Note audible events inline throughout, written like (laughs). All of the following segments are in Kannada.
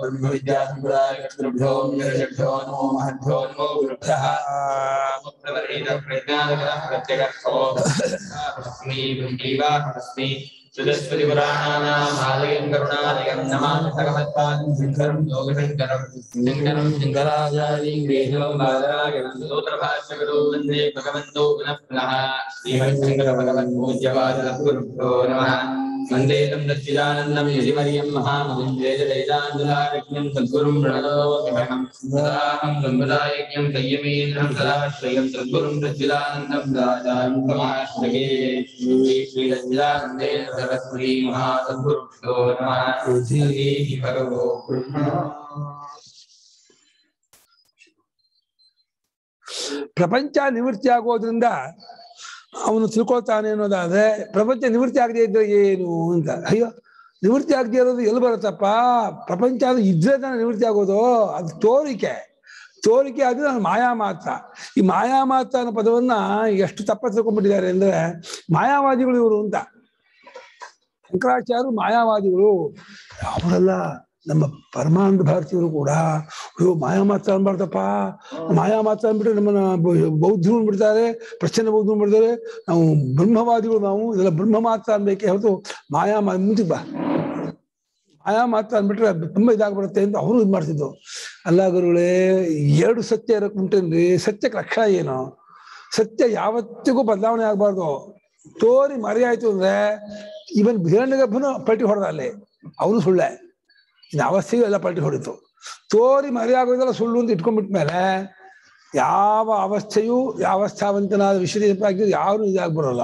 ब्रह्मविद्यासम्प्रदायभ्यो निरभ्यो नमो महद्भ्यो नमो गुरुभ्यः प्रत्यगर्थो तस्मै ब्रह्मैवा तस्मै सुजस्पतिपुराणानामालयं करुणालयं नमामि भगवत्पादं शङ्करं योगशङ्करं शङ्करं शङ्कराचार्यं वेदं बालायं स्तोत्रभाष्यकरो वंदे भगवन्तो पुनः पुनः श्रीमच्छङ्करभगवत्पूज्यपादगुरुभ्यो नमः சந்தேகம் தச்சிதானந்தம் யதிமரியம் மகாமதிஞ்சேஜலைதாந்ததாரக்யம் சத்குரும் பிரணதோபிபகம் சதாஹம் சம்பதாயக்யம் கையமீந்திரம் சதாஸ்ரயம் சத்குரும் தச்சிதானந்தம் ராஜாயம் சமாஸ்ரகே ஸ்ரீ ஸ்ரீ தச்சிதானந்தே சரஸ்வதி மகாசத்குருஷ்டோ நம ஸ்ரீ பகவோ ಪ್ರಪಂಚ ನಿವೃತ್ತಿ ಆಗೋದ್ರಿಂದ ಅವನು ತಿಳ್ಕೊಳ್ತಾನೆ ಅನ್ನೋದಾದ್ರೆ, ಪ್ರಪಂಚ ನಿವೃತ್ತಿ ಆಗದೆ ಇದ್ರೆ ಏನು ಅಂತ. ಅಯ್ಯೋ, ನಿವೃತ್ತಿ ಆಗದೆ ಇರೋದು ಎಲ್ಲಿ ಬರುತ್ತಪ್ಪ? ಪ್ರಪಂಚ ಅದು ಇದ್ರೆ ತಾನೇ ನಿವೃತ್ತಿ ಆಗೋದು. ಅದು ತೋರಿಕೆ. ತೋರಿಕೆ ಅದು ನಾನು ಮಾಯಾ ಮಾತ್ರ. ಈ ಮಾಯಾ ಮಾತ್ರ ಅನ್ನೋ ಪದವನ್ನ ಎಷ್ಟು ತಪ್ಪ ತಿಳ್ಕೊಂಡ್ಬಿಟ್ಟಿದ್ದಾರೆ ಅಂದ್ರೆ, ಮಾಯಾವಾದಿಗಳು ಇವರು ಅಂತ. ಶಂಕರಾಚಾರ್ಯರು ಮಾಯಾವಾದಿಗಳು. ಅವರೆಲ್ಲ ನಮ್ಮ ಪರಮಾನಂದ ಭಾರತೀಯರು ಕೂಡ ಅಯ್ಯೋ ಮಾಯಾ ಮಾತ್ರ ಅನ್ಬಾರ್ದಪ್ಪ. ಮಾಯಾ ಮಾತ್ರ ಅಂದ್ಬಿಟ್ರೆ ನಮ್ಮನ್ನ ಬೌದ್ಧ ಬೌದ್ಧರು ಬಿಡ್ತಾರೆ ಪ್ರಚಂಡ ಬೌದ್ಧರು ಅಂದ್ಬಿಡ್ತಾರೆ ನಾವು ಬ್ರಹ್ಮವಾದಿಗಳು ನಾವು ಇದೆಲ್ಲ ಬ್ರಹ್ಮ ಮಾತ್ರ ಅನ್ಬೇಕೆ ಹೊರತು ಮಾಯಾ ಮಾ ಮುಂಚೆ ಬಾ. ಮಾಯಾ ಮಾತ್ರ ಅಂದ್ಬಿಟ್ರೆ ಅದು ತುಂಬಾ ಇದಾಗ್ಬಿಡುತ್ತೆ ಅಂತ ಅವರು ಇದು ಮಾಡ್ತಿದ್ರು. ಅಲ್ಲ ಗುರುಗಳೇ ಎರಡು ಸತ್ಯ ಇರಕ್ ಉಂಟೇನ್ರಿ ಸತ್ಯಕ್ಕೆ ಲಕ್ಷ ಏನು? ಸತ್ಯ ಯಾವತ್ತಿಗೂ ಬದಲಾವಣೆ ಆಗ್ಬಾರ್ದು. ತೋರಿ ಮರೆಯಾಯ್ತು ಅಂದ್ರೆ ಇವನ್ ಬಿರಣ್ಯಗಬ್ಬನು ಪಲ್ಟಿ ಹೊಡೆದ ಅಲ್ಲಿ. ಅವನು ಸುಳ್ಳೆ. ಇನ್ನು ಅವಸ್ಥೆಗೂ ಎಲ್ಲ ಪಲ್ಟಿ ಹೊಡಿತು ತೋರಿ ಮರೆಯಾಗೋದೆಲ್ಲ ಸುಳ್ಳು ಅಂತ ಇಟ್ಕೊಂಡ್ಬಿಟ್ಮೇಲೆ ಯಾವ ಅವಸ್ಥೆಯೂ, ಯಾವ ಅವಸ್ಥಾವಂತನಾದ ವಿಷಯದ ಯಾರು ಇದಾಗಿ ಬರೋಲ್ಲ.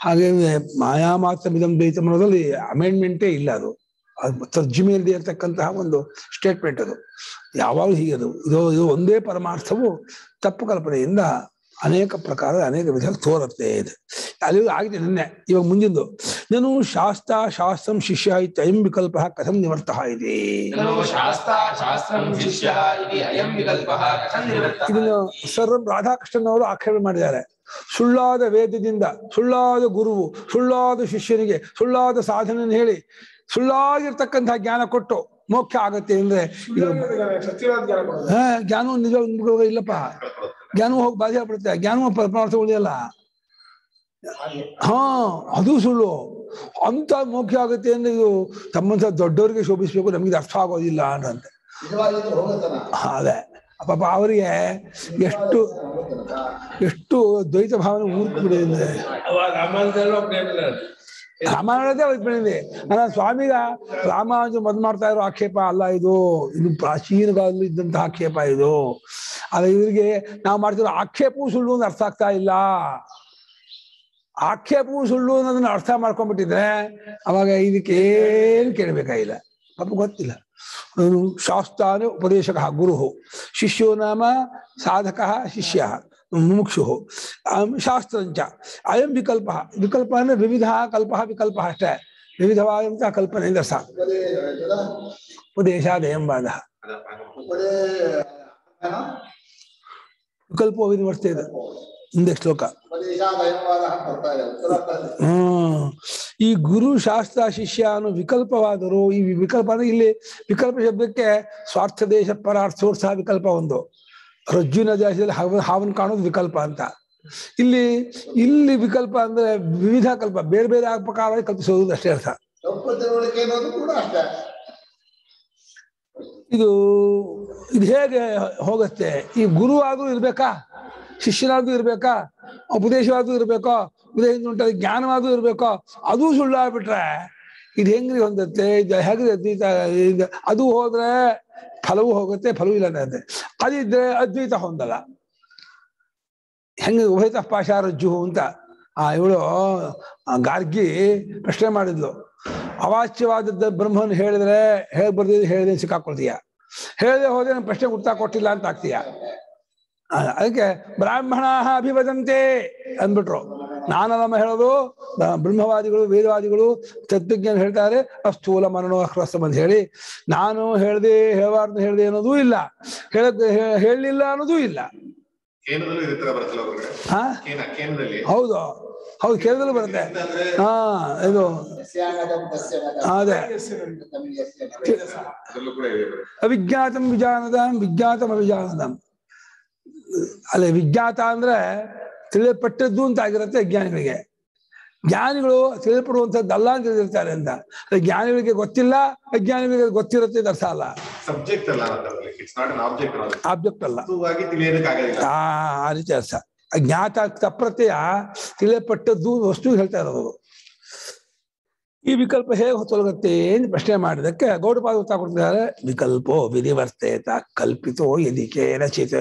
ಹಾಗೆ ಮಾಯಾ ಮಾತ್ರ ಮಿದಂ ದ್ವೈತಂ ಅನ್ನೋದ್ರಲ್ಲಿ ಅಮೆಂಡ್ಮೆಂಟೇ ಇಲ್ಲ ಅದು. ಅದು ತರ್ಜುಮೆಯಲ್ಲಿ ಇರ್ತಕ್ಕಂತಹ ಒಂದು ಸ್ಟೇಟ್ಮೆಂಟ್ ಅದು. ಯಾವಾಗಲೂ ಹೀಗೆ ಅದು. ಇದು ಇದು ಒಂದೇ ಪರಮಾರ್ಥವು ತಪ್ಪು ಕಲ್ಪನೆಯಿಂದ ಅನೇಕ ಪ್ರಕಾರ ಅನೇಕ ವಿಧ ತೋರುತ್ತೆ ಇದು. ಅಲ್ಲಿ ಆಗಿದೆ ನಿನ್ನೆ ಇವಾಗ ಮುಂದಿಂದು. ನಾನು ಶಾಸ್ತ್ರ ಶಾಸ್ತ್ರಂ ಶಿಷ್ಯ ಅಯಂ ವಿಕಲ್ಪ ಕಥಂ ನಿವರ್ತ ಇದೆ ಇದನ್ನು ಸರ್ ರಾಧಾಕೃಷ್ಣನ್ ಅವರು ಆಕ್ಷೇಪಣೆ ಮಾಡಿದ್ದಾರೆ. ಸುಳ್ಳಾದ ವೇದದಿಂದ ಸುಳ್ಳಾದ ಗುರುವು ಸುಳ್ಳಾದ ಶಿಷ್ಯನಿಗೆ ಸುಳ್ಳಾದ ಸಾಧನೆಯನ್ನು ಹೇಳಿ ಸುಳ್ಳಾಗಿರ್ತಕ್ಕಂತಹ ಜ್ಞಾನ ಕೊಟ್ಟು ಮೋಕ್ಷ ಆಗತ್ತೆ ಅಂದ್ರೆ ಜ್ಞಾನವು ನಿಜ ಇಲ್ಲಪ್ಪ. ಜ್ಞಾನವು ಹೋಗಿ ಬಾಧೆ ಆಗ್ಬಿಡುತ್ತೆ. ಜ್ಞಾನವು ಪರಮಾರ್ಥ ಉಳಿಯಲ್ಲ ಹಾ ಅದು ಸುಳ್ಳು. ಅಂತ ಮೋಕ್ಷ ಆಗುತ್ತೆ ಅಂದ್ರೆ ಇದು ತಮ್ಮಂತ ದೊಡ್ಡವರಿಗೆ ಶೋಭಿಸ್ಬೇಕು ನಮ್ಗೆ ಅರ್ಥ ಆಗೋದಿಲ್ಲ ಅಂತ ಅದೇ. ಪಾಪ ಅವರಿಗೆ ಎಷ್ಟು ಎಷ್ಟು ದ್ವೈತ ಭಾವನೆ ಊರ್ಬಿಡಿದೆ ಅಂದ್ರೆ. ರಾಮಾಯಣದೇ ಬೆಳೆದಿದೆ ನನ್ನ ಸ್ವಾಮಿಗ ರಾಮಾನುಜ ಮದ್ ಮಾಡ್ತಾ ಇರೋ ಆಕ್ಷೇಪ ಅಲ್ಲ ಇದು. ಇದು ಪ್ರಾಚೀನ ಕಾಲದಲ್ಲಿ ಇದ್ದಂತಹ ಆಕ್ಷೇಪ ಇದು. ಅದ ಇವರಿಗೆ ನಾವು ಮಾಡ್ತಿರೋ ಆಕ್ಷೇಪವೂ ಸುಳ್ಳು ಅಂತ ಅರ್ಥ ಆಗ್ತಾ ಇಲ್ಲ. ಆಕ್ಷೇಪವೂ ಸುಳ್ಳು ಅನ್ನೋದನ್ನ ಅರ್ಥ ಮಾಡ್ಕೊಂಡ್ಬಿಟ್ಟಿದ್ರೆ ಅವಾಗ ಇದಕ್ಕೇನು ಕೇಳಬೇಕಾಗಿಲ್ಲ. ಪಾಪ ಗೊತ್ತಿಲ್ಲ. ಶಾಸ್ತ್ರ ಉಪದೇಶಕ ಗುರು ಶಿಷ್ಯೋ ನಾಮ ಸಾಧಕ ಶಿಷ್ಯ. ಮುಮುಕ್ಷು ಶಾಸ್ತ್ರಂಚ ಅಯಂ ವಿಕಲ್ಪ ವಿಕಲ್ಪ ಅಂದ್ರೆ ವಿವಿಧ ಕಲ್ಪ ವಿಕಲ್ಪ ಅಷ್ಟೇ ವಿವಿಧವಾದಂತಹ ಕಲ್ಪನೆ ದಸ ಅರ್ಥ ಉಪದೇಶಾದಯಂ ವಾದ ವಿಕಲ್ಪೋ ವಿನಿವರ್ತೆ ಇದೆ ಮುಂದೆ ಶ್ಲೋಕ ಹ್ಮ್ ಈ ಗುರು ಶಾಸ್ತ್ರ ಶಿಷ್ಯ ಅನ್ನೋ ವಿಕಲ್ಪವಾದರು ಈ ವಿಕಲ್ಪ ಅಂದ್ರೆ ಇಲ್ಲಿ ವಿಕಲ್ಪ ಶಬ್ದಕ್ಕೆ ಸ್ವಾರ್ಥ ದೇಶ ಪರಾರ್ಥೋತ್ಸಾಹ ವಿಕಲ್ಪ ಒಂದು ರಜ್ಜುನ ಹಾವ ಹಾವನ್ ಕಾಣೋದು ವಿಕಲ್ಪ ಅಂತ. ಇಲ್ಲಿ ಇಲ್ಲಿ ವಿಕಲ್ಪ ಅಂದ್ರೆ ವಿವಿಧ ಕಲ್ಪ ಬೇರೆ ಬೇರೆ ಪ್ರಕಾರ ಕಲ್ಪಿಸೋದು ಅಷ್ಟೇ ಅರ್ಥ. ಇದು ಇದು ಹೇಗೆ ಹೋಗುತ್ತೆ? ಈ ಗುರು ಆದ್ರೂ ಇರ್ಬೇಕಾ? ಶಿಷ್ಯನಾದ್ರೂ ಇರ್ಬೇಕಾ? ಉಪದೇಶವಾದ್ರೂ ಇರ್ಬೇಕೋ? ಉಪದೇಶ ಉಂಟಾದ ಜ್ಞಾನವಾದ್ರೂ ಇರ್ಬೇಕೋ? ಅದು ಸುಳ್ಳಾಗ್ಬಿಟ್ರೆ ಇದು ಹೆಂಗ್ರಿ ಹೊಂದತ್ತೆ? ಇದು ಹೇಗ್ರಿ ಅದು ಹೋದ್ರೆ ಫಲವೂ ಹೋಗುತ್ತೆ ಫಲವೂ ಇಲ್ಲ ಅಂತೆ ಅದಿದ್ರೆ ಅದ್ವೈತ ಹೊಂದಲ್ಲ ಹೆಂಗೆ ಉಭಯತ ಪಾಶಾರಜ್ಜು ಅಂತ ಆ ಇವಳು ಗಾರ್ಗಿ ಪ್ರಶ್ನೆ ಮಾಡಿದ್ಲು ಅವಾಚ್ಯವಾದದ್ದು ಬ್ರಹ್ಮನ್ ಹೇಳಿದ್ರೆ ಹೇಗ್ ಬರ್ದಿದ್ದು ಹೇಳಿದ್ರೆ ಸಿಕ್ಕಾಕೊಳ್ತೀಯ ಹೇಳದೆ ಹೋದ್ರೆ ನಾನು ಪ್ರಶ್ನೆ ಉತ್ತರ ಕೊಟ್ಟಿಲ್ಲ ಅಂತ ಆಗ್ತೀಯ ಅದಕ್ಕೆ ಬ್ರಾಹ್ಮಣ ಅಭಿವದಂತೆ ಅಂದ್ಬಿಟ್ರು ನಾನಲ್ಲಮ್ಮ ಹೇಳೋದು ಬ್ರಹ್ಮವಾದಿಗಳು ವೇದವಾದಿಗಳು ತತ್ವಜ್ಞಾನ ಹೇಳ್ತಾರೆ ಅಸ್ಥೂಲ ಮರಣೋ ಅಹ್ರಸ್ತಂ ಅಂತ ಹೇಳಿ. ನಾನು ಹೇಳ್ದೆ ಹೇಳಬಾರ್ದು ಹೇಳ್ದೆ ಅನ್ನೋದೂ ಇಲ್ಲ. ಹೇಳಕ್ ಹೇಳಲಿಲ್ಲ ಅನ್ನೋದೂ ಇಲ್ಲ. ಕೇಂದ್ರದಲ್ಲಿ ಕೇಂದ್ರದಲ್ಲಿ? ಹೌದು. ಹೌದು ಕೇಳಿದ್ರೆ ಬರುತ್ತೆ. ಹಾ ಇದು. ಅದೇ. ಅವಿಜ್ಞಾತಂ ವಿಜಾನದಂ ವಿಜ್ಞಾತಂ ಅವಿಜಾನದಂ ಅಲ್ಲೇ ವಿಜ್ಞಾತ ಅಂದ್ರೆ ತಿಳಿಯಲ್ಪಟ್ಟದ್ದು ಅಂತ ಆಗಿರುತ್ತೆ ಅಜ್ಞಾನಿಗಳಿಗೆ ಜ್ಞಾನಿಗಳು ತಿಳಿಯಲ್ಪಡುವಂಥದ್ದಲ್ಲ ಅಂತ ತಿಳಿದಿರ್ತಾರೆ ಅಂತ. ಅದೇ ಜ್ಞಾನಿಗಳಿಗೆ ಗೊತ್ತಿಲ್ಲ ಅಜ್ಞಾನಿಗಳಿಗೆ ಗೊತ್ತಿರುತ್ತೆ ಅರ್ಥ ಅಲ್ಲ. ಸಬ್ಜೆಕ್ಟ್ ಅಲ್ಲ it's not an object object ಅಲ್ಲ. ಆ ಆ ರೀತಿ ಅರ್ಥ. ಜ್ಞಾತ ತಪ್ರತೆಯ ತಿಳಿಯಲ್ಪಟ್ಟದ್ದು ವಸ್ತು ಹೇಳ್ತಾ ಇರೋದು ಈ ವಿಕಲ್ಪ ಹೇಗೆ ತೊಲಗುತ್ತೆ ಅಂತ ಪ್ರಶ್ನೆ ಮಾಡಿದಕ್ಕೆ ಗೌಡಪಾದ ಉತ್ತರ ಕೊಡ್ತಿದ್ದಾರೆ. ವಿಕಲ್ಪೋ ವಿಧಿವರ್ತೇತ ಕಲ್ಪಿತೋ ಯದಿ ಕೇನಚಿತ್.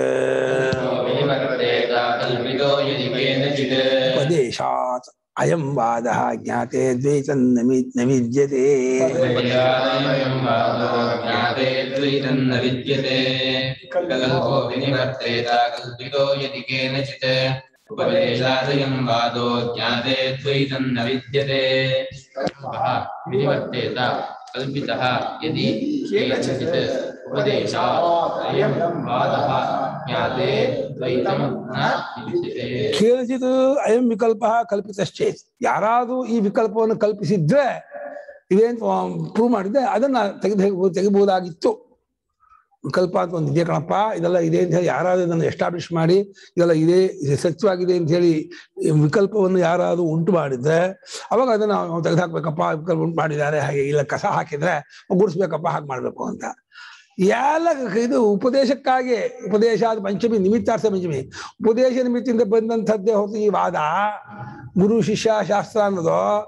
ವಿನಿವರ್ತೇತ ಕಲ್ಪಿತೋ ಯದಿ ಕೇನಚಿತ್ ಉಪದೇಶಾತ್ ಅಯಂ ವಾದ ಜ್ಞಾತೆ ದ್ವೈತನ್ನಮಿ ನ ವಿದ್ಯತೆ ಉಪದೇಶಾದಯಂ ವಾದೋ ಜ್ಞಾತೆ ದ್ವೈತನ್ನ ವಿದ್ಯತೆ ಕಲ್ಪೋ ವಿನಿವರ್ತೇತ ಕಲ್ಪಿತೋ ಯದಿ ಕೇನಚಿತ್ ಉಪದೇಶಾದಯಂ ವಾದೋ ಜ್ಞಾತೆ ದ್ವೈತನ್ನ ವಿದ್ಯತೆ ಕಲ್ಪಃ ವಿನಿವರ್ತೇತ ಉಪದೇಶಾತ್ ಅಯಂ ವಿಕಲ್ಪ ಕಲ್ಪಿತಶ್ಚೇತ್. ಯಾರಾದ್ರೂ ಈ ವಿಕಲ್ಪವನ್ನು ಕಲ್ಪಿಸಿದ್ರೆ ಇದೇನ್ ಪ್ರೂವ್ ಮಾಡಿದ್ರೆ ಅದನ್ನ ತೆಗೆದು ತೆಗಿಬಹುದಾಗಿತ್ತು ವಿಕಲ್ಪ ಅಂತ ಒಂದು ಇದೆ ಕಣಪ್ಪ? ಇದೆಲ್ಲ ಇದೆ ಅಂತ ಹೇಳಿ ಯಾರಾದ್ರೂ ಇದನ್ನು ಎಸ್ಟಾಬ್ಲಿಷ್ ಮಾಡಿ, ಇದೆಲ್ಲ ಇದೆ ಸತ್ಯವಾಗಿದೆ ಅಂತ ಹೇಳಿ ವಿಕಲ್ಪವನ್ನು ಯಾರಾದ್ರೂ ಉಂಟು ಮಾಡಿದ್ರೆ, ಅವಾಗ ಅದನ್ನ ತೆಗೆದು ಹಾಕ್ಬೇಕಪ್ಪ ವಿಕಲ್ಪ ಉಂಟು ಮಾಡಿದ್ದಾರೆ, ಹಾಗೆ ಇಲ್ಲ ಕಸ ಹಾಕಿದ್ರೆ, ಗುಡಿಸ್ಬೇಕಪ್ಪ, ಹಾಗೆ ಮಾಡ್ಬೇಕು ಅಂತ. ಎಲ್ಲ ಇದು ಉಪದೇಶಕ್ಕಾಗಿ ಉಪದೇಶ ಅದು ಪಂಚಮಿ, ನಿಮಿತ್ತಾರ್ಥ ಪಂಚಮಿ, ಉಪದೇಶ ನಿಮಿತ್ತಿಂದ ಬಂದಂಥದ್ದೇ ಹೊರತು ಈ ವಾದ? ಗುರು, ಶಿಷ್ಯ, ಶಾಸ್ತ್ರ ಅನ್ನೋದು?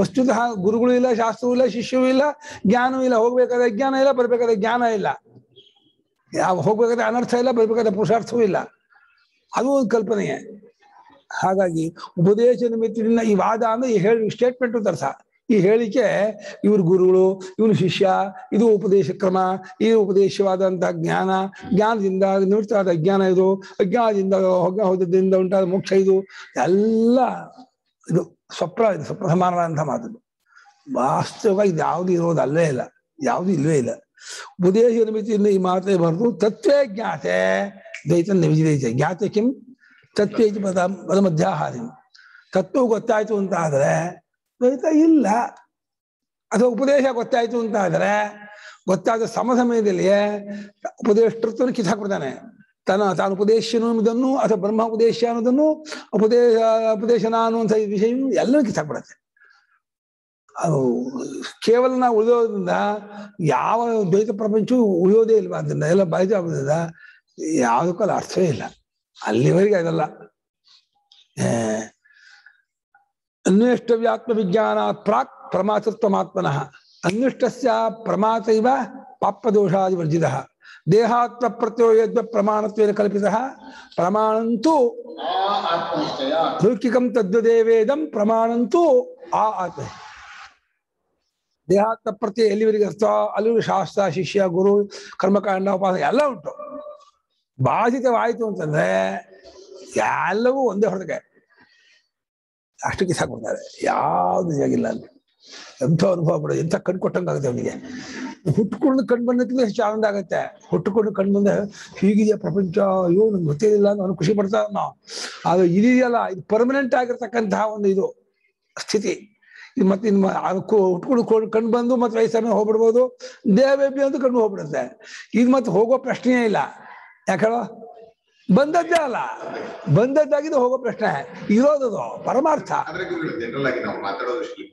ವಸ್ತುತಃ ಗುರುಗಳು ಇಲ್ಲ, ಶಾಸ್ತ್ರವೂ ಇಲ್ಲ, ಶಿಷ್ಯವೂ ಇಲ್ಲ, ಜ್ಞಾನವೂ ಇಲ್ಲ. ಹೋಗ್ಬೇಕಾದ ಜ್ಞಾನ ಇಲ್ಲ, ಬರ್ಬೇಕಾದ್ರೆ ಜ್ಞಾನ ಇಲ್ಲ. ಯಾವ ಹೋಗ್ಬೇಕಾದ್ರೆ ಅನರ್ಥ ಇಲ್ಲ, ಬರ್ಬೇಕಾದ್ರೆ ಪುರುಷಾರ್ಥವೂ ಇಲ್ಲ. ಅದು ಒಂದು ಕಲ್ಪನೆಯೇ. ಹಾಗಾಗಿ ಉಪದೇಶ ನಿಮಿತ್ತದಿಂದ ಈ ವಾದ ಅಂದ್ರೆ ಹೇಳಿ ಸ್ಟೇಟ್ಮೆಂಟ್ ತರ್ಸ ಅರ್ಥ. ಈ ಹೇಳಿಕೆ ಇವ್ರ ಗುರುಗಳು ಇವನು ಶಿಷ್ಯ, ಇದು ಉಪದೇಶ ಕ್ರಮ, ಈ ಉಪದೇಶವಾದಂತಹ ಜ್ಞಾನ, ಜ್ಞಾನದಿಂದ ನಿವೃತ್ತವಾದ ಅಜ್ಞಾನ ಇದು, ಅಜ್ಞಾನದಿಂದ ಹೊಗೆ ಹೋದದಿಂದ ಉಂಟಾದ ಮೋಕ್ಷ ಇದು, ಎಲ್ಲ ಇದು ಸ್ವಪ್ರ ಇದು ಸ್ವಪ್ರಸಮಾನವಾದಂತಹ ಮಾತು ವಾಸ್ತವವಾಗಿ ಯಾವ್ದು ಇರೋದು ಅಲ್ಲೇ ಇಲ್ಲ, ಯಾವುದು ಇಲ್ಲವೇ ಇಲ್ಲ. ಉಪದೇಶ ನಿಮಿತ್ತಿಂದ ಈ ಮಾತೇ ಬರೆದು, ತತ್ವೇ ಜ್ಞಾತೆ ದೈತ ನಿವಿದೈತೆ ಜ್ಞಾತೆ ಕಿಂ? ತತ್ವೇ ಪದ ಪದ ಮಧ್ಯಾಹಾರಿ ತತ್ವ ಗೊತ್ತಾಯ್ತು ಅಂತ ಆದ್ರೆ ದ್ವೈತ ಇಲ್ಲ. ಅಥವಾ ಉಪದೇಶ ಗೊತ್ತಾಯ್ತು ಅಂತ ಆದರೆ, ಗೊತ್ತಾದ ಸಮ ಸಮಯದಲ್ಲಿಯೇ ಉಪದೇಷ್ಟತ್ವವನ್ನು ಕಿತ್ತಾಕ್ಬಿಡ್ತಾನೆ. ತನ್ನ ತಾನು ಉಪದೇಶ ಅನ್ನೋದನ್ನು ಅಥವಾ ಬ್ರಹ್ಮ ಉಪದೇಶ ಅನ್ನೋದನ್ನು ಉಪದೇಶ ಉಪದೇಶನ ಅನ್ನುವಂಥ ವಿಷಯ ಎಲ್ಲನೂ ಕಿತ್ತಾಕ್ಬಿಡತ್ತೆ. ಅದು ಕೇವಲ ನಾವು ಉಳಿಯೋದ್ರಿಂದ ಯಾವ ದ್ವೈತ ಪ್ರಪಂಚವೂ ಉಳಿಯೋದೇ ಇಲ್ವಾ ಅದರಿಂದ ಎಲ್ಲ ಬಾಯ್ದು ಆಗೋದ್ರಿಂದ ಯಾವುದಕ್ಕೂ ಅಲ್ಲಿ, ಅರ್ಥವೇ ಇಲ್ಲ. ಅಲ್ಲಿವರೆಗೆ ಅದಲ್ಲ ಆ, ಅನ್ವೇಷ್ಟವ್ಯಾತ್ಮ ವಿಜ್ಞಾನ ಪ್ರಾಕ್ ಪ್ರಮಾತೃತ್ವಮಾತ್ಮನಃ. ಅನ್ವಿಷ್ಟಸ್ಯ ಪ್ರಮಾತ ಇವ ಪಾಪದೋಷಾದಿವರ್ಜಿತ ದೇಹಾತ್ಮ ಪ್ರತ್ಯೋ ಪ್ರಮಾಣತ್ವ ಕಲ್ಪಿತ. ಪ್ರಮಾಣಂತೂ ಲೌಕಿಕಂ ತದ್ವದೇವೇದಂ ಪ್ರಮಾಣಂತೂ ಆ ಆತ್ಮ. ದೇಹಾತ್ಮ ಪ್ರತ್ಯಯ ಎಲ್ಲಿವರೆಗೆ ಅರ್ಥ? ಅಲ್ಲಿವರೆಗೆ ಶಾಸ್ತ್ರ ಶಿಷ್ಯ ಗುರು ಕರ್ಮಕಾಂಡ ಉಪಾಸ ಎಲ್ಲ ಉಂಟು. ಬಾಧಿತವಾಯಿತು ಅಂತಂದ್ರೆ ಎಲ್ಲವೂ ಒಂದೇ ಹೊರಗೆ. ಅಷ್ಟಕ್ಕೆ ಸಾಕ್ಬಿಡ್ತಾರೆ ಯಾವ್ದು ಆಗಿಲ್ಲ ಅಂತ ಎಂಥ ಅನುಭವ ಪಡೋದು ಎಂಥ ಕಣ್ ಕೊಟ್ಟಂಗಾಗುತ್ತೆ ಅವನಿಗೆ. ಹುಟ್ಟುಕೊಂಡು ಕಣ್ ಬಂದಕ್ಕಿಂತ ಹೆಚ್ಚು ಆನಂದ ಆಗುತ್ತೆ. ಹುಟ್ಟುಕೊಂಡು ಕಣ್ ಬಂದ ಹೀಗಿದೆಯಾ ಪ್ರಪಂಚ? ಅಯ್ಯೋ, ನಂಗೆ ಗೊತ್ತಿರಲಿಲ್ಲ ಅವನು ಖುಷಿ ಪಡ್ತಾ ನಾವು ಅದು ಇದೆಯಲ್ಲ ಇದು ಪರ್ಮನೆಂಟ್ ಆಗಿರ್ತಕ್ಕಂತಹ ಒಂದು ಇದು ಸ್ಥಿತಿ. ಇದು ಮತ್ತೆ ಇನ್ನು ಹುಟ್ಕೊಂಡು ಕೊಂಡು ಕಣ್ ಬಂದು ಮತ್ತೆ ವಯಸ್ಸನ್ನು ಹೋಗ್ಬಿಡ್ಬೋದು. ದೇಹ ಬೇಬಿ ಅಂತ ಕಣ್ಣು ಹೋಗ್ಬಿಡುತ್ತೆ. ಇದು ಮತ್ತೆ ಹೋಗೋ ಪ್ರಶ್ನೆಯೇ ಇಲ್ಲ. ಯಾಕೇಳೋ ಬಂದದ್ದೇ ಅಲ್ಲ. ಬಂದದ್ದಾಗಿದ್ದು ಹೋಗೋ ಪ್ರಶ್ನೆ. ಇರೋದು ಪರಮಾರ್ಥ.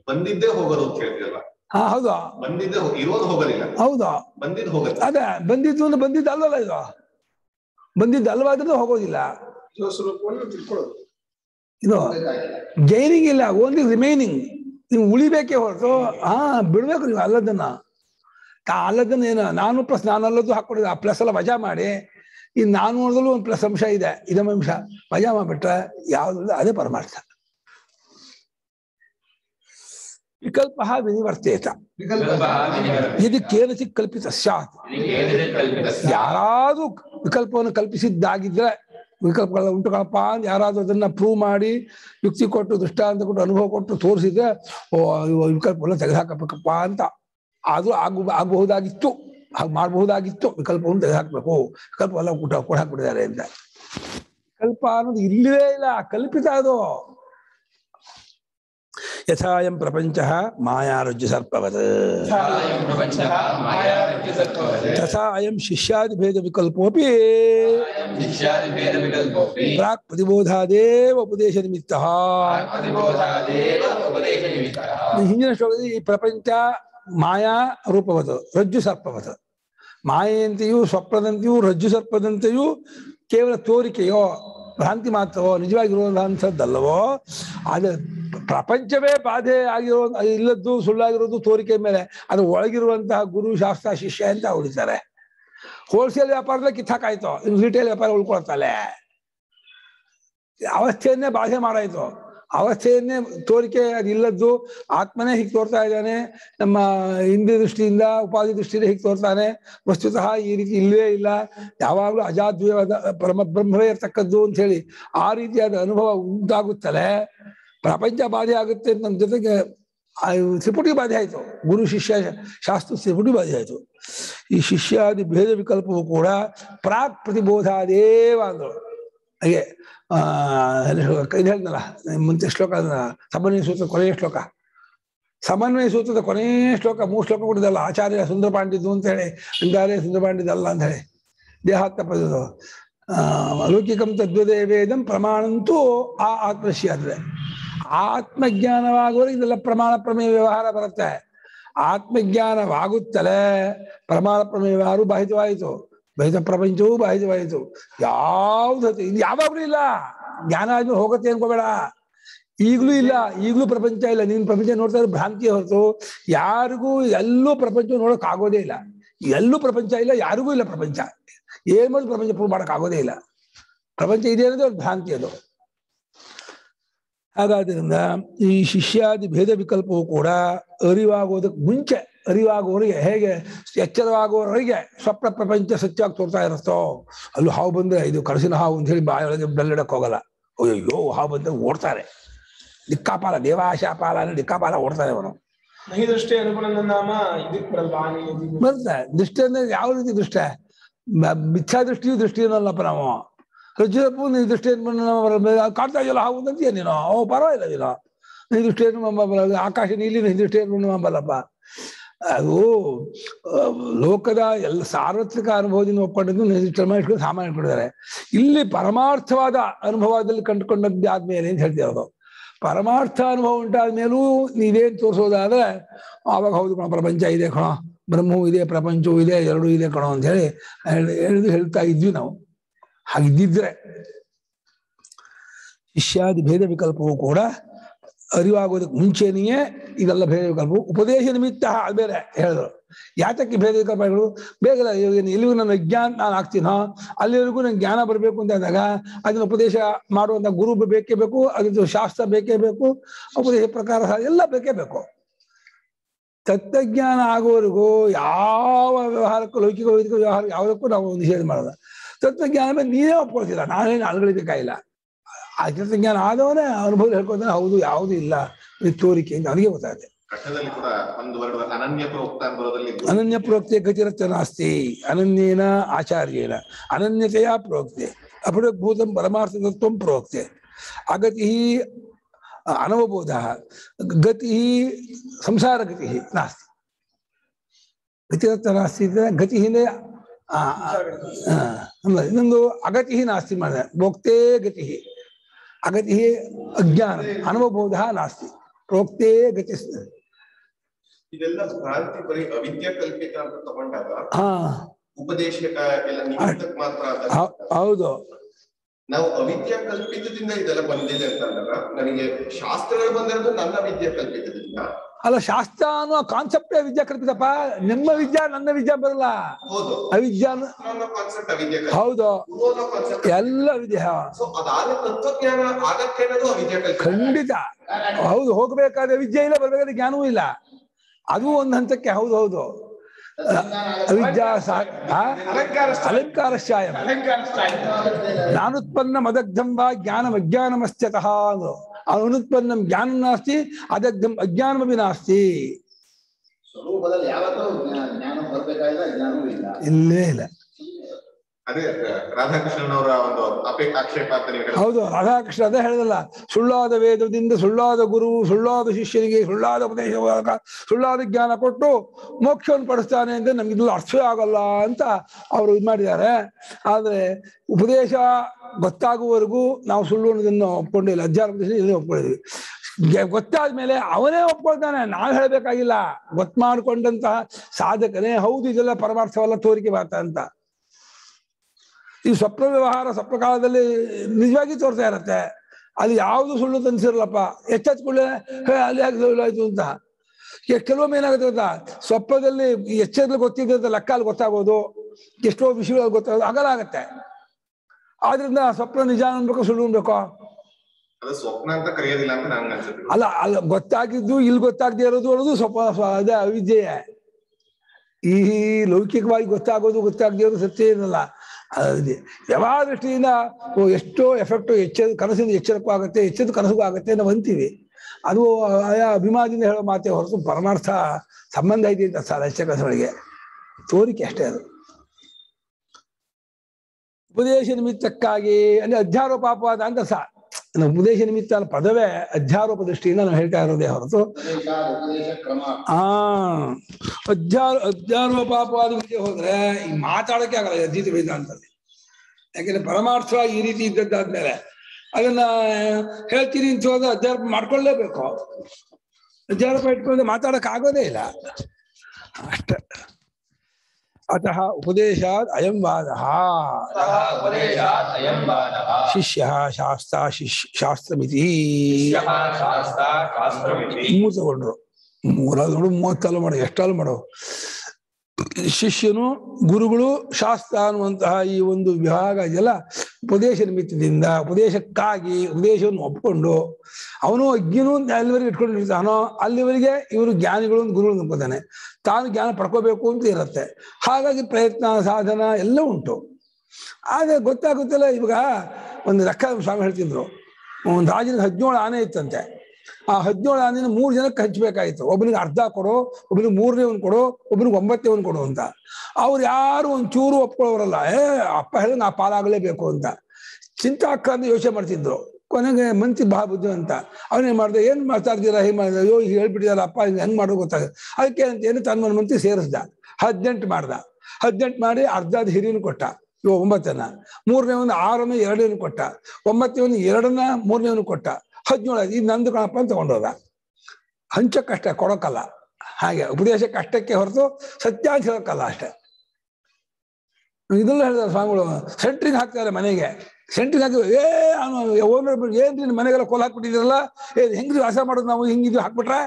ಬಂದಿದ್ದೇ ಹೋಗೋದು ಅಂತ ಹಾ ಹೌದು. ಬಂದಿದ್ದೇ ಇರೋದು ಹೋಗೋದಿಲ್ಲ. ಹೌದು. ಬಂದಿದ್ದು ಹೋಗುತ್ತೆ ಅದೇ ಬಂದಿದ್ದು ಅಂದ್ರೆ ಬಂದಿದ್ದು ಅಲ್ಲಲ್ಲ ಇದು ಬಂದಿದ್ದು ಅಲ್ವಾದ್ರೂ ಹೋಗೋದಿಲ್ಲ ಇದು ಗೈನಿಂಗ್ ಇಲ್ಲ ಓನ್ಲಿ ರಿಮೈನಿಂಗ್ ನೀವು ಉಳಿಬೇಕೇ ಹೊರತು ಹಾ ಬಿಡ್ಬೇಕು ನೀವು ಅಲ್ಲದನ್ನ. ಅಲ್ಲದನ್ನ ಏನು ನಾನು ಪ್ಲಸ್ ನಾನು ಅಲ್ಲದ್ದು ಹಾಕೊಂಡಿದ್ದೆ ಪ್ಲಸ್ ಎಲ್ಲ ವಜಾ ಮಾಡಿ ಈ ನಾನು ನೋಡಿದಲ್ಲೂ ಒಂದು ಪ್ಲಸ್ ಅಂಶ ಇದೆ. ಇದಮ್ಮ ಅಂಶ. ವಜಾ ಬಿಟ್ರೆ ಯಾವ್ದು ಅದೇ ಪರಮಾರ್ಥ. ವಿಕಲ್ಪ ವಿನಿವರ್ತೇತ. ಇದು ಕೇನಚಿತ್ ಕಲ್ಪಿತ ಸ್ಯಾತ್. ಯಾರಾದ್ರೂ ವಿಕಲ್ಪವನ್ನು ಕಲ್ಪಿಸಿದ್ದಾಗಿದ್ರೆ ವಿಕಲ್ಪಗಳ ಉಂಟುಗಳಪ್ಪ ಅಂತ ಯಾರಾದ್ರೂ ಅದನ್ನ ಪ್ರೂವ್ ಮಾಡಿ ಯುಕ್ತಿ ಕೊಟ್ಟು ದೃಷ್ಟಾಂತ ಕೊಟ್ಟು ಅನುಭವ ಕೊಟ್ಟು ತೋರಿಸಿದ್ರೆ ಓ ವಿಕಲ್ಪವನ್ನು ತೆಗೆದುಹಾಕಬೇಕಪ್ಪ ಅಂತ ಆದ್ರೂ ಆಗು ಆಗಬಹುದಾಗಿತ್ತು. ಹಾಗೆ ಮಾಡಬಹುದಾಗಿತ್ತು ವಿಕಲ್ಪವನ್ನು ತೆಗೆದುಹಾಕ್ಬೇಕು ವಿಕಲ್ಪವೆಲ್ಲ ಊಟ ಕೂಡ ಹಾಕ್ಬಿಟ್ಟಿದ್ದಾರೆ ಅಂತ. ವಿಕಲ್ಪ ಅನ್ನೋದು ಇಲ್ಲವೇ ಇಲ್ಲ ಕಲ್ಪಿತ ಅದು. ಯಥಾಯಂ ಪ್ರಪಂಚ ಮಾಯಾರುಜ್ಯ ಸರ್ಪವತ್. ತಥಾ ಅಯಂ ಶಿಷ್ಯಾದಿ ಭೇದ ವಿಕಲ್ಪೋಪಿ. ಪ್ರಾಕ್ ಪ್ರತಿಬೋಧಾದೇವ ಉಪದೇಶ ನಿಮಿತ್ತ. ಹಿಂದಿನ ಶ್ಲೋಕದಲ್ಲಿ ಈ ಪ್ರಪಂಚ ಮಾಯಾ ರೂಪವತ್ ರಜ್ಜು ಸರ್ಪವತ್. ಮಾಯೆಯಂತೆಯೂ ಸ್ವಪ್ನದಂತೆಯೂ ರಜ್ಜು ಸರ್ಪದಂತೆಯೂ ಕೇವಲ ತೋರಿಕೆಯೋ, ಭ್ರಾಂತಿ ಮಾತ್ರವೋ ನಿಜವಾಗಿರುವಂಥದ್ದಲ್ಲವೋ ಅದು ಪ್ರಪಂಚವೇ ಬಾಧೆ ಆಗಿರೋ, ಇಲ್ಲದ್ದು ಸುಳ್ಳಾಗಿರೋದು ತೋರಿಕೆ ಮೇಲೆ, ಅದು ಒಳಗಿರುವಂತಹ ಗುರು, ಶಾಸ್ತ್ರ, ಶಿಷ್ಯ ಅಂತ ಉಳಿತಾರೆ. ಹೋಲ್ಸೇಲ್ ವ್ಯಾಪಾರದಲ್ಲಿ ಕಿತ್ತಾಕಾಯ್ತು. ಇನ್ನು ರಿಟೇಲ್ ವ್ಯಾಪಾರ ಉಳ್ಕೊಳ್ತಾಳೆ. ಅವಸ್ಥೆಯನ್ನೇ ಬಾಧೆ ಮಾಡಾಯ್ತು. ಅವಸ್ಥೆಯನ್ನೇ ತೋರಿಕೆ ಅದಿಲ್ಲದ್ದು ಆತ್ಮನೇ ಹೀಗೆ ತೋರ್ತಾ ಇದ್ದಾನೆ. ನಮ್ಮ ಹಿಂದಿ ದೃಷ್ಟಿಯಿಂದ, ಉಪಾಧಿ ದೃಷ್ಟಿಯಿಂದ ಹೀಗೆ ತೋರ್ತಾನೆ. ವಸ್ತುತಃ ಈ ರೀತಿ ಇಲ್ಲವೇ ಇಲ್ಲ. ಯಾವಾಗಲೂ ಅಜಾದ್ವಯವಾದ ಪರಮ ಬ್ರಹ್ಮವೇ ಇರ್ತಕ್ಕದ್ದು ಅಂತ ಹೇಳಿ ಆ ರೀತಿಯಾದ ಅನುಭವ ಉಂಟಾಗುತ್ತಲೇ. ಪ್ರಪಂಚ ಬಾಧೆ ಆಗುತ್ತೆ ನಮ್ಮ ಜೊತೆಗೆ ತ್ರಿಪುಟಿ ಬಾಧೆ ಆಯಿತು. ಗುರು ಶಿಷ್ಯ ಶಾಸ್ತ್ರ ತ್ರಿಪುಟಿ ಬಾಧೆ ಆಯಿತು. ಈ ಶಿಷ್ಯಾದಿ ಭೇದ ವಿಕಲ್ಪವು ಕೂಡ ಪ್ರಾಕ್ ಪ್ರತಿಬೋಧಾದೇವ ಅಂದ್ರು ಹಾಗೆ? ಇದು ಹೇಳ್ದಲ್ಲ ಮುಂಚೆ ಶ್ಲೋಕ ಸಮನ್ವಯ ಸೂತ್ರದ ಕೊನೆಯ ಶ್ಲೋಕ. ಸಮನ್ವಯ ಸೂತ್ರದ ಕೊನೆಯ ಶ್ಲೋಕ, ಮೂರು ಶ್ಲೋಕ ಕೊಟ್ಟಿದ್ದಲ್ಲ ಆಚಾರ್ಯ ಸುಂದರ ಪಾಂಡಿದ್ದು ಅಂತ ಹೇಳಿ ಅಂಗಾರ್ಯ ಸುಂದರ ಪಾಂಡಿದಲ್ಲ ಅಂತ ಹೇಳಿ, ದೇಹಾತ್ಮ ಪದದು ಆ ಲೌಕಿಕಂ ತದ್ವದೇ ವೇದಂ ಪ್ರಮಾಣಂತೂ ಆ ಆತ್ಮಶ್ಯ ಆದರೆ. ಆತ್ಮಜ್ಞಾನವಾಗುವ ಇದೆಲ್ಲ ಪ್ರಮಾಣ ಪ್ರಮೇಯ ವ್ಯವಹಾರ ಬರುತ್ತೆ. ಆತ್ಮಜ್ಞಾನವಾಗುತ್ತಲೇ ಪ್ರಮಾಣ ಪ್ರಮೇಯ ವ್ಯವಹಾರ ಬಾಹಿತವಾಯಿತು. ಬಹಿತ ಪ್ರಪಂಚವೂ ಬಾಯ್ದು ಯಾವ್ದು ಇದು ಯಾವಾಗ್ಲೂ ಇಲ್ಲ. ಜ್ಞಾನ ಆದ್ಮೇಲೆ ಹೋಗತ್ತೆ ಅನ್ಕೋಬೇಡ. ಈಗಲೂ ಇಲ್ಲ. ಈಗಲೂ ಪ್ರಪಂಚ ಇಲ್ಲ. ನೀನ್ ಪ್ರಪಂಚ ನೋಡ್ತಾ ಇರೋ ಭ್ರಾಂತಿ ಹೊರತು ಯಾರಿಗೂ ಎಲ್ಲೂ ಪ್ರಪಂಚ ನೋಡಕ್ ಆಗೋದೇ ಇಲ್ಲ. ಎಲ್ಲೂ ಪ್ರಪಂಚ ಇಲ್ಲ, ಯಾರಿಗೂ ಇಲ್ಲ ಪ್ರಪಂಚ. ಏನ್ ಮಾಡಿದ್ರು ಪ್ರಪಂಚ ಪ್ರೂವ್ ಮಾಡಕ್ ಆಗೋದೇ ಇಲ್ಲ. ಪ್ರಪಂಚ ಇದೆ ಅನ್ನೋದು ಒಂದು ಭ್ರಾಂತಿ ಅದು. ಹಾಗಾದ್ರಿಂದ ಈ ಶಿಷ್ಯಾದಿ ಭೇದ ವಿಕಲ್ಪವು ಕೂಡ ಅರಿವಾಗೋದಕ್ಕೆ ಮುಂಚೆ ಅರಿವಾಗುವವರಿಗೆ ಹೇಗೆ ಎಚ್ಚರವಾಗುವವರಿಗೆ ಸ್ವಪ್ನ ಪ್ರಪಂಚ ಸತ್ಯವಾಗಿ ತೋರ್ತಾ ಇರುತ್ತೋ ಅಲ್ಲೂ ಹಾವು ಬಂದ್ರೆ ಇದು ಕಳಸಿನ ಹಾವು ಅಂತ ಹೇಳಿ ಬಾಯೊಳಗೆ ಬೆಲ್ಲಿಡಕ್ ಹೋಗಲ್ಲ. ಅಯ್ಯೋ ಹಾವು ಬಂದ್ರೆ ಓಡ್ತಾರೆ. ದಿಕ್ಕಾಪಾಲ ದೇವಾಶಾಪಾಲ ಅಂದ್ರೆ ದಿಕ್ಕಾಪಾಲ ಓಡ್ತಾರೆ ಅವನು. ಬರುತ್ತೆ. ದೃಷ್ಟಿ ಅಂದ್ರೆ ಯಾವ ರೀತಿ ದೃಷ್ಟ? ಮಿಥ್ಯಾ ದೃಷ್ಟಿಯು ದೃಷ್ಟಿ ಅನ್ನಲ್ಲಪ್ಪ ನಾವು ರಜ್ಜುರಪ್ಪು ನೀ ದೃಷ್ಟಿ ಕಾಡ್ತಾ ಇದೆಯಲ್ಲ ಹಾವು ಅಂತೀಯ ನೀನು? ಓ ಪರವಾಗಿಲ್ಲ ನೀನು. ನೀ ದೃಷ್ಟಿ ಬರಲ್ಲ. ಆಕಾಶ ನೀಲಿ ನೀ ದೃಷ್ಟಿ ಬಲ್ಲಪ್ಪ ಅದು ಲೋಕದ ಎಲ್ಲ ಸಾರ್ವತ್ರಿಕ ಅನುಭವದಿಂದ ಒಪ್ಪಿಕೊಂಡು ನಿರ್ದಿಷ್ಟ ಸಾಮಾನ್ಯ ಕೊಡಿದ್ದಾರೆ ಇಲ್ಲಿ ಪರಮಾರ್ಥವಾದ ಅನುಭವದಲ್ಲಿ ಕಂಡುಕೊಂಡದ್ದಾದ್ಮೇಲೆ ಅಂತ ಹೇಳ್ತೀವಿ ಅವರು? ಪರಮಾರ್ಥ ಅನುಭವ ಉಂಟಾದ ಮೇಲೂ ನೀವೇನ್ ತೋರಿಸೋದಾದ್ರೆ, ಆವಾಗ ಹೌದು ಕಣ, ಪ್ರಪಂಚ ಇದೆ ಕಣ, ಬ್ರಹ್ಮವೂ ಇದೆ, ಪ್ರಪಂಚವೂ ಇದೆ, ಎರಡೂ ಇದೆ ಕಣೋ ಅಂತ ಹೇಳಿ- ಹೇಳಿದು ಹೇಳ್ತಾ ಇದ್ವಿ ನಾವು. ಹಾಗಿದ್ದಿದ್ರೆ ಶಿಷ್ಯಾದಿ ಭೇದ ವಿಕಲ್ಪವೂ ಕೂಡ ಅರಿವಾಗೋದಕ್ಕೆ ಮುಂಚೆನೆಯೇ ಇದೆಲ್ಲ ಭೇದ ವಿಕಲ್ಪವು ಉಪದೇಶ ನಿಮಿತ್ತ ಅದು ಬೇರೆ ಹೇಳಿದ್ರು. ಯಾತಕ್ಕೆ ಭೇದ ವಿಕಲ್ಪಗಳು? ಬೇಗ ಎಲ್ಲಿಗೂ ನನ್ನ ವಿಜ್ಞಾನ ನಾನು ಆಗ್ತೀನೋ ಅಲ್ಲಿವರೆಗೂ ನಂಗೆ ಜ್ಞಾನ ಬರಬೇಕು ಅಂತ ಅಂದಾಗ ಅದನ್ನ ಉಪದೇಶ ಮಾಡುವಂಥ ಗುರು ಬೇಕೇ ಬೇಕು, ಅದ್ರದ್ದು ಶಾಸ್ತ್ರ ಬೇಕೇ ಬೇಕು, ಉಪದೇಶ ಪ್ರಕಾರ ಎಲ್ಲ ಬೇಕೇ ಬೇಕು. ತತ್ವಜ್ಞಾನ ಆಗುವವರೆಗೂ ಯಾವ ವ್ಯವಹಾರಕ್ಕೂ, ಲೌಕಿಕ ವೈದಿಕ ವ್ಯವಹಾರ ಯಾವುದಕ್ಕೂ ನಾವು ನಿಷೇಧ ಮಾಡಲ್ಲ. ತತ್ವಜ್ಞಾನ ಮೇಲೆ ನೀನೇ ಒಪ್ಕೊಳ್ತಿಲ್ಲ, ನಾನೇನು ಅಲ್ಗಳಿಬೇಕಾಗಿಲ್ಲ ಆ ತತ್ವಜ್ಞಾನ ಆದವನೇ ಅನುಭವ ಹೇಳ್ಕೊತಾನೆ ಹೌದು ಯಾವುದು ಇಲ್ಲ ಇದು ತೋರಿಕೆ ಅಂತ ನನಗೆ ಗೊತ್ತಾಗುತ್ತೆ ಕಟ್ಟದಲ್ಲಿ ಕೂಡ ಒಂದು ವರ್ಗ ಅನನ್ಯ ಪ್ರೋಕ್ತ ಬರೋದಲ್ಲಿ ಅನನ್ಯ ಪ್ರೋಕ್ತೆ ಗತಿರತ್ವ ನಾಸ್ತಿ ಅನನ್ಯೇನ ಆಚಾರ್ಯೇನ ಅನನ್ಯತೆಯ ಪ್ರೋಕ್ತೆ ಅಪಡಭೂತಂ ಪರಮಾರ್ಥ ತತ್ವಂ ಪ್ರೋಕ್ತೆ ಅಗತಿ ಅನವಬೋಧ ಗತಿ ಸಂಸಾರ ಗತಿ ನಾಸ್ತಿ ಗತಿರತ್ವ ನಾಸ್ತಿ ಅಂದ್ರೆ ಗತಿ ಹಿಂದೆ ಆ, ಆ, ಅಲ್ಲ, ಇನ್ನೊಂದು ಅಗತಿ ನಾಸ್ತಿ ಮಾಡಿದೆ ಭೋಕ್ತೇ ಗತಿ ಅಗತಿ ಅಜ್ಞಾನ ಅನವಬೋಧ ನಾಸ್ತಿ. ಪ್ರೋಕ್ತೇ ಗತಿಸ್ತದೆ ಇದೆಲ್ಲ ಭ್ರಾಂತಿ ಬರೀ ಅವಿದ್ಯಾ ಕಲ್ಪಿತ ಅಂತ ತಗೊಂಡಾಗ ಹಾ. ಉಪದೇಶಕ ಎಲ್ಲ ನಿಮಿತ್ತಕ್ ಮಾತ್ರ ಹೌದು. ನಾವು ಅವಿದ್ಯಾ ಕಲ್ಪಿತದಿಂದ ಇದೆಲ್ಲ ಬಂದಿದೆ ಅಂತ ಅಂದಾಗ ನನಗೆ ಶಾಸ್ತ್ರಗಳು ಬಂದಿರೋದು ನನ್ನ ವಿದ್ಯಾ ಕಲ್ಪಿತದಿಂದ. ಅಲ್ಲ ಶಾಸ್ತ್ರ ಅನ್ನೋ ಕಾನ್ಸೆಪ್ಟೇ ವಿದ್ಯಾ ಕಲ್ಪಿತಪ್ಪ ನಿಮ್ಮ ವಿದ್ಯಾ ನನ್ನ ವಿದ್ಯಾ ಬರಲ್ಲ. ಹೌದು. ಅವಿದ್ಯಾ ಹೌದು. ಎಲ್ಲ ವಿದ್ಯಾ ಖಂಡಿತ. ಹೌದು ಹೋಗಬೇಕಾದ ವಿದ್ಯೆ ಇಲ್ಲ ಬರ್ಬೇಕಾದ್ರೆ ಜ್ಞಾನವೂ ಇಲ್ಲ. ಅದು ಒಂದ್ ಹಂತಕ್ಕೆ ಹೌದು ಹೌದು. ಅಲಂಕಾರ ಅಲಂಕಾರಶ್ಚಾಯ ನಾನುತ್ಪನ್ನ ಮದಗ್ಧಂ ವಾ ಜ್ಞಾನಂ ಅಜ್ಞಾನಮಸ್ತ್ಯತಃ ಅಂದ್ರು. ಅನುತ್ಪನ್ನಂ ಜ್ಞಾನ ನಾಸ್ತಿ ಅದಗ್ಧಂ ಅಜ್ಞಾನಮಪಿ ನಾಸ್ತಿ ಸ್ವರೂಪದಲ್ಲಿ ಯಾವತ್ತೂ ಜ್ಞಾ- ಜ್ಞಾನ ಬರ್ಬೇಕಾಗಿಲ್ಲ ಜ್ಞಾನವೂ ಇಲ್ಲ ಇಲ್ಲೇ ಇಲ್ಲ ಹೌದು, ರಾಧಾಕೃಷ್ಣ ಅದೇ ಹೇಳಿದಲ್ಲ, ಸುಳ್ಳಾದ ವೇದದಿಂದ ಸುಳ್ಳಾದ ಗುರು, ಸುಳ್ಳಾದ ಶಿಷ್ಯನಿಗೆ ಸುಳ್ಳಾದ ಉಪದೇಶ ಸುಳ್ಳಾದ ಜ್ಞಾನ ಕೊಟ್ಟು ಮೋಕ್ಷವನ್ನು ಪಡಿಸ್ತಾನೆ ಅಂತ ನಮ್ಗೆ ಇದು ಅರ್ಥವೇ ಆಗಲ್ಲ ಅಂತ ಅವರು ಇದು ಮಾಡಿದ್ದಾರೆ. ಆದ್ರೆ ಉಪದೇಶ ಗೊತ್ತಾಗುವವರೆಗೂ ನಾವು ಸುಳ್ಳು ಅನ್ನೋದನ್ನು ಒಪ್ಕೊಂಡಿಲ್ಲ ಅಜ್ಜಾರ ಉಪದೇಶ ಒಪ್ಕೊಂಡಿದ್ವಿ ಗೊತ್ತಾದ ಮೇಲೆ ಅವನೇ ಒಪ್ಕೊಳ್ತಾನೆ, ನಾವು ಹೇಳಬೇಕಾಗಿಲ್ಲ. ಗೊತ್ತು ಮಾಡ್ಕೊಂಡಂತಹ ಸಾಧಕನೇ, ಹೌದು, ಇದೆಲ್ಲ ಪರಮಾರ್ಥವಲ್ಲ, ತೋರಿಕೆ ಮಾತ ಅಂತ. ಈ ಸ್ವಪ್ನ ವ್ಯವಹಾರ ಸ್ವಪ್ನ ಕಾಲದಲ್ಲಿ ನಿಜವಾಗಿ ತೋರ್ತಾ ಇರತ್ತೆ. ಅಲ್ಲಿ ಯಾವುದು ಸುಳ್ಳು ತನ್ಸಿರಲ್ಲಪ್ಪ ಎಚ್ಚೆತ್ಕೊಳ್ಳೆ ಹೇ ಅಲ್ಲಿ ಯಾಕೆ ಸುಳ್ಳು ಆಯ್ತು ಅಂತ. ಕೆಲವೊಮ್ಮೆ ಏನಾಗುತ್ತೆ ಅಂತ ಸ್ವಪ್ನದಲ್ಲಿ ಎಚ್ಚರಲ್ಲಿ ಗೊತ್ತಿದ್ದಂತ ಲೆಕ್ಕ ಅಲ್ಲಿ ಗೊತ್ತಾಗೋದು ಎಷ್ಟೋ ವಿಷಯಗಳು ಗೊತ್ತಾಗೋದು ಅಗಲ ಆಗತ್ತೆ. ಆದ್ರಿಂದ ಸ್ವಪ್ನ ನಿಜ ಅನ್ಬೇಕು ಸುಳ್ಳು ಅನ್ಬೇಕು. ಅಲ್ಲ ಅಲ್ಲ ಗೊತ್ತಾಗಿದ್ದು ಇಲ್ಲಿ ಗೊತ್ತಾಗದೆ ಇರೋದು ಅನ್ನೋದು ಸ್ವಲ್ಪ ಸ್ವ- ಅದೇ ಅವಿದ್ಯೆಯೇ ಈ ಲೌಕಿಕವಾಗಿ ಗೊತ್ತಾಗೋದು ಗೊತ್ತಾಗದೆ ಇರೋದು ಸತ್ಯ ಏನಲ್ಲ. ವ್ಯವಹಾರ ದೃಷ್ಟಿಯಿಂದ ಎಷ್ಟೋ ಎಫೆಕ್ಟ್ ಎಚ್ಚರ ಕನಸಿಂದ ಎಚ್ಚರಕ್ಕೂ ಆಗುತ್ತೆ ಎಚ್ಚರದ ಕನಸಿಗೂ ಆಗುತ್ತೆ ನಾವು ಅಂತೀವಿ ಅದು ಆಯಾ ಅಭಿಮಾನದಿಂದ ಹೇಳೋ ಮಾತೆ ಹೊರತು ಪರಮಾರ್ಥ ಸಂಬಂಧ ಇದೆ ಅಂತ ಎಚ್ಚರ ಕನಸುಗಳಿಗೆ ತೋರಿಕೆ ಅಷ್ಟೇ ಅದು. ಉಪದೇಶ ನಿಮಿತ್ತಕ್ಕಾಗಿ, ಅಂದ್ರೆ ಅಧ್ಯಾರೋಪಾಪವಾದ ಅಂತ ಸಹ ನಾವು ಉಪದೇಶ ನಿಮಿತ್ತ ಅಲ್ಲಿ ಪದವೇ ಅಧ್ಯಾರೋಪ ದೃಷ್ಟಿಯಿಂದ ನಾವು ಹೇಳ್ತಾ ಇರೋದೇ ಹೊರತು. ಆ, ಅಧ್ಯಾರ ಅಧ್ಯಾರೋಪಾಪವಾದ ಬಗ್ಗೆ ಹೋದ್ರೆ ಈ ಮಾತಾಡಕ್ಕೆ ಆಗಲ್ಲ ಅದ್ವೈತ ವೇದಾಂತದಲ್ಲಿ. ಯಾಕೆಂದ್ರೆ ಪರಮಾರ್ಥ ಈ ರೀತಿ ಇದ್ದದ್ದಾದ್ಮೇಲೆ ಅದನ್ನ ಹೇಳ್ತೀನಿ ಅಂತ ಹೋದ್ರೆ ಅಧ್ಯಾರೋಪ ಮಾಡ್ಕೊಳ್ಳೇಬೇಕು. ಅಧ್ಯಾರೋಪ ಇಟ್ಕೊಂಡು ಮಾತಾಡಕ್ ಆಗೋದೇ ಇಲ್ಲ. ಅಷ್ಟೇ. ಅತಃ ಉಪದೇಶಾದ್ ಅಯಂ ವಾದ ಸಹ ಉಪದೇಶಾತ್ ಅಯಂ ವಾದಃ ಶಿಷ್ಯ ಶಾಸ್ತ್ರ ಶಿಷ್ಯ ಶಾಸ್ತ್ರಮಿತಿ ಶಿಷ್ಯಃ ಶಾಸ್ತ್ರ ಶಾಸ್ತ್ರಮಿತಿ ಮೂರು ತಗೊಂಡ್ರು ಮೂರಾದ್ರು ಮೂವತ್ತಲ್ಲ ಮಾಡು ಎಷ್ಟಲ್ಲ ಮಾಡು ಶಿಷ್ಯನು, ಗುರುಗಳು ಶಾಸ್ತ್ರ ಅನ್ನುವಂತಹ ಈ ಒಂದು ವಿಭಾಗ ಇದೆಲ್ಲ ಉಪದೇಶ ನಿಮಿತ್ತದಿಂದ, ಉಪದೇಶಕ್ಕಾಗಿ ಉಪದೇಶವನ್ನು ಒಪ್ಪಿಕೊಂಡು ಅವನು ಅಜ್ಞನು ಅಂತ ಇಟ್ಕೊಂಡು ಇಟ್ಕೊಂಡಿರ್ತಾನೋ ಅಲ್ಲಿವರೆಗೆ ಇವರು ಜ್ಞಾನಿಗಳು ಗುರುಗಳು ನಂಬ್ಕೊತಾನೆ ತಾನು ಜ್ಞಾನ ಪಡ್ಕೋಬೇಕು ಅಂತ ಇರುತ್ತೆ. ಹಾಗಾಗಿ ಪ್ರಯತ್ನ, ಸಾಧನ ಎಲ್ಲ ಉಂಟು. ಆದರೆ ಗೊತ್ತಾಗುತ್ತಲ್ಲ ಇವಾಗ ಒಂದು ರಕ್ಕ ಸ್ವಾಮಿ ಹೇಳ್ತಿದ್ರು, ಒಂದು ರಾಜನ ಹದಿನೇಳು ಆನೆ ಇತ್ತಂತೆ. ಆ ಹದಿನೇಳು ಆನೆಯನ್ನು ಮೂರು ಜನಕ್ಕೆ ಹಂಚ್ಬೇಕಾಯ್ತು. ಒಬ್ಬನಿಗೆ ಅರ್ಧ ಕೊಡು ಒಬ್ಬನಿಗೆ ಮೂರನೇ ಒಂದು ಕೊಡು ಒಬ್ಬನಿಗೆ ಒಂಬತ್ತನೇ ಒಂದು ಕೊಡು ಅಂತ. ಅವ್ರು ಯಾರು ಒಂದು ಚೂರು ಒಪ್ಕೊಳ್ಳೋರಲ್ಲ, ಏ, ಅಪ್ಪ ಹೇಳಿದ್ರೆ ನಾ ಪಾಲಾಗಲೇಬೇಕು ಅಂತ. ಚಿಂತಾಕ್ರಾಂತ ಯೋಚನೆ ಮಾಡ್ತಿದ್ರು. ಕೊನೆಗೆ ಮಂತಿ ಬಾ ಬುದ್ಧಿ ಅಂತ ಅವನೇನ್ ಮಾಡ್ದೆ, ಏನ್ ಇದ್ದೀರಾ ಹೇಗೆ ಮಾಡಿದ ಅಯ್ಯೋ, ಈಗ ಹೇಳ್ಬಿಟ್ಟಿದಾರ ಅಪ್ಪ ಹಿಂಗೆ ಹೆಂಗ್ ಮಾಡೋ ಗೊತ್ತಾಗ ಅದಕ್ಕೆ ಅಂತ ಏನು ತನ್ನ ಮಂತಿ ಸೇರಿಸ್ದ. ಹದಿನೆಂಟು ಮಾಡ್ದ. ಹದಿನೆಂಟು ಮಾಡಿ ಅರ್ಧದ ಹಿರಿಯನು ಕೊಟ್ಟ. ಇವ ಒಂಬತ್ತನ. ಮೂರನೇ ಒಂದು ಆರನ್ನು ಎರಡನ್ನು ಕೊಟ್ಟ. ಒಂಬತ್ತನೇ ಒಂದು ಎರಡನ್ನ ಮೂರನೇ ಕೊಟ್ಟ. ಹದಿನೇಳು ಇದು ನಂದು ಕಣಪ್ಪ ಅಂತ ತಗೊಂಡೋದ ಹಂಚಕ್ಕಷ್ಟೇ ಕೊಡೋಕ್ಕಲ್ಲ ಹಾಗೆ ಉಪದೇಶ ಕಷ್ಟಕ್ಕೆ ಹೊರತು ಸತ್ಯ ಅಂತ ಹೇಳಕ್ಕಲ್ಲ ಅಷ್ಟೆ. ಇದೆಲ್ಲ ಹೇಳಿದ ಸ್ವಾಮಿಗಳು, ಸೆಂಟ್ರಿಂಗ್ ಹಾಕ್ತಾರೆ ಮನೆಗೆ. ಸೆಂಟ್ರಿಂಗ್ ಹಾಕಿ ಏ, ಅವನು ಓನರ್ ಏನ್ರಿ ಮನೆಗೆಲ್ಲ ಕೋಲ್ ಹಾಕ್ಬಿಟ್ಟಿದ್ರಲ್ಲ ಏ, ಹೆಂಗ್ರಿ ವಾಸ ಮಾಡೋದು ನಾವು? ಹಿಂಗಿದ್ವಿ ಹಾಕ್ಬಿಟ್ರೆ?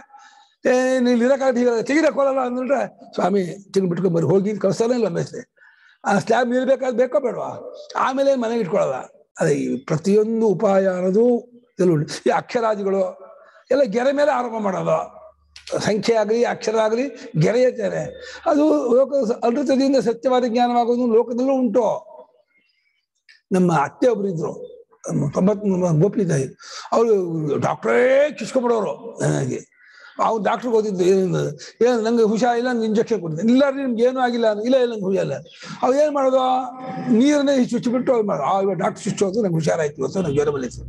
ಏ ನೀವು ಇರಕ್ಕಾಗ ತೆಗಿರ ಕೋಲಲ್ಲ. ಅಂದ್ಬಿಟ್ರೆ, ಸ್ವಾಮಿ, ತಿಂಗ್ ಬಿಟ್ಕೊಂಡ್ ಬರ್ರಿ ಹೋಗಿ ಕಳ್ಸಲ್ಲ ಇಲ್ಲ ಮೇಸ್ತೆ ಆ ಸ್ಲ್ಯಾಬ್ ನಿಲ್ಬೇಕಾದ್ ಬೇಕೋ ಬೇಡವಾ? ಆಮೇಲೆ ಮನೆಗೆ ಇಟ್ಕೊಳಲ್ಲ ಅದೇ ಪ್ರತಿಯೊಂದು ಉಪಾಯ ಅನ್ನೋದು ಉಂಟು ಈ ಅಕ್ಷರಾದಿಗಳು ಎಲ್ಲ ಗೆರೆ ಮೇಲೆ ಆರಂಭ ಮಾಡೋದು. ಸಂಖ್ಯೆ ಆಗಲಿ, ಅಕ್ಷರ ಆಗಲಿ ಗೆರೆಯುತ್ತೇನೆ ಅದು ಲೋಕ ಅನೃತದಿಂದ ಸತ್ಯವಾದ ಜ್ಞಾನವಾಗೋದು ಲೋಕದಲ್ಲೂ ಉಂಟು. ನಮ್ಮ ಅತ್ತೆ ಒಬ್ರು ಇದ್ರು. ತೊಂಬತ್ ಗೋಪಿ ತಾಯಿ ಅವರು ಡಾಕ್ಟ್ರೇ ಕಿಸ್ಕೊಂಡ್ಬಿಡೋರು ನನಗೆ. ಅವ್ರು ಡಾಕ್ಟ್ರಿಗೆ ಓದಿದ್ದು ಏನು ಏನು ನಂಗೆ ಹುಷಾರಿಲ್ಲ ಇಂಜೆಕ್ಷನ್ ಕೊಡ್ತೀನಿ ಇಲ್ಲ ರೀ ನಿಮ್ಗೆ ಏನೂ ಆಗಿಲ್ಲ ಇಲ್ಲ ಇಲ್ಲ, ನಂಗೆ ಹುಷಾರಿಲ್ಲ ಅವ್ ಏನು ಮಾಡೋದು? ನೀರನ್ನೇ ಚುಚ್ಚಿಬಿಟ್ಟು ಮಾಡೋದು ಆ, ಇವಾಗ ಡಾಕ್ಟರ್ ಚುಚ್ಚು ನಂಗೆ ಹುಷಾರಾಯ್ತು ಇವತ್ತು ನಂಗೆ ಜ್ವರ ಬಂದಿತ್ತು.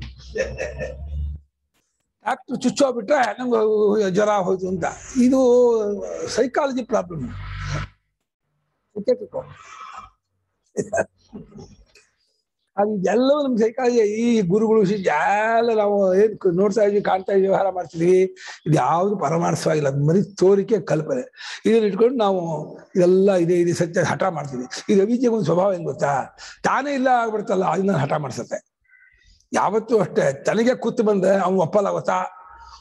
ಡಾಕ್ಟರ್ ಚುಚ್ಚೋಗ್ಬಿಟ್ರೆ ನಂಗೆ ಜ್ವರ ಹೋಯ್ತು ಅಂತ. ಇದು ಸೈಕಾಲಜಿ ಪ್ರಾಬ್ಲಮ್ ಎಲ್ಲವೂ ನಮ್ಗೆ ಸೈಕಾಲಜಿ ಈ ಗುರುಗಳು ಎಲ್ಲ ನಾವು ಏನ್ ನೋಡ್ತಾ ಇದೀವಿ, ಕಾಣ್ತಾ ಇದೀವಿ, ವ್ಯವಹಾರ ಮಾಡ್ತಿದೀವಿ, ಇದು ಯಾವುದು ಪರಮಾರ್ಥವಾಗಿಲ್ಲ. ಅದು ಮರಿ ತೋರಿಕೆ ಕಲ್ಪನೆ. ಇದನ್ನ ಇಟ್ಕೊಂಡು ನಾವು ಇದೆಲ್ಲ ಇದೆ ಇದೆ, ಸತ್ಯ ಹಠ ಮಾಡ್ತೀವಿ ಈ ಅವಿದ್ಯೆಗೆ ಒಂದು ಸ್ವಭಾವ ಏನ್ ಗೊತ್ತಾ? ತಾನೇ ಇಲ್ಲ ಆಗ್ಬಿಡ್ತಲ್ಲ, ಅದನ್ನ ಹಠ ಮಾಡ್ಸತ್ತೆ. ಯಾವತ್ತೂ ಅಷ್ಟೇ, ತನಗೆ ಕೂತು ಬಂದ್ರೆ ಅವ್ನು ಒಪ್ಪಲ್ಲ ಗೊತ್ತಾ?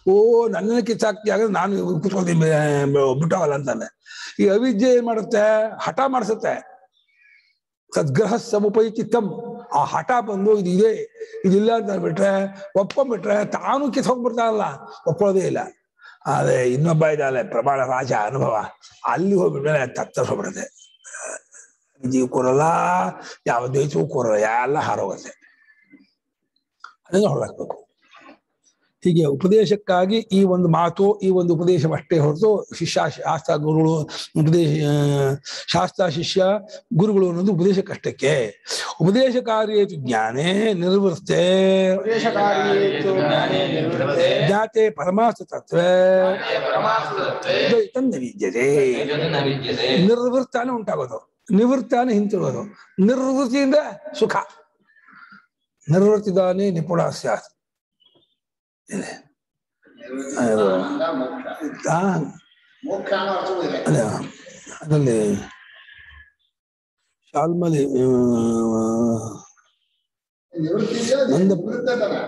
ಓ ನನ್ನ ಕಿಚ್ಚಾಕ್ತಿ ಆಗ ನಾನು ಕೂತ್ಕೊಳ್ತೀನಿ ಬಿಟ್ಟವಲ್ಲ ಅಂತಾನೆ. ಈ ಅವಿದ್ಯೆ ಏನ್ ಮಾಡುತ್ತೆ? ಹಠ ಮಾಡಿಸುತ್ತೆ. ಸದ್ಗ್ರಹ ಸಮುಪೈಚಿತ್ತಂ ಆ ಹಠ ಬಂದು ಇದು ಇದೆ ಇದಿಲ್ಲ ಅಂತ ಬಿಟ್ರೆ, ಒಪ್ಕೊಂಡ್ಬಿಟ್ರೆ ತಾನು ಅಲ್ಲ ಒಪ್ಕೊಳ್ಳೋದೇ ಇಲ್ಲ. ಆದ್ರೆ ಇನ್ನೊಬ್ಬ ಇದ್ದಾಳೆ ಪ್ರಬಾಳ ರಾಜ ಅನುಭವ. ಅಲ್ಲಿ ಹೋಗ್ಬಿಟ್ರೆ ತತ್ತರಿಸ್ಬಿಡುತ್ತೆ ಜೀವ ಕೂರಲ್ಲ, ಯಾವ ದೇಶವೂ ಕೂರಲ್ಲ, ಎಲ್ಲ ಹಾರೋಗುತ್ತೆ. ಅದನ್ನ ಹೊರಬೇಕು ಹೀಗೆ ಉಪದೇಶಕ್ಕಾಗಿ ಈ ಒಂದು ಮಾತು ಈ ಒಂದು ಉಪದೇಶವಷ್ಟೇ ಹೊರತು ಶಿಷ್ಯ ಶಾಸ್ತ್ರ ಗುರುಗಳು ಉಪದೇಶ ಶಾಸ್ತ್ರ ಶಿಷ್ಯ ಗುರುಗಳು ಅನ್ನೋದು ಉಪದೇಶಕ್ಕಷ್ಟಕ್ಕೆ ಉಪದೇಶ ಕಾರ್ಯ ಜ್ಞಾನೇ ನಿರ್ವೃತ್ತೆ. ಜ್ಞಾತೆ ಪರಮಾರ್ಥ ತತ್ವ. ವಿದ್ಯತೆ. ನಿರ್ವೃತ್ತಾನೆ ಉಂಟಾಗೋದು. ನಿವೃತ್ತಾನೆ ಹಿಂತಿರೋದು ನಿರ್ವೃತ್ತಿಯಿಂದ ಸುಖ. ನಿರ್ವೃತ್ತಿದಾನೆ ನಿಪುಣ ಸ್ಯಾತ್ ಅದೇ ಅದರಲ್ಲಿ ಶಾಲ್ಮಲಿ ನಂದ?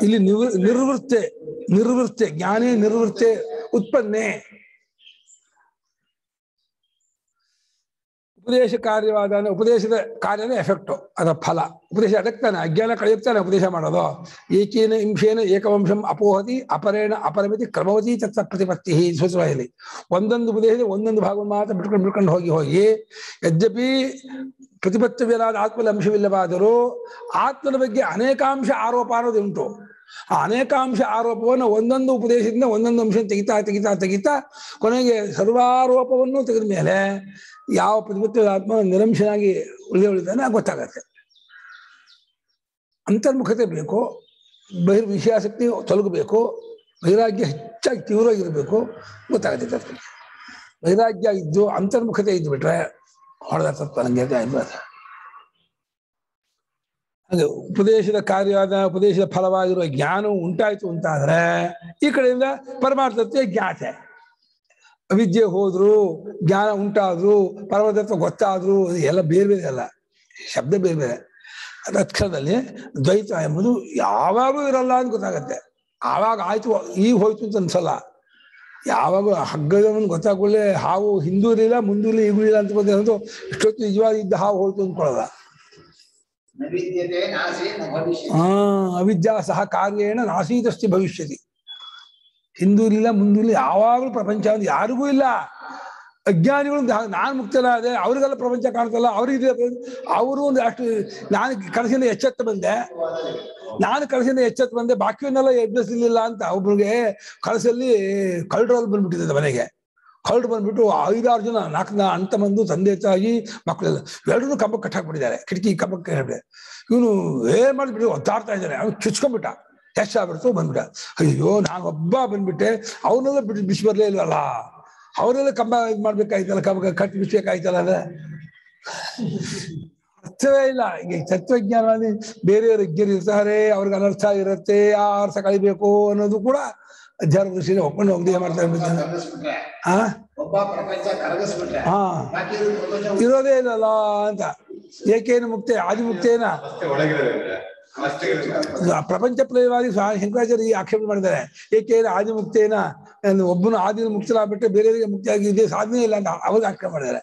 ಇಲ್ಲಿ ನಿವೃ ನಿರ್ವೃತ್ತೆ ನಿರ್ವೃತ್ತೆ ಜ್ಞಾನೇ ನಿರ್ವೃತ್ತೆ ಉತ್ಪನ್ನೆ ಉಪದೇಶ ಕಾರ್ಯವಾದ ಉಪದೇಶದ ಕಾರ್ಯನೇ ಎಫೆಕ್ಟು ಅದರ ಫಲ. ಉಪದೇಶ ಅದಕ್ತಾನೆ ಅಜ್ಞಾನ ಕಳೆಯುತ್ತಾನೆ ಉಪದೇಶ ಮಾಡೋದು. ಏಕೇನ ಇಂಶೇನ ಏಕವಂಶಂ ಅಪೋಹತಿ ಅಪರೇಣ ಅಪರಮಿತಿ ಕ್ರಮವತಿ ತತ್ತ ಪ್ರತಿಪತ್ತಿ ಸೂತ್ರವಾಗಲಿ ಒಂದೊಂದು ಉಪದೇಶದ ಒಂದೊಂದು ಭಾಗವನ್ನು ಮಾತ್ರ ಬಿಟ್ಕೊಂಡು ಬಿಟ್ಕೊಂಡು ಹೋಗಿ ಹೋಗಿ ಯದ್ಯಪಿ ಪ್ರತಿಪತ್ತವ್ಯರಾದ ಆತ್ಮದ ಅಂಶವಿಲ್ಲವಾದರೂ ಆತ್ಮನ ಬಗ್ಗೆ ಅನೇಕಾಂಶ ಆರೋಪ ಅನ್ನೋದು ಉಂಟು. ಆ ಅನೇಕಾಂಶ ಆರೋಪವನ್ನು ಒಂದೊಂದು ಉಪದೇಶದಿಂದ ಒಂದೊಂದು ಅಂಶ ತೆಗಿತಾ ತೆಗಿತಾ ತೆಗಿತಾ ಕೊನೆಗೆ ಸರ್ವಾರೋಪವನ್ನು ತೆಗೆದ ಮೇಲೆ ಯಾವ ಪ್ರತಿಪತ್ತ ಆತ್ಮ ನಿರಂಶನಾಗಿ ಉಳಿದೇ ಉಳಿದಾನೆ ಗೊತ್ತಾಗತ್ತೆ. ಅಂತರ್ಮುಖತೆ ಬೇಕು ಬಹಿರ್ ವಿಷಯಾಸಕ್ತಿ ತೊಲಗಬೇಕು, ವೈರಾಗ್ಯ ಹೆಚ್ಚಾಗಿ ತೀವ್ರವಾಗಿರಬೇಕು, ಗೊತ್ತಾಗುತ್ತೆ ವೈರಾಗ್ಯ ಇದ್ದು ಅಂತರ್ಮುಖತೆ ಇದ್ದು ಬಿಟ್ರೆ ಹೊಡೆದ ತತ್ವ ಹಾಗೆ ಉಪದೇಶದ ಕಾರ್ಯವಾದ, ಉಪದೇಶದ ಫಲವಾಗಿರುವ ಜ್ಞಾನವು ಉಂಟಾಯ್ತು ಅಂತಾದರೆ, ಈ ಕಡೆಯಿಂದ ಪರಮಾರ್ಥತ್ವ ಜ್ಞಾತೆ ಅವಿದ್ಯೆ ಹೋದ್ರು, ಜ್ಞಾನ ಉಂಟಾದ್ರು, ಪರಮಾರ್ಥತ್ವ ಗೊತ್ತಾದ್ರು, ಎಲ್ಲ ಬೇರೆ ಬೇರೆ ಅಲ್ಲ, ಶಬ್ದ ಬೇರೆ ಬೇರೆ. ಅಕ್ಷರದಲ್ಲಿ ದ್ವೈತ ಎಂಬುದು ಯಾವಾಗಲೂ ಇರಲ್ಲ ಅಂತ ಗೊತ್ತಾಗತ್ತೆ. ಆವಾಗ ಆಯ್ತು ಈಗ ಹೋಯ್ತು ಅಂತ ಅನ್ಸಲ್ಲ. ಯಾವಾಗ ಹಗ್ಗದವನು ಗೊತ್ತಾಗಲೇ ಹಾವು ಹಿಂದೂ ಇರಲಿಲ್ಲ ಮುಂದೂ ಈಗೂ ಇಲ್ಲ ಅಂತ ಗೊತ್ತಿರೋದು ಇಷ್ಟೊತ್ತು ನಿಜವಾಗಿ ಇದ್ದ ಹಾವು ಹೋಯ್ತು ಅಂದ್ಕೊಳ್ಳಲ್ಲ. ಆ, ಅವಿದ್ಯಾ ಸಹ ಕಾರ್ಯೇಣ ನಾಸೀತಸ್ತಿ ಭವಿಷ್ಯತಿ. ಹಿಂದೂ ಇಲ್ಲ ಮುಂದೂ ಯಾವಾಗಲೂ ಪ್ರಪಂಚ ಯಾರಿಗೂ ಇಲ್ಲ. ಅಜ್ಞಾನಿಗಳು ನಾನು ಮುಕ್ತನಾದೆ, ಅವ್ರಿಗೆಲ್ಲ ಪ್ರಪಂಚ ಕಾಣ್ತಲ್ಲ, ಅವ್ರಿಗೆ ಅವರು ಒಂದು ಅಷ್ಟು, ನಾನು ಕನಸಿಂದ ಎಚ್ಚೆತ್ತ ಬಂದೆ. ನಾನು ಕನಸಿಂದ ಎಚ್ಚೆತ್ತ ಬಂದೆ ಬಾಕಿಯನ್ನೆಲ್ಲ ಎಬ್ಬಿಸಲಿಲ್ಲ ಅಂತ ಒಬ್ರಿಗೆ ಕಳಸಲ್ಲಿ ಕಳ್ಳರಲ್ಲಿ ಬಂದ್ಬಿಟ್ಟಿದೆ ಮನೆಗೆ. ಕಳ್ಳರು ಬಂದ್ಬಿಟ್ಟು ಐದಾರು ಜನ, ನಾಲ್ಕು ಅಂತ ಬಂದು ತಂದೆ ತಾಯಿ, ಮಕ್ಕಳೆಲ್ಲ ಎಲ್ಲರೂ ಕಬ್ಬಕ್ಕೆ ಕಟ್ಟಾಕ್ಬಿಟ್ಟಿದ್ದಾರೆ ಕಿಟಕಿ ಕಂಬಕ್ಕೆ ಇವನು ಏನ್ ಮಾಡಿಬಿಟ್ಟು ಒದ್ದಾಡ್ತಾ ಇದ್ದಾನೆ. ಅವ್ನು ಚುಚ್ಕೊಂಡ್ಬಿಟ್ಟ. ಆಗ್ಬಿಡ್ತು, ಬಂದ್ಬಿಟ್ಟ. ಅಯ್ಯೋ ನಾನು ಒಬ್ಬ ಬಂದ್ಬಿಟ್ಟೆ. ಅವನೆಲ್ಲ ಬಿಟ್ಟು ಬಿಸಿ ಬರಲೇ ಇಲ್ವಲ್ಲ? ಅವರೆಲ್ಲ ಕಂಬ ಇದು ಮಾಡ್ಬೇಕಾಯ್ತಲ್ಲ ಕಬ್ಬ ಕಟ್ಟಿ ಬಿಸ್ಬೇಕಾಯ್ತಲ್ಲ ಅದ ಅರ್ಥವೇ ಇಲ್ಲ. ಈಗ ತತ್ವಜ್ಞಾನ ಬೇರೆ ಬೇರೆಯವರು ಇರ್ತಾರೆ ಅವ್ರಿಗೆ ಅನರ್ಥ ಇರುತ್ತೆ ಆ ಅರ್ಥ ಕಳಿಬೇಕು ಅನ್ನೋದು ಕೂಡ ಅಧ್ಯಾರ ದೃಷ್ಟಿಯಿಂದ ಒಪ್ಕೊಂಡು ಹೋಗಿ ಮಾಡ್ತಾ ಇರ್ಬೇಕು ಆ? ಒಬ್ಬ ಪ್ರಪಂಚ ಕರಗಿಸ್ಬಿಟ್ರೆ. ಹಾ ಬಾಕಿ ಇರೋ ಪ್ರಪಂಚ ಇರೋದೇ ಇಲ್ಲಲ್ಲ ಅಂತ. ಏಕೇನು ಮುಕ್ತೆ? ಆದಿಮುಕ್ತೇನ ಪ್ರಪಂಚ ಪ್ರೇಯವಾಗಿ ಸ್ವಾಮಿ ಶಂಕರಾಚಾರ್ಯ ಈ ಆಕ್ಷೇಪ ಮಾಡಿದ್ದಾರೆ. ಏಕೇನ ಆದಿ ಮುಕ್ತೇನ ಒಬ್ಬನು ಆದಿ ಮುಕ್ತರಾಗ್ಬಿಟ್ಟು ಬೇರೆಯವರಿಗೆ ಮುಕ್ತಿಯಾಗಿ ಇದೇ ಸಾಧನೆ ಇಲ್ಲ ಅಂತ ಅವಾಗ ಆಕ್ಷೇಪ ಮಾಡಿದ್ದಾರೆ.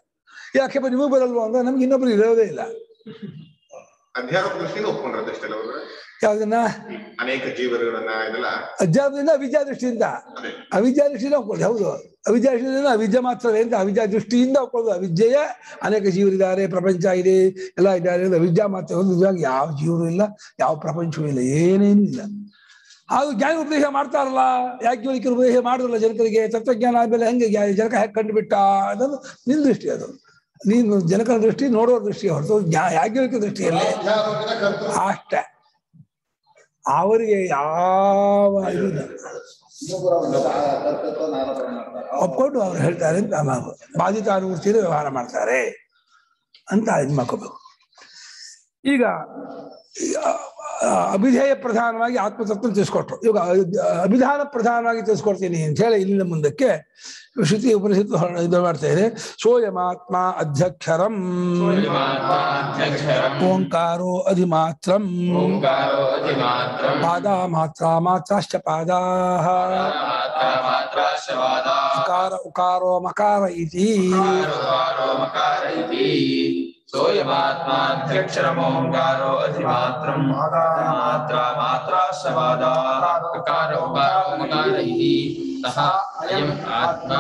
ಈ ಆಕ್ಷೇಪ ನಿಮಗೂ ಬರಲ್ವಾ ಅಂದ್ರೆ ನಮ್ಗೆ ಇನ್ನೊಬ್ರು ಇರೋದೇ ಇಲ್ಲ. ಯಾವ್ದನ್ನ? ಅನೇಕ ಜೀವನಗಳನ್ನ ಇದೆಲ್ಲ ಅಜ್ಞಾನದಿಂದ ಅವಿದ್ಯಾ ದೃಷ್ಟಿಯಿಂದ. ಅದೇ. ಅವಿದ್ಯಾ ದೃಷ್ಟಿಯಿಂದ ಒಪ್ಕೊಳ್ಳಿ ಹೌದು. ಅವಿದ್ಯಾ ದೃಷ್ಟಿಯಿಂದ ಅವಿದ್ಯೆ ಮಾತ್ರ ಅಂತ ಅವಿದ್ಯಾ ದೃಷ್ಟಿಯಿಂದ ಒಪ್ಕೊಳ್ಳೋದು? ಅವಿದ್ಯೆಯ ಅನೇಕ ಜೀವರಿದ್ದಾರೆ ಪ್ರಪಂಚ ಇದೆ ಎಲ್ಲ ಇದ್ದಾರೆ ಅದು ಅವಿದ್ಯಾ ಮಾತ್ರ. ಒಂದು ನಿಜವಾಗಿ ಯಾವ ಜೀವರು ಇಲ್ಲ ಯಾವ ಪ್ರಪಂಚವೂ ಇಲ್ಲ ಏನೇನು ಇಲ್ಲ. ಹಾಗೂ ಜ್ಞಾನ ಉಪದೇಶ ಮಾಡ್ತಾರಲ್ಲ ಯಾಜ್ಞವಲ್ಕ್ಯರು ಉಪದೇಶ ಮಾಡಿದ್ರಲ್ಲ ಜನಕರಿಗೆ ತತ್ವಜ್ಞಾನ ಆದ್ಮೇಲೆ ಹೆಂಗೆ ಜನಕ ಹೇಗೆ ಕಂಡುಬಿಟ್ಟ? ಅನ್ನೋದು ನಿನ್ನ ದೃಷ್ಟಿ ಅದು. ನೀನು ಜನಕರ ದೃಷ್ಟಿ ನೋಡೋರ ದೃಷ್ಟಿ ಹೊರತು ಯಾಕೆ ಯಾಜ್ಞವಲ್ಕ್ಯ ದೃಷ್ಟಿಯಲ್ಲಿ ಅಷ್ಟೇ. ಅವರಿಗೆ ಯಾವ ಒಪ್ಕೊಂಡು ಅವ್ರು ಹೇಳ್ತಾರೆ ಅಂತ ನಾವು ಬಾಧಿತ ಅನುವೃತ್ತಿಯಲ್ಲಿ ವ್ಯವಹಾರ ಮಾಡ್ತಾರೆ ಅಂತ ಇದು ಮಾಡ್ಕೋಬೇಕು. ಈಗ ಅಭಿಧೇಯ ಪ್ರಧಾನವಾಗಿ ಆತ್ಮತತ್ವ ತಿಳಿಸ್ಕೊಟ್ರು. ಇವಾಗ ಅಭಿಧಾನ ಪ್ರಧಾನವಾಗಿ ತಿಳಿಸ್ಕೊಡ್ತೀನಿ ಅಂತ ಹೇಳಿ ಇಲ್ಲಿನ ಮುಂದಕ್ಕೆ ಶ್ರುತಿ ಉಪನಿಷತ್ತು ಇದು ಮಾಡ್ತಾ ಇದೆ. ಸೋಯಮಾತ್ಮ ಅಧ್ಯಕ್ಷರಂ. ಓಂಕಾರೋ ಅಧಿಮಾತ್ರಂ. ಪಾದ ಮಾತ್ರ ಮಾತ್ರಾಶ್ಚ ಪಾದ ಉಕಾರ ಉಕಾರೋ ಮಕಾರ ಇತಿ. ಕಾರೋ ಮಕಾರ ಇತಿ ಸೋಯಮಾತ್ಮಾಧ್ಯಕ್ಷರಮೋಂಕಾರೋ ಅಧಿಮಾತ್ರಂ ಮಾತ್ರ ಮಾತ್ರಾಶ್ಚವಾದ ಕಕಾರ ಉಕಾರೋ ಮಕಾರ ಇತಿ ಸಹ ಅಯಂ ಆತ್ಮ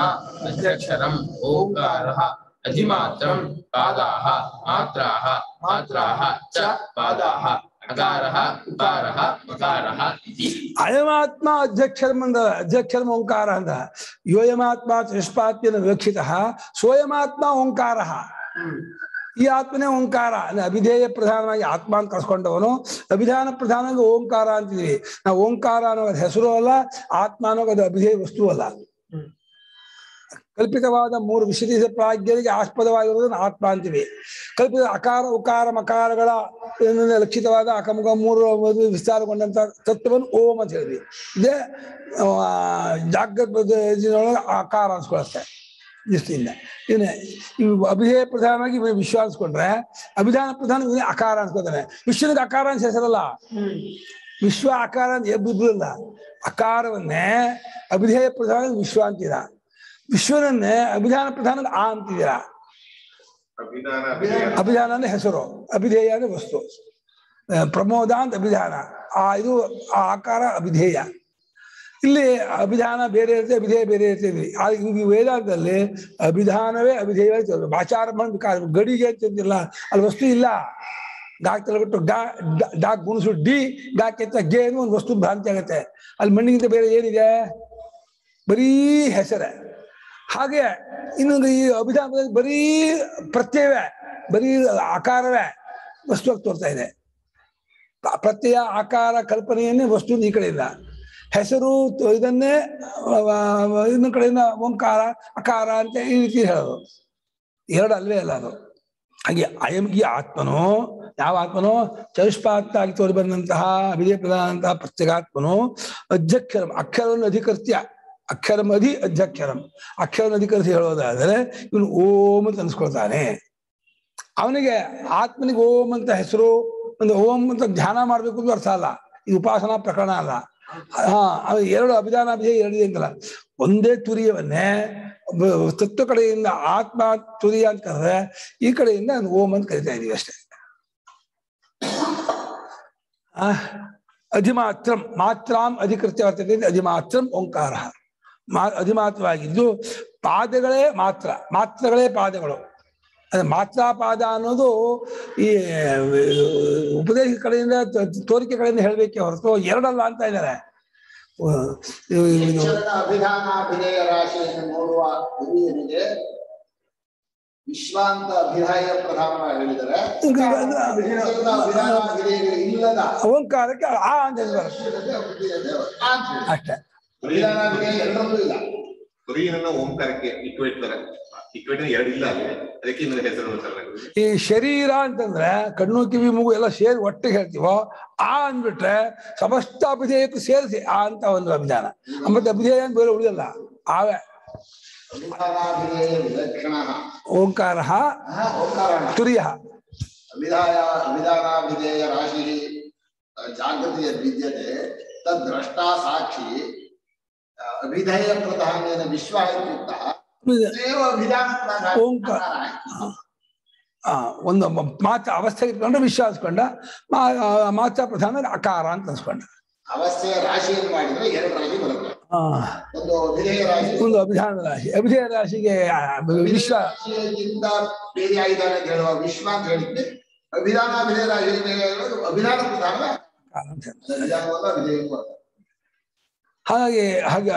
ಅಧ್ಯಕ್ಷರಂ ಓಂಕಾರಃ ಅಧಿಮಾತ್ರಂ ಪಾದಾಃ ಮಾತ್ರಾः ಮಾತ್ರಾः ಚ ಪಾದಾः ಅಕಾರः ಉಕಾರः ಮಕಾರः ಇತಿ ಅಯಮಾತ್ಮ ಅಧ್ಯಕ್ಷರಂ ಅಂದ ಅಧ್ಯಕ್ಷರಂ ಈ ಆತ್ಮನೇ ಓಂಕಾರ. ಅಂದ್ರೆ ಅಭಿಧೇಯ ಪ್ರಧಾನವಾಗಿ ಆತ್ಮ ಅಂತ ಕಳ್ಸ್ಕೊಂಡವನು ಅಭಿಧಾನ ಪ್ರಧಾನವಾಗಿ ಓಂಕಾರ ಅಂತಿದ್ವಿ. ನಾವು ಓಂಕಾರ ಅನ್ನೋದು ಹೆಸರು ಅಲ್ಲ ಆತ್ಮ ಅನ್ನೋದು ಅದು ಅಭಿಧೇಯ ವಸ್ತು ಅಲ್ಲ. ಕಲ್ಪಿತವಾದ ಮೂರು ವಿಶೇಷ ಪ್ರಾಜ್ಞರಿಗೆ ಆಸ್ಪದವಾಗಿರುವುದನ್ನು ಆತ್ಮ ಅಂತೀವಿ ಕಲ್ಪಿತ ಅಕಾರ ಉಕಾರ ಮಕಾರಗಳ ಲಕ್ಷಿತವಾದ ಅಕಮುಖ ಮೂರು ವಿಸ್ತಾರಗೊಂಡಂತ ತತ್ವವನ್ನು ಓಂ ಅಂತ ಹೇಳಿದ್ವಿ. ಇದೇ ಜಾಗೃತ ಒಳಗೆ ಆಕಾರ ಅನ್ಸ್ಕೊಳತ್ತೆ ದೃಷ್ಟಿಯಿಂದ. ಇವನೇ ಇವು ಅಭಿಧೇಯ ಪ್ರಧಾನವಾಗಿ ಇವ ವಿಶ್ವ ಅನ್ಸ್ಕೊಂಡ್ರೆ ಅಭಿಧಾನ ಪ್ರಧಾನ ಇವನೇ ಅಕಾರ ಅನ್ಸ್ಕೊತಾನೆ. ವಿಶ್ವನಿಗೆ ಅಕಾರ ಅಂತ ಹೆಸರಲ್ಲ. ವಿಶ್ವ ಆಕಾರ ಅಂತ ಎಬ್ಬಿಲ್ಲ ಅಕಾರವನ್ನೇ ಅಭಿಧೇಯ ಪ್ರಧಾನ ವಿಶ್ವ ಅಂತೀರ. ವಿಶ್ವನನ್ನೇ ಅಭಿಧಾನ ಪ್ರಧಾನ ಆ ಅಂತಿದ್ದೀರ ಅಭಿಧಾನ ಅಂದ್ರೆ ಹೆಸರು. ಅಭಿಧೇಯ ಅಂದ್ರೆ ವಸ್ತು. ಪ್ರಮೋದ ಅಂತ ಅಭಿಧಾನ. ಆ ಇದು ಆ ಆಕಾರ ಅಭಿಧೇಯ. ಇಲ್ಲಿ ಅಭಿಧಾನ ಬೇರೆ ಇರುತ್ತೆ ಅಭಿಧೇಯ ಬೇರೆ ಇರ್ತದೆ. ಈ ವೇದಾಂತದಲ್ಲಿ ಅಭಿಧಾನವೇ ಅಭಿಧೇಯ ಭಾಷಾರಂಭ ಗಡಿಗೆ ಅಂತಿಲ್ಲ. ಅಲ್ಲಿ ವಸ್ತು ಇಲ್ಲ. ಗಾಕ್ ತಲೆಬಿಟ್ಟು ಡ- ಡಾ ಗುಣಸು. ಡಿ, ಡಾಕ್ ಎತ್ತ ಗೆ ಅನ್ನೋ ಒಂದು ವಸ್ತು ಭ್ರಾಂತಿ ಆಗುತ್ತೆ. ಅಲ್ಲಿ ಮಣ್ಣಿಗಿಂತ ಬೇರೆ ಏನಿದೆ? ಬರೀ ಹೆಸರೇ. ಹಾಗೆ ಇನ್ನೊಂದು ಈ ಅಭಿಧಾನದಲ್ಲಿ ಬರೀ ಪ್ರತ್ಯಯವೇ, ಬರೀ ಆಕಾರವೇ ವಸ್ತುವಾಗಿ ತೋರ್ತಾ ಇದೆ. ಪ್ರತ್ಯಯ, ಆಕಾರ, ಕಲ್ಪನೆಯನ್ನೇ ವಸ್ತು ಈ ಕಡೆಯಿಂದ ಹೆಸರು ಇದನ್ನೇ ಇನ್ನೊಂದು ಕಡೆಯಿಂದ ಓಂಕಾರ, ಅಕಾರ ಅಂತ ಈ ರೀತಿ ಹೇಳೋದು. ಎರಡು ಅಲ್ವೇ ಅಲ್ಲ ಅದು. ಹಾಗೆ ಅಯಂ ಆತ್ಮನೋ, ಯಾವ ಆತ್ಮನೋ ಚೌಷ್ಪಾತ್ ಆಗಿ ತೋರಿ ಬಂದಂತಹ ಅಭಿಜಯ ಪ್ರಧಾನಂತಹ ಪ್ರತ್ಯೇಗಾತ್ಮನು, ಅಧ್ಯಕ್ಷರಂ, ಅಕ್ಷರವನ್ನು ಅಧಿಕೃತ್ಯ ಅಕ್ಷರಂ ಅಧಿ ಅಧ್ಯಕ್ಷರಂ. ಅಕ್ಷರವನ್ನು ಅಧಿಕರಿಸಿ ಹೇಳೋದಾದರೆ ಇವನು ಓಂ ಅಂತ ಅನ್ಸ್ಕೊಳ್ತಾನೆ. ಅವನಿಗೆ ಆತ್ಮನಿಗೆ ಓಂ ಅಂತ ಹೆಸರು, ಒಂದು ಓಂ ಅಂತ ಧ್ಯಾನ ಮಾಡಬೇಕು ಅಂತ ಅರ್ಥ ಅಲ್ಲ. ಇದು ಉಪಾಸನಾ ಪ್ರಕರಣ ಅಲ್ಲ. ಎರಡು ಅಭಿಧಾನ ಅಭಿಧೇಯ ಎರಡು ಅಂತಲ್ಲ. ಒಂದೇ ತುರಿಯವನ್ನೇ ತತ್ವ ಕಡೆಯಿಂದ ಆತ್ಮ ತುರಿಯ ಅಂತ ಕರೆದ್ರೆ ಈ ಕಡೆಯಿಂದ ನಾನು ಓಂ ಅಂತ ಕರಿತಾ ಇದೀವಿ ಅಷ್ಟೇ. ಅಧಿಮಾತ್ರಂ, ಮಾತ್ರಾಂ ಅಧಿಕೃತ್ಯ ವರ್ತದೆ ಅಧಿಮಾತ್ರಂ ಓಂಕಾರ. ಮಾ, ಅಧಿಮಾತ್ರವಾಗಿದ್ದು ಪಾದಗಳೇ ಮಾತ್ರ, ಮಾತ್ರಗಳೇ ಪಾದಗಳು. ಅದೇ ಮಾತ್ರಾಪಾದ ಅನ್ನೋದು ಈ ಉಪದೇಶ ಕಡೆಯಿಂದ ತೋರಿಕೆ ಕಡೆಯಿಂದ ಹೇಳಬೇಕೆ ಹೊರತು ಎರಡಲ್ಲ ಅಂತ ಇದ್ದಾರೆ. ನೋಡುವ ವಿಶ್ವಾಂತ ಅಭಿಧಾಯ ಹೇಳಿದರೆ ಓಂಕಾರಕ್ಕೆ ಆ ಅಂತ. ಅಷ್ಟೇ. ಇಲ್ಲ. ಓಂಕಾರಕ್ಕೆ ಇಕ್ವೇಟ್ ಎರಡು ಇಲ್ಲ ಅಲ್ಲಿ. ಅದಕ್ಕೆ ಇನ್ನೊಂದು ಹೆಸರು ಸರ್ ಈ ಶರೀರ ಅಂತಂದ್ರೆ ಕಣ್ಣು ಕಿವಿ ಮೂಗು ಎಲ್ಲ ಸೇರಿ ಒಟ್ಟಿಗೆ ಹೇಳ್ತೀವೋ ಆ ಅಂದ್ಬಿಟ್ರೆ ಸಮಸ್ತ ಅಭಿಧೇಯಕ್ಕೂ ಸೇರಿಸಿ ಆ ಅಂತ ಒಂದು ಅಭಿಧಾನ. ಮತ್ತೆ ಅಭಿಧೇಯ ಅಂತ ಬೇರೆ ಉಳಿಯಲ್ಲ ಆವೇ. ಓಂಕಾರ. ಓಂಕಾರ. ತುರಿಯ. ಅಭಿಧಾನಾಭಿಧೇಯ ರಾಶಿ ಜಾಗೃತಿ ವಿದ್ಯತೆ ತದ್ದ್ರಷ್ಟಾ ಸಾಕ್ಷಿ ಅಭಿಧೇಯ ಪ್ರಧಾನೇನ ವಿಶ್ವ ಇತ್ಯುಕ್ತ. ಓಂಕಾರ. ಆ ಒಂದು ಮ- ಮಾತ್ರ ಅವಸ್ಥೆ ಇಟ್ಕೊಂಡ್ರೆ ವಿಶ್ವಾಸಕೊಂಡ ಮಾತಾ ಪ್ರಧಾನ ಅಕಾರ ಅಂತ ಅನ್ಸ್ಕೊಂಡ. ಅವಸ್ಥೆಯ ರಾಶಿಯನ್ನು ಮಾಡಿದ್ರೆ ಎರಡು ರಾಶಿ ಬರುತ್ತೆ. ಒಂದು ಅಭಿಧಾನ ರಾಶಿ. ಅಭಿಧೇಯ ರಾಶಿಗೆ ವಿಶ್ವ ರಾಶಿಯಿಂದ ಬೇರೆ ಆಗಿದ್ದಾನೆ ಅಂತ ಹೇಳುವ ವಿಶ್ವ ಅಂತ ಹೇಳಿದ್ರೆ ಅಭಿಧಾನ ಅಭಿಧೇಯ ರಾಶಿ ಅಭಿಧಾನ ಪ್ರಧಾನ. ಅಂತ ಹೇಳ್ತಾರೆ. ಅಭಿಧಾನವಲ್ಲ ಅಭಿಧೇಯ ಪ್ರಧಾನ. ಹಾಗೆ ಹಾಗೆ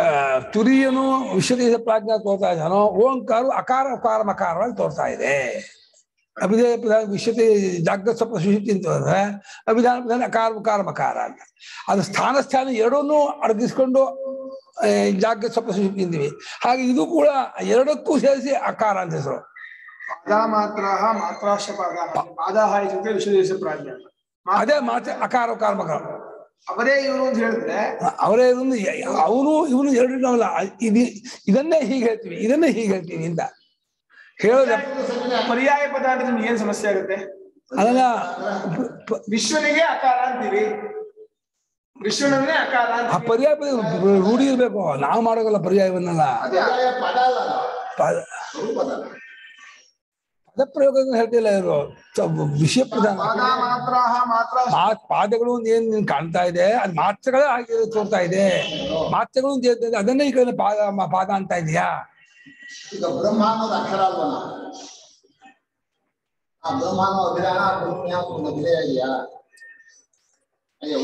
ತುರಿಯನು ವಿಶ್ವದೇಶ ಪ್ರಾಜ್ಞಾ ತೋರ್ತಾ ಇದ್ದಾನೋ ಓಂಕಾರು ಅಕಾರ ಅಕಾರ ಮಕಾರವಾಗಿ ತೋರ್ತಾ ಇದೆ. ಅಭಿಧಾನ ಪ್ರಧಾನ ವಿಶ್ವತೆ ಜಾಗೃತ ಸ್ವಲ್ಪ ಅಂತ ಅಭಿಧಾನ ಪ್ರಧಾನ ಅಕಾರ ಉಕಾರ ಮಕಾರ ಅಂತ. ಅದು ಸ್ಥಾನ ಸ್ಥಾನ ಎರಡನ್ನೂ ಅಡಗಿಸ್ಕೊಂಡು ಜಾಗೃತ ಸ್ವಲ್ಪ ಸುಶುದ್ಧಿ ಅಂತೀವಿ. ಹಾಗೆ ಇದು ಕೂಡ ಎರಡಕ್ಕೂ ಸೇರಿಸಿ ಅಕಾರ ಅಂತ ಹೆಸರು. ಅದೇ ಮಾತ್ರ ಅಕಾರ ಮಕಾರ. ಅವರೇ ಇವರು ಅಂತ ಹೇಳಿದ್ರೆ? ಅವರೇ ಒಂದು ಅವನು ಇವನು ಎರಡು ನಾವಲ್ಲ ಇದು ಇದನ್ನೇ ಹೀಗೆ ಹೇಳ್ತೀವಿ ಇದನ್ನೇ ಹೀಗೆ ಹೇಳ್ತೀನಿ ಅಂತ. ಹೇಳೋದ ಪರ್ಯಾಯ ಪದ ಅಂದ್ರೆ ನಿಮ್ಗೆ ಏನ್ ಸಮಸ್ಯೆ ಆಗುತ್ತೆ? ಅದನ್ನ ವಿಶ್ವನಿಗೆ ಅಕಾರ ಅಂತೀವಿ ವಿಶ್ವನನ್ನೇ ಅಕಾರ ಆ ಪರ್ಯಾಯ ಪದ ರೂಢಿ ಇರ್ಬೇಕು ನಾವು ಮಾಡೋಗಲ್ಲ ಪರ್ಯಾಯವನ್ನೆಲ್ಲ. ಪದ ಅಲ್ಲ ಅದು. ಪ- ಸ್ವರೂಪದ ಪದ ಪ್ರಯೋಗ ಹೇಳ್ತಿಲ್ಲ ಇವರು ವಿಷಯ ಪ್ರಧಾನ ಪಾದಗಳು ಏನ್ ನಿನ್ ಕಾಣ್ತಾ ಇದೆ ಅದ್ ಮಾತ್ರಗಳೇ ಆಗಿ ತೋರ್ತಾ ಇದೆ. ಮಾತ್ರಗಳು ಅದನ್ನ ಈ ಕಡೆ ಪಾದ ಪಾದ ಅಂತ ಇದೆಯಾ?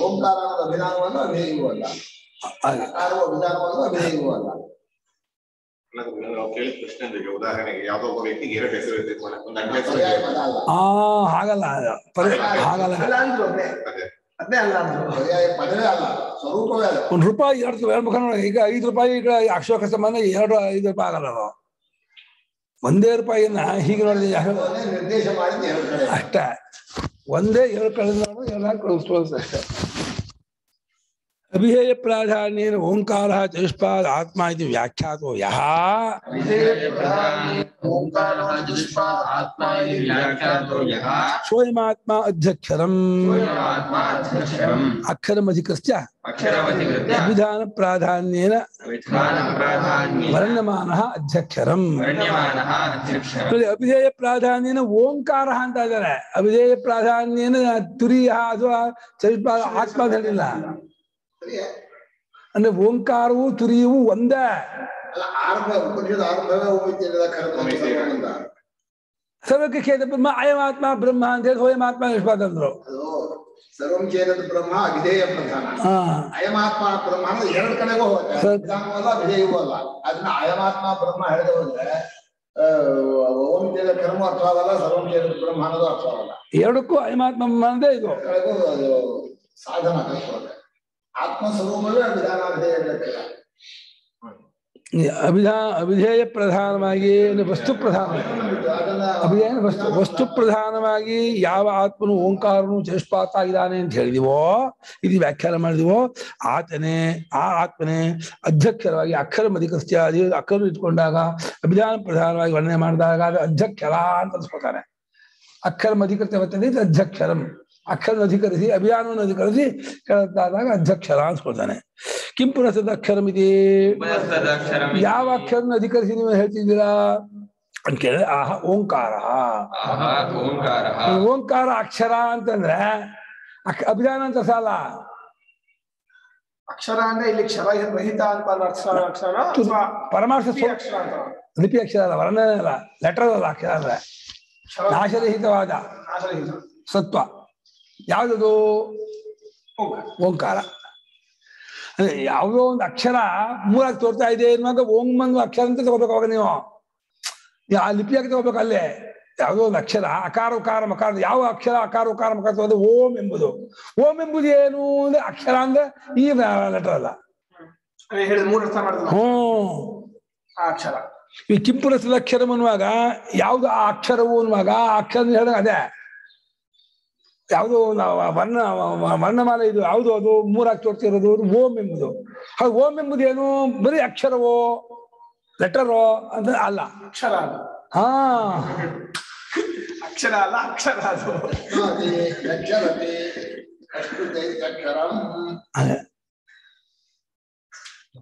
ಓಂಕಾರ ಅನ್ನೋದು ಅಭಿಧಾನವಲ್ಲ ಅಭಿನಯವೂ ಅಲ್ಲ ಹಾಗೆ ಅಕಾರವು ಅಲ್ಲ ಹಾಗಲ್ಲ. ಹಾಗಲ್ಲ. ಒಂದ್ ರೂಪಾಯಿ, ಎರಡು ನೋಡಿ, ಈಗ ಐದು ರೂಪಾಯಿ ಈಗ ಅಶೋಕ ಸಂಬಂಧ ಎರಡು, ಐದು ರೂಪಾಯಿ ಆಗಲ್ಲ ಒಂದೇ ರೂಪಾಯಿನ ಹೀಗೆ ನೋಡಿದ್ರೆ ಎರಡು ಅಷ್ಟೇ. ಒಂದೇ ಎರಡು ಕಡೆ ಎರಡು ಕಳಿಸ್ಬೋದು ಅಷ್ಟೇ ಅಭಿಧೇಯ ಪ್ರಾಧಾನ್ಯೇನ ಓಂಕಾರ ಚತುಷ್ಪಾದ ಆತ್ಮ ಇದು ವ್ಯಾಖ್ಯಾತೋ ಯಹ ಓಂಕಾರಃ ಚತುಷ್ಪಾದ್ ಆತ್ಮ ಇತಿ ವ್ಯಾಖ್ಯಾತೋ ಯಃ ಸ್ವಯಮಾತ್ಮ ಅಧ್ಯಕ್ಷರಂ ಆತ್ಮ ಅಧ್ಯಕ್ಷರಂ ಅಕ್ಷರಮಧಿಕಸ್ಯ ಅಕ್ಷರವಧಿಕೃತ್ಯ ಅಭಿಧಾನ ಪ್ರಾಧಾನ್ಯೇನ ವಿಧಾನ ಪ್ರಾಧಾನ್ಯೇನ ವರ್ಣಮಾನಃ ಅಧ್ಯಕ್ಷರಂ ವರ್ಣ್ಯಮಾನಃ ಅಧ್ಯಕ್ಷರಂ ನೋಡಿ ಅಂದ್ರೆ ಓಂಕಾರವು ತುರಿಯವು ಒಂದೇ. ಸರ್ವಕ್ಕೆ ಖೇದ ಬ್ರಹ್ಮ ಅಯಮಾತ್ಮ ಬ್ರಹ್ಮ ಅಂತ ಹೇಳಿ ಹೋಯಮಾತ್ಮ ನಿಷ್ಪಾದ ಅಂದ್ರು ಅದು ಸರ್ವಂ ಚೇತದ ಬ್ರಹ್ಮ ಅವಿಧೇಯ ಪ್ರಧಾನ. ಹಾ. ಅಯಮಾತ್ಮ ಬ್ರಹ್ಮ ಅಂದ್ರೆ ಎರಡು ಕಡೆಗೂ ಹೋಗುತ್ತೆ. ಸರ್. ವಿಧಾನವೂ ಅಲ್ಲ. ಅದನ್ನ ಅಯಮಾತ್ಮ ಬ್ರಹ್ಮ ಹೇಳಿದ ಹೋದ್ರೆ ಓಂ ಚೇತ ಕರ್ಮ ಅರ್ಥವಾಗಲ್ಲ ಸರ್ವಂ ಚೇತದ ಬ್ರಹ್ಮ ಅನ್ನೋದು ಅರ್ಥವಾಗಲ್ಲ ಎರಡಕ್ಕೂ ಅಯಮಾತ್ಮ ಬ್ರಹ್ಮ ಅಂದ್ರೆ ಇದು. ಅದು ಸಾಧನ ಕಲ್ಪನೆ ಆತ್ಮ ಸ್ವರೂಪವೇ ವಿಧಾನ ವಿಧೇಯ ಲೆಕ್ಕ ಈ ಅಭಿಧಾ, ಅಭಿಧೇಯ ಪ್ರಧಾನವಾಗಿ ವಸ್ತು ಪ್ರಧಾನ. ಅಭಿಧೇಯ ವಸ್ತು ವಸ್ತು ಪ್ರಧಾನವಾಗಿ ಯಾವ ಆತ್ಮನು ಓಂಕಾರನು ಚೇಷ್ಪಾತ ಆಗಿದ್ದಾನೆ ಅಂತ ಹೇಳಿದಿವೋ, ಇದು ವ್ಯಾಖ್ಯಾನ ಮಾಡಿದಿವೋ, ಆತನೇ, ಆ ಆತ್ಮನೇ ಅಧ್ಯಕ್ಷರವಾಗಿ ಅಕ್ಷರ ಮಧಿಕೃತ್ಯ ಅಕ್ಷರ ಇಟ್ಕೊಂಡಾಗ ಅಭಿಧಾನ ಪ್ರಧಾನವಾಗಿ ವರ್ಣನೆ ಮಾಡಿದಾಗ ಅಧ್ಯಕ್ಷರ ಅಂತ ಅನ್ಸ್ಕೊತಾನೆ ಅಕ್ಷರ ಅಧಿಕೃತ ಬರ್ತದೆ ಅಧ್ಯಕ್ಷರಂ. ಅಕ್ಷರ ಅಧಿಕರಿಸಿ ಅಭಿಯಾನವನ್ನು ಅಧಿಕರಿಸಿ ಕೇಳುತ್ತಾದಾಗ ಅಧ್ಯಕ್ಷರ ಅನ್ಸ್ಕೊಳ್ತಾನೆ ಕಿಂ ಪುನಃ ಪುನಸ್ತದಕ್ಷರಂ ಯಾವ ಅಕ್ಷರನ ಅಧಿಕರಿಸಿ ನೀವು ಹೇಳ್ತಿದ್ದೀರಾ? ಅಂತ ಕೇಳಿದ್ರೆ ಆಹ ಓಂಕಾರ. ಓಂಕಾರ. ಅಕ್ಷರ ಅಂತಂದ್ರೆ ಅಕ್- ಅಭಿಧಾನ ಅಂತ ಸಾಲ? ಅಕ್ಷರ ಅಂದ್ರೆ ಇಲ್ಲಿ ಕ್ಷರ ರಹಿತ ಅಂತ ಅಕ್ಷರ ಪರಮಾರ್ಥ ಲಿಪಿ ಅಕ್ಷರ ಅಂತ ಅಲ್ಲ ವರ್ಣನೆ ಅಲ್ಲ ಲೆಟರ್ ಅಲ್ಲ ಅಕ್ಷರ ಅಂದ್ರೆ. ನಾಶರಹಿತವಾದ ಸತ್ವ. ಯಾವುದದು? ಓಂಕಾರ. ಓಂಕಾರ. ಅಂದ್ರೆ ಯಾವುದೋ ಒಂದು ಅಕ್ಷರ ಮೂರಾಗಿ ತೋರ್ತಾ ಇದೆ ಅನ್ನುವಾಗ ಓಂ ಅನ್ನೋ ಅಕ್ಷರ ಅಂತ ತಗೋಬೇಕು ಅವಾಗ ನೀವು. ಆ ಲಿಪಿಯಾಗಿ ತಗೋಬೇಕು ಅಲ್ಲೇ. ಯಾವುದೋ ಒಂದು ಅಕ್ಷರ ಅಕಾರ ಉಕಾರ ಮಕಾರ ಯಾವ ಅಕ್ಷರ ಅಕಾರ ಉಕಾರ ಮಕಾರ ತಗೋದು? ಓಂ ಎಂಬುದು. ಓಂ ಎಂಬುದು ಏನು ಅಂದ್ರೆ ಅಕ್ಷರ ಅಂದ್ರೆ ಈ ಲೆಟರ್ ಅಲ್ಲ. ಅದೇ ಹ್ಮ್ ಈ ಕಿಂಪುರಸದ ಅಕ್ಷರ. ಅನ್ನುವಾಗ ಯಾವ್ದು ಆ ಅಕ್ಷರವು ಅನ್ನುವಾಗ ಆ ಅಕ್ಷರ ಹೇಳಿದಾಗ ಅದೇ. ಯಾವುದೋ ನಾವು ವರ್ಣ ವರ್ಣಮಾಲೆ ಇದು ಯಾವುದು ಅದು? ಮೂರಾಗಿ ತೋರ್ತಿರೋದು ಅದು ಓಂ ಎಂಬುದು. ಹಾಗೆ ಓಂ ಎಂಬುದು ಏನು? ಬರೀ ಅಕ್ಷರವೋ ಲೆಟರೋ ಅಂತ ಅಲ್ಲ. ಅಕ್ಷರ ಅದು. ಹಾ. ಅಕ್ಷರ ಅಲ್ಲ ಅಕ್ಷರ ಅದು.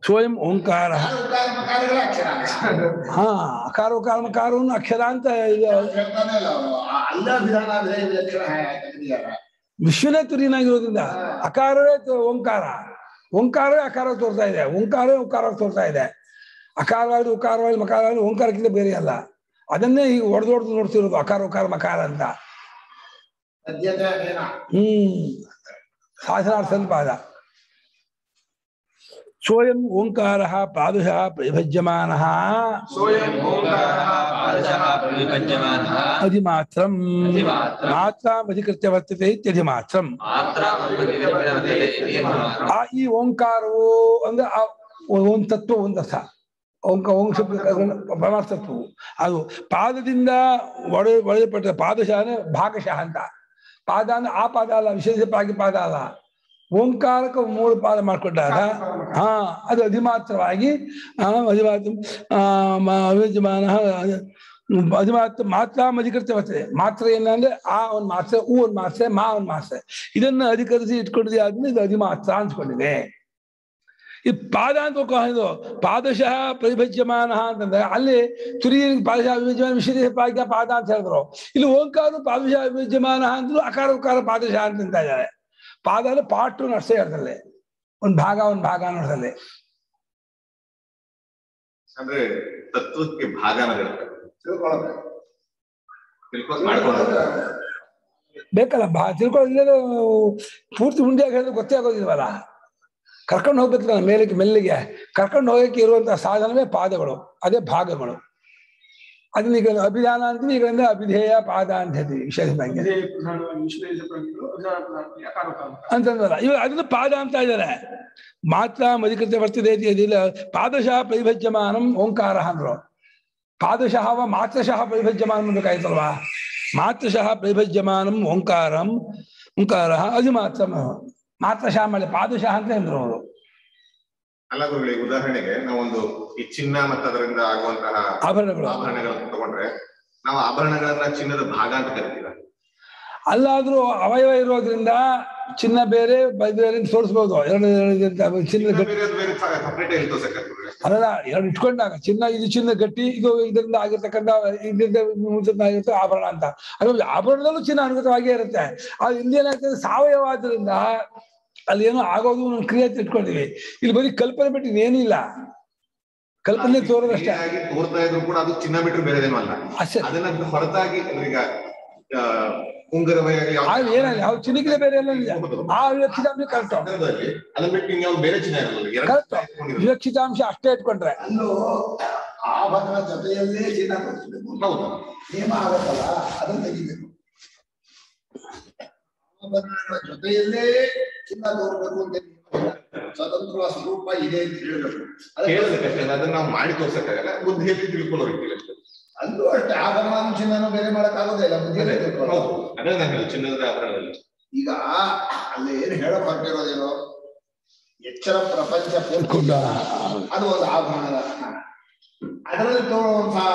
ಅಲ್ಲ ಓಂಕಾರ. (laughs) ಆ ಅಲ್ಲ ವಿಧಾನ ವಿಧೇಯ ಲಕ್ಷಣ ತೆಗೆದಿದ್ದಾರೆ ವಿಶ್ವನೇ ತುರಿನಾಗಿರೋದ್ರಿಂದ ಅಕಾರವೇ ಓಂಕಾರ. ಓಂಕಾರವೇ ಅಕಾರ ತೋರ್ತಾ ಇದೆ. ಓಂಕಾರವೇ ಓಂಕಾರ ತೋರ್ತಾ ಇದೆ. ಅಕಾರವಾಗಿ ಉಕಾರವಾಗಿ ಮಕಾರವಾಗಿ ಓಂಕಾರಕ್ಕಿಂತ ಬೇರೆ ಅಲ್ಲ. ಅದನ್ನೇ ಈಗ ಹೊಡೆದೊಡ್ದು ನೋಡ್ತಿರೋದು ಅಕಾರ ಉಕಾರ ಮಕಾರ ಅಂತ. ಹ್ಮ್. ಸಾಧನಾರ್ಥ ಪಾದ ಸೋಯಂ ಓಂಕಾರ ಪಾದುಷಃ ಪರಿಭಜ್ಯಮಾನಃ ಸೋಯಂ ಓಂಕಾರಃ ಪಾದಶಃ ಪ್ರವಿಭಜ್ಯಮಾನಃ ಅಧಿಮಾತ್ರಂ ಅಧಿಮಾತ್ರಂ. ಮಾತ್ರಾಮಧಿಕೃತ್ಯ ವರ್ತತೆ ಇತ್ಯಧಿಮಾತ್ರಂ ಮಾತ್ರ ವರ್ತತೆ ಇತಿ ಮಾತ್ರ. ಆ ಈ ಓಂಕಾರವು ಅಂದ್ರೆ ಆ ಒಂದು ತತ್ವ ಒಂದು ಅರ್ಥ ಓಂಕ ಓಂ ಶಬ್ದ ಪರಮಾರ್ಥ ತತ್ವವು ಅದು ಪಾದದಿಂದ ಒಡೆ ಒಡೆಯಲ್ಪಟ್ಟ ಪಾದಶಃ ಅಂದ್ರೆ ಭಾಗಶಃ ಅಂತ ಪಾದ ಅಂದ್ರೆ ಆ ಪಾದ ಅಲ್ಲ ವಿಶೇಷವಾಗಿ ಪಾದ ಅಲ್ಲ ಓಂಕಾರಕ್ಕೆ ಮೂರು ಪಾದ ಮಾಡ್ಕೊಂಡಾಗ ಹಾ ಅದು ಅಧಿಮಾತ್ರವಾಗಿ ಅಧಿಮಾತ್ರ ಅಧಿಮಾತ್ರ ಮಾತ್ರ ಅಧಿಕೃತ ಬರ್ತದೆ ಮಾತ್ರ ಏನಂದ್ರೆ ಆ ಒಂದು ಮಾತ್ರೆ ಊ ಒಂದು ಮಾತ್ರೆ ಮಾ ಒಂದು ಮಾತ್ರೆ. ಇದನ್ನ ಅಧಿಕರಿಸಿ ಇಟ್ಕೊಂಡಿದೆ ಆದ್ಮೇಲೆ ಇದು ಅಧಿಮಾತ್ರ ಅನ್ಸ್ಕೊಂಡಿದೆ ಈ ಪಾದ ಅಂತ ಇದು ಪಾದಶಃ ಪರಿಭಜ್ಯಮಾನ ಅಂತಂದ್ರೆ ಅಲ್ಲಿ ತುರಿ ಪಾದಶಃ ವಿಭಜ್ಯಮಾನ ವಿಶೇಷ ಪಾದ ಪಾದ ಅಂತ ಹೇಳಿದ್ರು. ಇಲ್ಲಿ ಓಂಕಾರ ಪಾದಶಃ ವಿಭಜ್ಯಮಾನ ಅಂದ್ರು ಅಕಾರ ಉಕಾರ ಪಾದಶಃ ಅಂತ ಇದ್ದಾರೆ. ಪಾದ ಅಂದ್ರೆ ಪಾಟು ನಡ್ಸೇ ಇರ್ತದೆ ಒಂದ್ ಭಾಗ ಒಂದ್ ಭಾಗ ಅಂದ್ರೆ ತತ್ವಕ್ಕೆ ಮಾಡ್ಕೊಂಡು ಬೇಕಲ್ಲ ಬಾ ತಿಳ್ಕೊಳ್ಳೋದಿಲ್ಲ ಪೂರ್ತಿ ಉಂಡಿಯಾಗಿ ಹೇಳಿದ್ರೆ ಗೊತ್ತೇ ಆಗೋದಿಲ್ವಲ್ಲ? ಕರ್ಕೊಂಡು ಹೋಗ್ಬೇಕಲ್ಲ ಮೇಲಕ್ಕೆ ಮೆಲ್ಲಿಗೆ ಕರ್ಕೊಂಡು ಹೋಗಕ್ಕೆ ಇರುವಂತಹ ಸಾಧನವೇ ಪಾದಗಳು ಅದೇ ಭಾಗಗಳು. ಅದನ್ನ ಈಗ ಅಭಿಧಾನ ಅಂತೀವಿ ಈಗ ಅಂದ್ರೆ ಅಭಿಧೇಯ ಪಾದ ಅಂತ ಹೇಳ್ತೀವಿ ಕಾರಕ. ಅಂತಂದಲ್ಲ ಇವಾಗ ಅದನ್ನ ಪಾದ ಅಂತ ಇದ್ದಾರೆ. ಮಾತ್ರ ಮಧಿಕೃತ ಬರ್ತಿದೆ ಇದಿಲ್ಲ ಪಾದಶಃ ಪ್ರವಿಭಜ್ಯಮಾನಂ ಓಂಕಾರ ಅಂದ್ರು. ಪಾದಶಃ ವ ಮಾತ್ರಶಃ ಪರಿಭಜ್ಯಮಾನ ಬೇಕಾಯ್ತಲ್ವಾ ಮಾತ್ರಶಃ ಪೈಭಜ್ಯಮಾನಂ ಓಂಕಾರಂ ಓಂಕಾರ ಅದು ಮಾತ್ರ ಮಾತ್ರಶಃ ಮೇಲೆ ಪಾದಶಃ ಅಂತ ಹೇಳಿದ್ರು ಅವರು. ಅಲ್ಲ ಗುರುಗಳಿಗೆ ಉದಾಹರಣೆಗೆ ನಾವೊಂದು ಈ ಚಿನ್ನ ಮತ್ತು ಅದರಿಂದ ಆಗುವಂತಹ ಆಭರಣಗಳು. ಆಭರಣಗಳನ್ನು ತಗೊಂಡ್ರೆ ನಾವು ಆಭರಣಗಳನ್ನ ಚಿನ್ನದ ಭಾಗ ಅಂತ ಕರಿತೀರ? ಅಲ್ಲಾದ್ರೂ ಅವಯವ ಇರೋದ್ರಿಂದ ಚಿನ್ನ ಬೇರೆ ಬೇರೆ ಅಂತ ತೋರಿಸ್ಬೋದು. ಎರಡು ತೋರ್ಸಕ್ಕಾಗ್ತದೆ ಅಲ್ಲ ಎರಡು ಇಟ್ಕೊಂಡಾಗ ಚಿನ್ನ ಇದು ಚಿನ್ನ ಗಟ್ಟಿ ಇದು ಇದರಿಂದ ಆಗಿರ್ತಕ್ಕಂಥ ಇದರಿಂದ ಆಗಿರುತ್ತೆ ಆಭರಣ ಅಂತ. ಅದು ಆಭರಣದಲ್ಲೂ ಚಿನ್ನ ಅನುಗತವಾಗಿ ಇರುತ್ತೆ. ಅದು ಇಲ್ಲಿ ಏನಾಗ್ತದೆ ಸಾವಯವ ಆದ್ರಿಂದ ಅಲ್ಲಿ ಏನೋ ಆಗೋದು ನಾನು ಕ್ರಿಯೆ ಅಂತ ಇಟ್ಕೊಂಡಿವಿ ಇಲ್ಲಿ ಬರೀ ಕಲ್ಪನೆ ಬಿಟ್ಟು ಏನಿಲ್ಲ. ಕಲ್ಪನೆ ತೋರದಷ್ಟೇ. ಆಗಿ ತೋರ್ತಾ ಇದ್ರು ಕೂಡ ಅದು ಚಿನ್ನ ಬಿಟ್ಟರೆ ಬೇರೆದೇನೂ ಅಲ್ಲ. ಅಷ್ಟೇ. ಅದನ್ನ ಹೊರತಾಗಿ ಈಗ ಏನಾಗಲಿ ಅವ್ರು ಚಿನ್ನಕ್ಕಿದೆ ಬೇರೆ ಎಲ್ಲ ಆ ವಿವಕ್ಷಿತಾಂಶ ಕರೆಕ್ಟ್. ಕರೆಕ್ಟ್. ವಿವಕ್ಷಿತಾಂಶ ಅಷ್ಟೇ ಇಟ್ಕೊಂಡ್ರೆ. ಅಲ್ಲೂ ಆಭರಣ ಜೊತೆಯಲ್ಲೇ ಚಿನ್ನ ನಿಯಮ ಆಗತ್ತಲ್ಲ ಅದನ್ನ ತೆಗಿಬೇಕು. ಆಭರಣಗಳ ಜೊತೆಯಲ್ಲೇ ಚಿನ್ನ ತೋರ್ಬೇಕು ಅಂತ ಸ್ವತಂತ್ರ ಸ್ವರೂಪ ಇದೆ ಅಂತ ಹೇಳಬೇಕು ಅದನ್ನ ನಾವು ಮಾಡಿ ತೋರ್ಸಕ್ಕಾಗಲ್ಲ ಬುದ್ಧಿಯಲ್ಲಿ ತಿಳ್ಕೊಳ್ಳೋ ರೀತಿಯಲ್ಲಿ. ಅಲ್ಲೂ ಅಷ್ಟೇ. ಆಭರಣ ಚಿನ್ನನು ಬೇರೆ ಮಾಡಕ್ ಆಗೋದೇ ಇಲ್ಲ ಬುದ್ಧಿ ತಿಳ್ಕೊಳ್ಳೋದು. ಹೌದು ಅದೇ ನಾನು ಚಿನ್ನದ ಆಭರಣದಲ್ಲಿ. ಈಗ ಅಲ್ಲಿ ಏನು ಹೇಳಕ್ ಹೊರಟಿರೋದೇನೋ ಎಚ್ಚರ ಪ್ರಪಂಚ ಪೂರ್ತಿ. ಅದು ಒಂದು ಆಭರಣದ ಲಕ್ಷಣ ಅದರಲ್ಲಿ ತೋರುವಂತಹ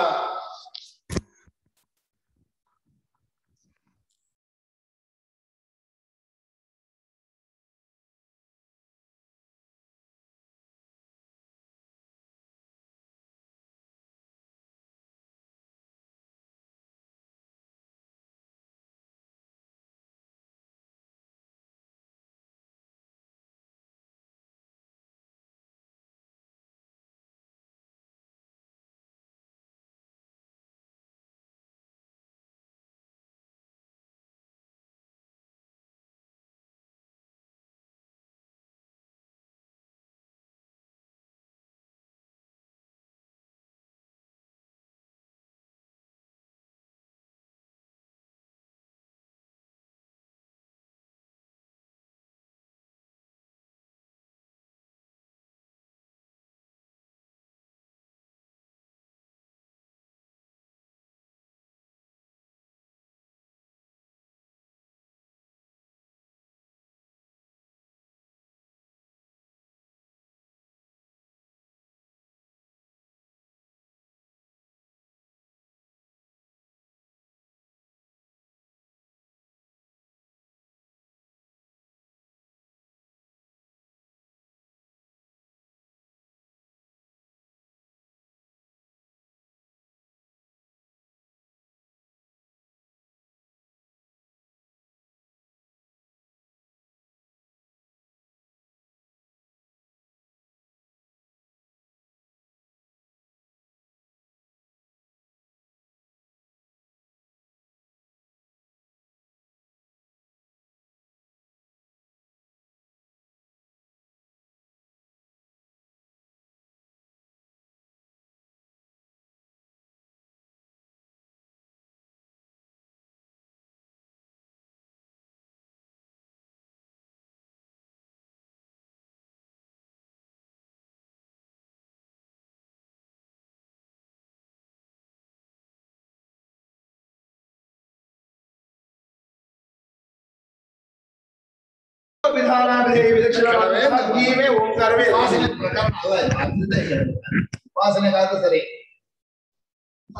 ಓಂಕಾರವೇ ಅಲ್ಲ ಇದು. ಅದರಿಂದ ಹೇಳೋದು. ಉಪಾಸನೆಗಾದ್ರೂ ಸರಿ.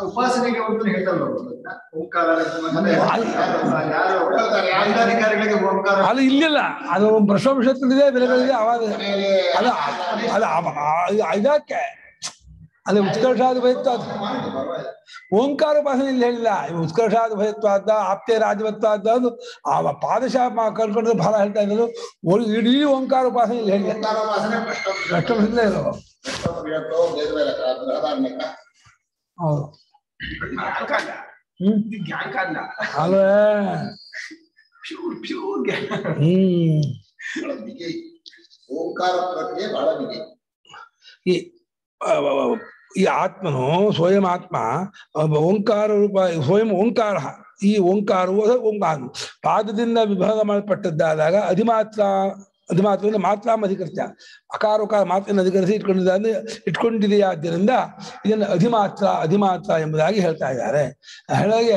ಉಪಾಸನೆಗೆ ಹೇಳ್ತಾರೆ ಓಂಕಾರ ಅದೇ. ಓಂಕಾರ. ಅದು ಇಲ್ಲಿಲ್ಲ. ಅದು ಪ್ರಶಂಸತ್ತಿದೆ ಬೆಲೆಗಳಿದೆ ಅವಾಗ ಆ- ಇದಕ್ಕೆ ಅದು ಉತ್ಕರ್ಷಾದ ಭಯತ್ವಾದ ಮಾಡಿ, ಪರವಾಗಿಲ್ಲ. ಓಂಕಾರ ಉಪಾಸನೆ ಇಲ್ಲಿ ಹೇಳಿಲ್ಲ ಇವು ಉತ್ಕರ್ಷಾದ ಭಯತ್ವಾದ ಆಪ್ತೆ ರಾಜವತ್ವಾದ ಅದು ಆ ಪಾದಶಾಹ ಮಾ- ಕಲ್ಕೊಂಡ್ರೆ ಬಹಳ ಹೇಳ್ತಾ ಇದ್ರು ಒಳ್- ಇಡೀ ಓಂಕಾರ ಉಪಾಸನೆ ಇಲ್ಲಿ ಹೇಳಿಲ್ಲ ಓಂಕಾರೋಪಾಸನೆ ಪ್ರಶ್ನೆ ಅಷ್ಟೊಂದಿಲ್ಲ ಇರೋ ಪ್ರಶ್ನೆ ಬೀಳತ್ತೋ, ಬೇರೆ ಬೇರೆ ತರ ಬೃಹದಾರಣ್ಯಕ. ಹೌದು ಜ್ಞಾನಕ ಅಲ್ಲ ಹ್ಮ್ ಇದು ಜ್ಞಾನಕ ಅಲ್ಲ ಅಲ್ವೇ ಪ್ಯೂರ್ ಪ್ಯೂರ್ ಹ್ಮ್ ಬಹಳ ಬಿಗಿ ಓಂಕಾರ ಪ್ರಕ್ರಿಯೆ ಬಹಳ ಬಿಗಿ ಈ ಆತ್ಮನು ಸ್ವಯಂ ಆತ್ಮ ಓಂಕಾರ ರೂಪ, ಸ್ವಯಂ ಓಂಕಾರ, ಈ ಓಂಕಾರವು ಓಂಕಾರ ಪಾದದಿಂದ ವಿಭಾಗ ಮಾಡಲ್ಪಟ್ಟದ್ದಾದಾಗ ಅಧಿಮಾತ್ರ ಅಧಿಮಾತ್ರದಿಂದ ಮಾತ್ರ ಅಧಿಕೃತ್ಯ ಅಕಾರ ಉಕಾರ ಮಾತ್ರವನ್ನು ಅಧಿಕರಿಸಿ ಇಟ್ಕೊಂಡಿದ್ದ ಇಟ್ಕೊಂಡಿದೆಯಾದ್ದರಿಂದ ಇದನ್ನು ಅಧಿಮಾತ್ರ ಅಧಿಮಾತ್ರ ಎಂಬುದಾಗಿ ಹೇಳ್ತಾ ಇದ್ದಾರೆ. ಹಾಗಾಗಿ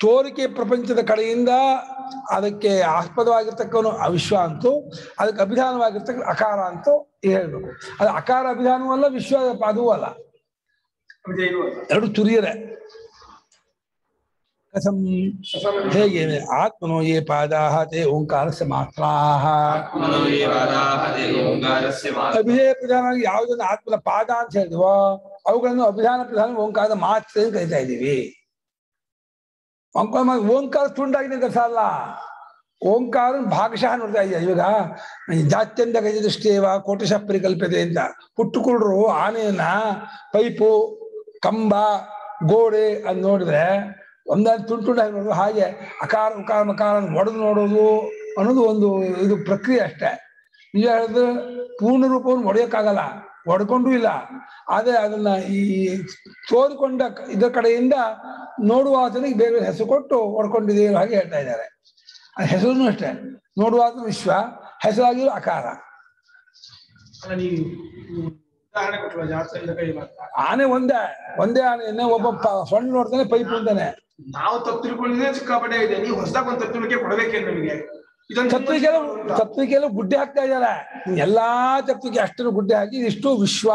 ತೋರಿಕೆ ಪ್ರಪಂಚದ ಕಡೆಯಿಂದ ಅದಕ್ಕೆ ಆಸ್ಪದವಾಗಿರ್ತಕ್ಕವನು ಅವಿಶ್ವ ಅಂತೂ, ಅದಕ್ಕೆ ಅಭಿಧಾನವಾಗಿರ್ತಕ್ಕ ಅಕಾರ ಅಂತೂ ಹೇಳ್ಬೇಕು. ಅದು ಅಕಾರ ಅಭಿಧಾನವೂ ಅಲ್ಲ, ವಿಶ್ವ ಅದೂ ಅಲ್ಲ. ಎರಡು ತುರಿಯರೆ. ಕಥಂ ಹೇಗೆ ಆತ್ಮನೋ ಯೇ ಪಾದ ತೇ ಓಂಕಾರಸ್ಯ ಮಾತ್ರ ಅಭಿಧೇಯ ಪ್ರಧಾನವಾಗಿ ಯಾವುದನ್ನು ಆತ್ಮನ ಪಾದ ಅಂತ ಹೇಳಿದ್ವೋ, ಅವುಗಳನ್ನು ಅಭಿಧಾನ ಪ್ರಧಾನ ಓಂಕಾರದ ಮಾತ್ರ ಕರಿತಾ ಇದ್ದೀವಿ. ಓಂಕಾರ ಅಂತ ಅರ್ಥ ಅಲ್ಲ ಓಂಕಾರ ಭಾಗಶಃ ನೋಡ್ತಾ ಇದೆಯಾ? ಇವಾಗ ಜಾತ್ಯಂತ ಗಜ ಕೋಟಶ ಪರಿಕಲ್ಪತೆ ಅಂತ ಹುಟ್ಟುಕುರುಡರು ಆನೆಯನ್ನ ಪೈಪು, ಕಂಬ, ಗೋಡೆ ಅದ್ ನೋಡಿದ್ರೆ ಒಂದಾಗಿ ತುಂಡು ತುಂಡಾಗಿ ನೋಡೋದು ಹಾಗೆ ಅಕಾರ, ಉಕಾರ ಮಕಾರ ಒಡೆದು ನೋಡೋದು ಅನ್ನೋದು ಒಂದು ಇದು ಪ್ರಕ್ರಿಯೆ ಅಷ್ಟೇ. ನಿಜ ಹೇಳಿದ್ರೆ ಪೂರ್ಣ ರೂಪವನ್ನು ಒಡೆಯೋಕ್ಕಾಗಲ್ಲ. ಒಡ್ಕೊಂಡೂ ಇಲ್ಲ ಆದ್ರೆ ಅದನ್ನ ಈ ತೋರಿಕೊಂಡ ಇದರ ಕಡೆಯಿಂದ ನೋಡುವ ಆತನಿಗೆ ಬೇರೆ ಬೇರೆ ಹೆಸರು ಕೊಟ್ಟು ಹೊಡ್ಕೊಂಡಿದೆ ಹಾಗೆ ಹೇಳ್ತಾ ಇದ್ದಾರೆ. ಹೆಸರು ಅಷ್ಟೇ. ನೋಡುವ ಆತನ ವಿಶ್ವ ಹೆಸರಾಗಿರೋ ಅಕಾರ. ಆನೆ ಒಂದೇ ಒಂದೇ ಆನೆ ಒಬ್ಬ ಸಣ್ಣ ನೋಡ್ತಾನೆ ಪೈಪ್ ಅಂತಾನೆ ನಾವು ತಪ್ಪು ತಿಳ್ಕೊಂಡಿದ್ರೆ ಸಿಕ್ಕಾಪಟ್ಟೆ ಇದೆ ನೀವು ಹೊಸದಾಗ ಒಂದು ತಪ್ಪು ಕೊಡಬೇಕೇನು ಕೊಡಬೇಕೇ ನಮಗೆ? ತತ್ವಿಕೆಲ್ಲ ಗುಡ್ಡೆ ಹಾಕ್ತಾ ಇದ್ದಾರೆ. ಎಲ್ಲಾ ಚತ್ವಿಕೆ ಅಷ್ಟನ್ನು ಗುಡ್ಡೆ ಹಾಕಿ ಇಷ್ಟು ವಿಶ್ವ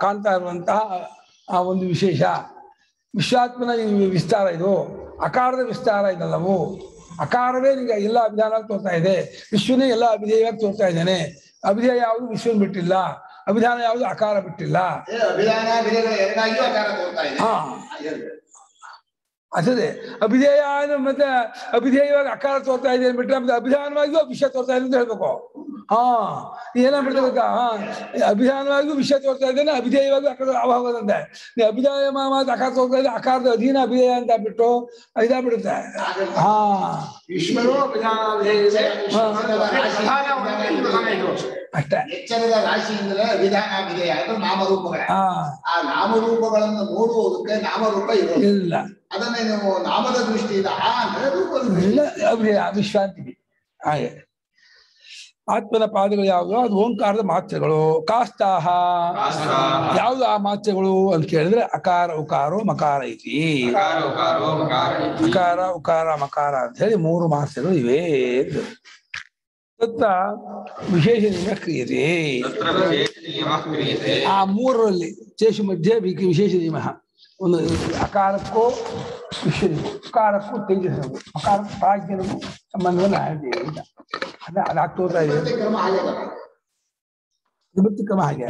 ಕಾಣ್ತಾ ಇರುವಂತಹ ಆ ಒಂದು ವಿಶೇಷ. ವಿಶ್ವಾತ್ಮನ ವಿಸ್ತಾರ ಇದು. ಅಕಾರದ ವಿಸ್ತಾರ ಇದಲ್ಲವು. ಅಕಾರವೇ ನಿಮಗೆ ಎಲ್ಲ ಅಭಿಧಾನವಾಗಿ ತೋರ್ತಾ ಇದೆ. ವಿಶ್ವನೇ ಎಲ್ಲ ಅಭಿಧೇಯವಾಗಿ ತೋರ್ತಾ ಇದ್ದಾನೆ. ಅಭಿಧೇಯ ಯಾವುದು ವಿಶ್ವನ್ ಬಿಟ್ಟಿಲ್ಲ. ಅಭಿಧಾನ ಯಾವುದು ಅಕಾರ ಬಿಟ್ಟಿಲ್ಲ. ಅಭಿಧಾನ ಹಾ. ಅದೇ ಅಭಿಧೇಯ ಅನ್ನೋ ಮತ್ತೆ ಅಭಿಧೇಯವಾಗಿ ಅಕಾರ ತೋರ್ತಾ ಇದೆ ಅಂದ್ಬಿಟ್ರೆ ಮತ್ತೆ ಅಭಿಧಾನವಾಗಿಯೂ ವಿಷಯ ತೋರ್ತಾ ಇದೆ ಅಂತ ಹೇಳ್ಬೇಕು. ಹಾ ಏನಾಗ್ಬಿಡ್ತಕ್ಕ ಹಾ ಅಭಿಧಾನವಾಗಿಯೂ ವಿಷಯ ತೋರ್ತಾ ಇದ್ದೇನೆ ಅಭಿಧೇಯವಾಗಿ ಅಕಾರ ಅಭಾವದಂತೆ ನೀ ಅಭಿಧೇಯ ಮಾತ್ರ ಅಕಾರ ತೋರ್ತಾ ಇದೆ ಅಕಾರದ ಅಧೀನ ಅಭಿಧೇಯ ಅಂತ ಬಿಟ್ಟು ಇದಾಗ್ಬಿಡುತ್ತೆ. ಹಾ. ಅಷ್ಟೇ. ಎಚ್ಚರದ ಅಂದ್ರೆ ವಿಧಾನ ಆಗಿದೆ ಅದು ನಾಮರೂಪಗಳೇ. ಆ ನಾಮರೂಪಗಳನ್ನು ನೋಡುವುದಕ್ಕೆ ನಾಮರೂಪ ಇಲ್ಲ. ಅದನ್ನೇ ನೀವು ನಾಮದ ದೃಷ್ಟಿಯಿಂದ ಆ ಅಂದ್ರೆ ರೂಪದ ಹಾಗೆ. ಆತ್ಮನ ಪಾದಗಳು ಯಾವುದು? ಅದು ಓಂಕಾರದ ಮಾತ್ರೆಗಳು. ಕಾಸ್ತಾಹ ಯಾವ್ದು ಆ ಮಾತ್ರೆಗಳು ಅಂತ ಕೇಳಿದ್ರೆ ಅಕಾರ ಉಕಾರೋ ಮಕಾರ ಐತಿ ಅಕಾರ ಉಕಾರೋ ಮಕಾರ ಇತಿ. ಅಕಾರ ಉಕಾರ ಮಕಾರ ಅಂತ ಹೇಳಿ ಮೂರು ಮಾತ್ರೆಗಳು ಇವೆ ಅಂತ. ತತ್ತ ವಿಶೇಷ ನಿಯಮ ಕ್ರಿಯತೆ. ತತ್ರ ವಿಶೇಷ ನಿಯಮಃ ಕ್ರಿಯತೆ. ಆ ಮೂರರಲ್ಲಿ ಚೇಷು ಮಧ್ಯೆ ವಿಶೇಷ ನಿಯಮ. ಒಂದು ಅಕಾರಕ್ಕೂ ವಿಶ್ವನಿಗೂ ಉಕಾರಕ್ಕೂ ತೇಜಸ್ಸಿಗೂ ಅಕಾರಕ್ಕೂ ಪ್ರಾಜ್ಞನಿಗೂ ಸಂಬಂಧವನ್ನು ಹೇಳ್ತೀವಿ ಅಂತ ಅದ ಅದಾಗ್ತಾ ಹೋಗ್ತಾ ಇದೆ ಪ್ರತಿ ಕ್ರಮ ಹಾಗೆ ಬರ್ತದೆ. ನಿವೃತ್ತಿ ಕ್ರಮ ಹಾಗೆ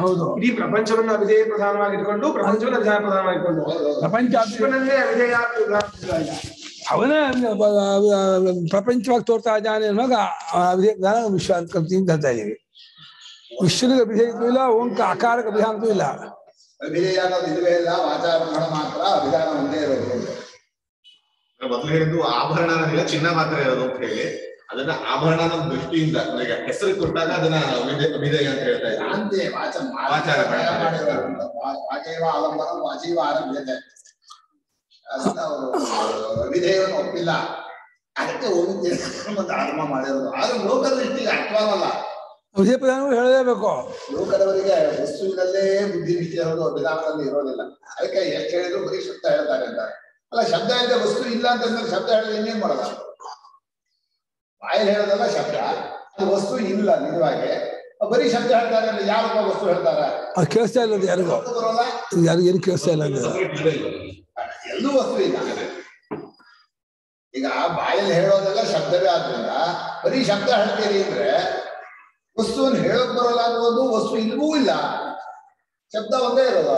ಹೌದು ಇಡೀ ಪ್ರಪಂಚವನ್ನು ಅವಿಧೇಯ ಪ್ರಧಾನವಾಗಿ ಇಟ್ಕೊಂಡು ಪ್ರಪಂಚವನ್ನು ವಿಧಾನ ಪ್ರಧಾನವಾಗಿ ಇಟ್ಕೊಂಡು ಪ್ರಪಂಚ ವಿಶ್ವನನ್ನೇ ಅವಿಧೇಯ ಪ್ರಧಾನ ಅವನೇ ಪ್ರಪಂಚವಾಗಿ ತೋರ್ತಾ ಇದ್ದಾನೆ ಅನ್ನುವಾಗ ಅಭಿಧೇಯ ವಿಶ್ವ ಅಂತ ಕಲ್ತೀನಿ ಅಂತ ಹೇಳ್ತಾ ಇದೀವಿ ವಿಶ್ವನಿಗೆ ಅಭಿಧೇಯತ್ವ ಇಲ್ಲ ಓಂಕ ಆಕಾರಕ್ಕೆ ಅಭಿಧಾನತ್ವ ಇಲ್ಲ. ಅಭಿಧೇಯ ಅನ್ನೋದು ಇದುವೇ ಇಲ್ಲ ವಾಚಾರೋಹಣ ಮಾತ್ರ ಅಭಿಧಾನ ಒಂದೇ ಇರೋದು. ಮೊದಲು ಹೇಳಿದ್ದು ಆಭರಣ ಅನ್ನೋದಿಲ್ಲ ಚಿನ್ನ ಮಾತ್ರ ಇರೋದು ಅಂತ ಹೇಳಿ ಅದನ್ನ ಆಭರಣ ಅನ್ನೋ ದೃಷ್ಟಿಯಿಂದ ಈಗ ಹೆಸರು ಕೊಟ್ಟಾಗ ಅದನ್ನ ಅಭಿನಯ ವಿಧೇಯ ಅಂತ ಹೇಳ್ತಾ ಇದ್ದಾರೆ ಶಾಂತಿ ವಾಚ ವಾಚಾರ ವಾಚೇವ ಆಲಂಬನ ವಾಚೀವ ಆರಂಭ್ಯತೆ. ಅದನ್ನ ಅವರು ವಿಧೇಯವನ್ನು ಒಪ್ಪಿಲ್ಲ. ಅದಕ್ಕೆ ಒಂದು ಒಂದು ಆರಂಭ ಮಾಡಿರೋದು. ಆದ್ರೆ ಲೋಕದ ದೃಷ್ಟಿಗೆ ಅರ್ಥವಾಗಲ್ಲ ಪ್ರಧಾನವು ಹೇಳಲೇಬೇಕು. ಲೋಕದವರಿಗೆ ವಸ್ತುವಿನಲ್ಲೇ ಬುದ್ಧಿ ವಿಧಿ ಇರೋದು ವಿಧಾನದಲ್ಲಿ ಇರೋದಿಲ್ಲ. ಅದಕ್ಕೆ ಎಷ್ಟು ಹೇಳಿದ್ರು ಬರೀ ಶಬ್ದ ಹೇಳ್ತಾರೆ ಅಂತ ಅಲ್ಲ ಶಬ್ದ ಇದೆ ವಸ್ತು ಇಲ್ಲ ಅಂತಂದ್ರೆ ಶಬ್ದ ಹೇಳಿದ್ರೆ ಇನ್ನೇನ್ ಮಾಡಲ್ಲ ಬಾಯಲ್ಲಿ ಹೇಳೋದಲ್ಲ ಶಬ್ದ. ಅದು ವಸ್ತು ಇಲ್ಲ ನಿಜವಾಗಿ. ಬರೀ ಶಬ್ದ ಹೇಳ್ತಾರೆ ಅಂದ್ರೆ ಯಾರಪ್ಪ ವಸ್ತು ಹೇಳ್ತಾರ? ಕೇಳಿಸ್ತಾ ಇಲ್ಲ ಯಾರಿಗೂ? ಯಾರಿಗೂ ಏನು ಕೇಳಿಸ್ತಾ ಇಲ್ಲ ಎಲ್ಲೂ ವಸ್ತು ಇಲ್ಲ. ಈಗ ಬಾಯಲ್ಲಿ ಹೇಳೋದೆಲ್ಲ ಶಬ್ದವೇ ಆದ್ರಿಂದ ಬರೀ ಶಬ್ದ ಹೇಳ್ತೀರಿ ಅಂದ್ರೆ ವಸ್ತುವನ್ನು ಹೇಳಕ್ ಬರೋಲ್ಲ ಅನ್ನೋದು ವಸ್ತು ಇಲ್ಲವೂ ಇಲ್ಲ ಶಬ್ದ ಒಂದೇ ಇರೋದು.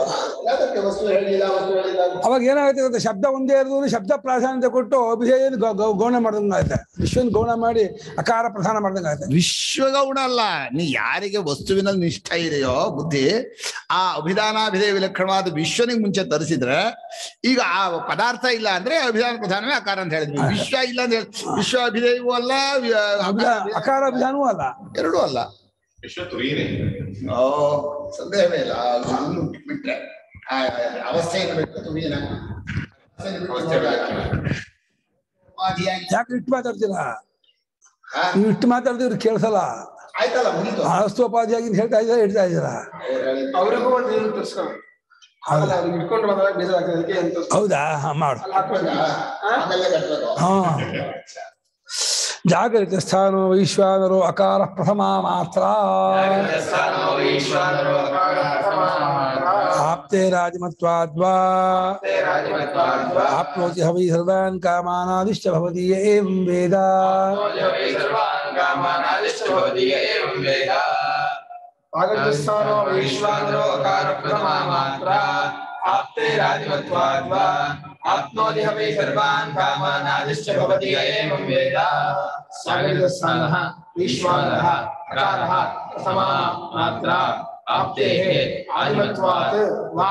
ವಸ್ತು ಹೇಳಿಲ್ಲ ವಸ್ತು ಹೇಳಿಲ್ಲ ಅವಾಗ ಏನಾಗುತ್ತೆ ಅಂತ ಶಬ್ದ ಒಂದೇ ಇರೋದು ಶಬ್ದ ಪ್ರಾಧಾನ್ಯತೆ ಕೊಟ್ಟು ಅಭಿಧೇಯ ಗೌಣ ಮಾಡಿದಂಗಾಗುತ್ತೆ. ವಿಶ್ವನ್ ಗೌಣ ಮಾಡಿ ಅಕಾರ ಪ್ರಧಾನ ಮಾಡಿದಂಗಾಗುತ್ತೆ. ವಿಶ್ವ ವಿಶ್ವಗೌಣ ಅಲ್ಲ. ನೀ ಯಾರಿಗೆ ವಸ್ತುವಿನ ನಿಷ್ಠ ಇದೆಯೋ ಬುದ್ಧಿ ಆ ಅಭಿಧಾನಾಭಿಧೇಯ ವಿಲಕ್ಷಣವಾದ ವಿಶ್ವನಿಗೆ ಮುಂಚೆ ತರಿಸಿದ್ರೆ ಈಗ ಆ ಪದಾರ್ಥ ಇಲ್ಲ ಅಂದ್ರೆ ಅಭಿಧಾನ ಪ್ರಧಾನವೇ ಅಕಾರ ಅಂತ ಹೇಳಿದ್ವಿ. ವಿಶ್ವ ಇಲ್ಲ ಅಂತ ಹೇಳಿ ವಿಶ್ವ ಅಭಿಧೇಯವೂ ಅಲ್ಲ ಅಕಾರ ಅಭಿಧಾನವೂ ಅಲ್ಲ. ಎರಡೂ ಅಲ್ಲ. ವಿಶ್ವ ತುರೀನೆ ಓ ಸಂದೇಹವೇ ಇಲ್ಲ ಆ ಇದನ್ನು ಬಿಟ್ಬಿಟ್ರೆ ತುಮೀನ ಅವಸ್ಥೆ ಬಿಟ್ಟು. ಉಪಾಧಿಯಾಗಿ ಯಾಕೆ ಇಟ್ಟು ಮಾತಾಡ್ತೀರಾ? ಆ, ನೀವು ಇಟ್ಟು ಮಾತಾಡ್ತಿದ್ರೆ ಕೇಳಿಸಲ್ಲ. ಆಯ್ತಲ್ಲ ಮುಗೀತು. ಹೇಳ್ತಾ ಇದ್ದೀರಾ ಹೇಳ್ತಾ ಇದ್ದೀರಾ? ಅವರಿಗೂ ಒಂದು ಹೌದಾ. ಹಾ ಮಾಡು ಹಾ. ಜಾಗರಿತ ಸ್ಥಾನ ವೈಶ್ವಾನರು ಅಕಾರ ಪ್ರಥಮ ಮಾತ್ರ ಆಪ್ತೆ ರಾಜಮತ್ವಾದ್ವಾ ಆಪ್ನೋತಿ ಹವೈ ಸರ್ವಾನ್ ಕಾಮಾನಾದಿಶ್ಚ ಭವತಿ ಏವಂ ವೇದ ಆಗತಸ್ಥಾನೋ ವೈಶ್ವಾನರೋ ಅಕಾರ ಪ್ರಥಮ ಮಾತ್ರ ಆಪ್ತೆ ರಾಜಮತ್ವಾದ್ವಾ ಆಪ್ನೋತಿ ಹವೈ ಸರ್ವಾನ್ ಕಾಮಾನಾದಿಶ್ಚ ಭವತಿ ಏವಂ ವೇದ ಸಾಗರಸ್ಥಾನಃ ವೈಶ್ವಾನರಃ ಅಕಾರಃ ಪ್ರಥಮ ಮಾತ್ರ ಆಪ್ತೇಃ ಆದಿಮತ್ವಾತ್ ವಾ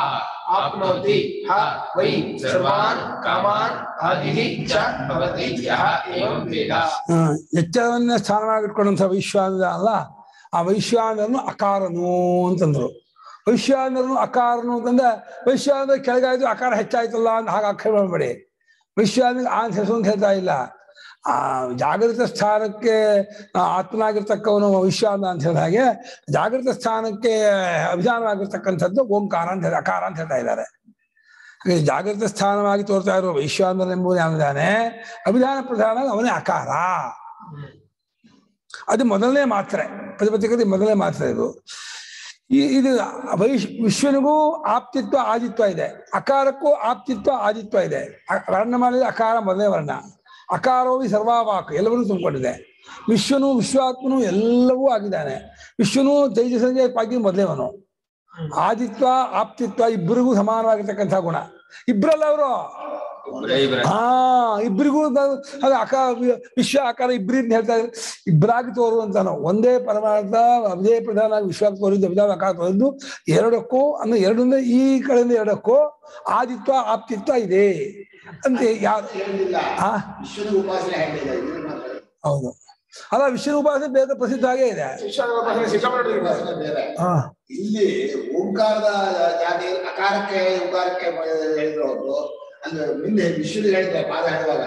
ಆಪ್ನೋತಿ ಹ ವೈ ಸರ್ವಾನ್ ಕಾಮಾನ್ ಆದಿಃ ಚ ಭವತಿ ಯಃ ಏವಂ ವೇದ ಆ, ಎಚ್ಚರವನ್ನ ಸ್ಥಾನವಾಗಿಟ್ಕೊಂಡಂಥ ವೈಶ್ವಾನರ ಅಲ್ಲ ಆ ವೈಶ್ವಾನರನು ಅಕಾರನು ಅಂತಂದ್ರು ವೈಶ್ವಾನರನು ಅಕಾರನು ಅಂತಂದ್ರೆ ಅಂದ್ರೆ ಕೆಳಗಾಯ್ತು ಅಕಾರ ಹೆಚ್ಚಾಯ್ತಲ್ಲ ಅಂತ ಹಾಗೆ ಆಕ್ಷೇಪ ಮಾಡ್ಬೇಡಿ ವೈಶ್ವಾನಿಗೆ ಆನ್ ಹೆಸರು ಅಂತ ಹೇಳ್ತಾ ಇಲ್ಲ. ಆ ಜಾಗೃತ ಸ್ಥಾನಕ್ಕೆ ಆತ್ಮನಾಗಿರ್ತಕ್ಕವನು ವಿಶ್ವಾನ ಅಂತ ಹೇಳಿದ ಹಾಗೆ ಜಾಗೃತ ಸ್ಥಾನಕ್ಕೆ ಅಭಿಧಾನವಾಗಿರ್ತಕ್ಕಂಥದ್ದು ಓಂಕಾರ ಅಂತ ಹೇಳಿ ಅಕಾರ ಅಂತ ಹೇಳ್ತಾ ಇದ್ದಾರೆ. ಹಾಗೆ ಜಾಗೃತ ಸ್ಥಾನವಾಗಿ ತೋರ್ತಾ ಇರುವ ವೈಶ್ವಾನರ ಎಂಬುದು ಯಾವ್ದಾನೆ ಅಭಿಧಾನ ಪ್ರಧಾನ ಅವನೇ ಅಕಾರ. ಅದು ಮೊದಲನೇ ಮಾತ್ರೆ ಪ್ರತಿಪತ್ತಿಕತೆ ಮೊದಲನೇ ಮಾತ್ರೆ ಇದು. ಇದು ವೈಶ್ ವಿಶ್ವನಿಗೂ ಆಪ್ತಿತ್ವ ಆದಿತ್ವ ಇದೆ. ಅಕಾರಕ್ಕೂ ಆಪ್ತಿತ್ವ ಆದಿತ್ವ ಇದೆ. ವರ್ಣ ಮಾಡಿದ ಅಕಾರ ಮೊದಲನೇ ವರ್ಣ. ಅಕಾರವಿ ಸರ್ವಾವಾಕ್ ಎಲ್ಲವನ್ನೂ ತುಂಬಿಕೊಂಡಿದೆ. ವಿಶ್ವನು ವಿಶ್ವಾತ್ಮನು ಎಲ್ಲವೂ ಆಗಿದ್ದಾನೆ. ವಿಶ್ವನು ಪಾಕಿ ಮೊದಲೇವನು ಆದಿತ್ವ ಆಪ್ತಿತ್ವ ಇಬ್ಬರಿಗೂ ಸಮಾನವಾಗಿರ್ತಕ್ಕಂಥ ಗುಣ. ಇಬ್ಬರಲ್ಲ ಅವರು? ಹಾ ಇಬ್ಬರಿಗೂ ಅದೇ. ಅಕ ವಿಶ್ವ ಆಕಾರ ಇಬ್ಬರಿಂದ ಹೇಳ್ತಾ ಇದ್ರೆ. ಇಬ್ಬರಾಗಿ ತೋರುವಂತ ನಾವು ಒಂದೇ ಪರಮಾರ್ಥ ಅದೇ ಪ್ರಧಾನ ವಿಶ್ವ ತೋರಿದ್ದು ವಿಧಾನ ಆಕಾರ ತೋರಿದ್ದು. ಎರಡಕ್ಕೂ ಅಂದ್ರೆ ಎರಡರಿಂದ ಈ ಕಡೆಯಿಂದ ಎರಡಕ್ಕೂ ಆದಿತ್ವ ಆಪ್ತಿತ್ವ ಇದೆ ಅಂತ ಯಾರು ಇದು ಹೌದು. ಅಲ್ಲ ವಿಶ್ವ ಉಪಾಸನೆ ಬೇಗ ಇದೆ. ಉಪಾಸನೆ ಬೇರೆ. ಹಾ. ಇಲ್ಲಿ ಓಂಕಾರದ ಜಾತಿ ಅಕಾರಕ್ಕೆ ಓಂಕಾರಕ್ಕೆ ಹೇಳಿದ್ರು ಅವರು. ಮುಂದೆ ವಿಷ್ಣು ಹೇಳಿದ್ರೆ ಪಾದ ಹೇಳುವಾಗ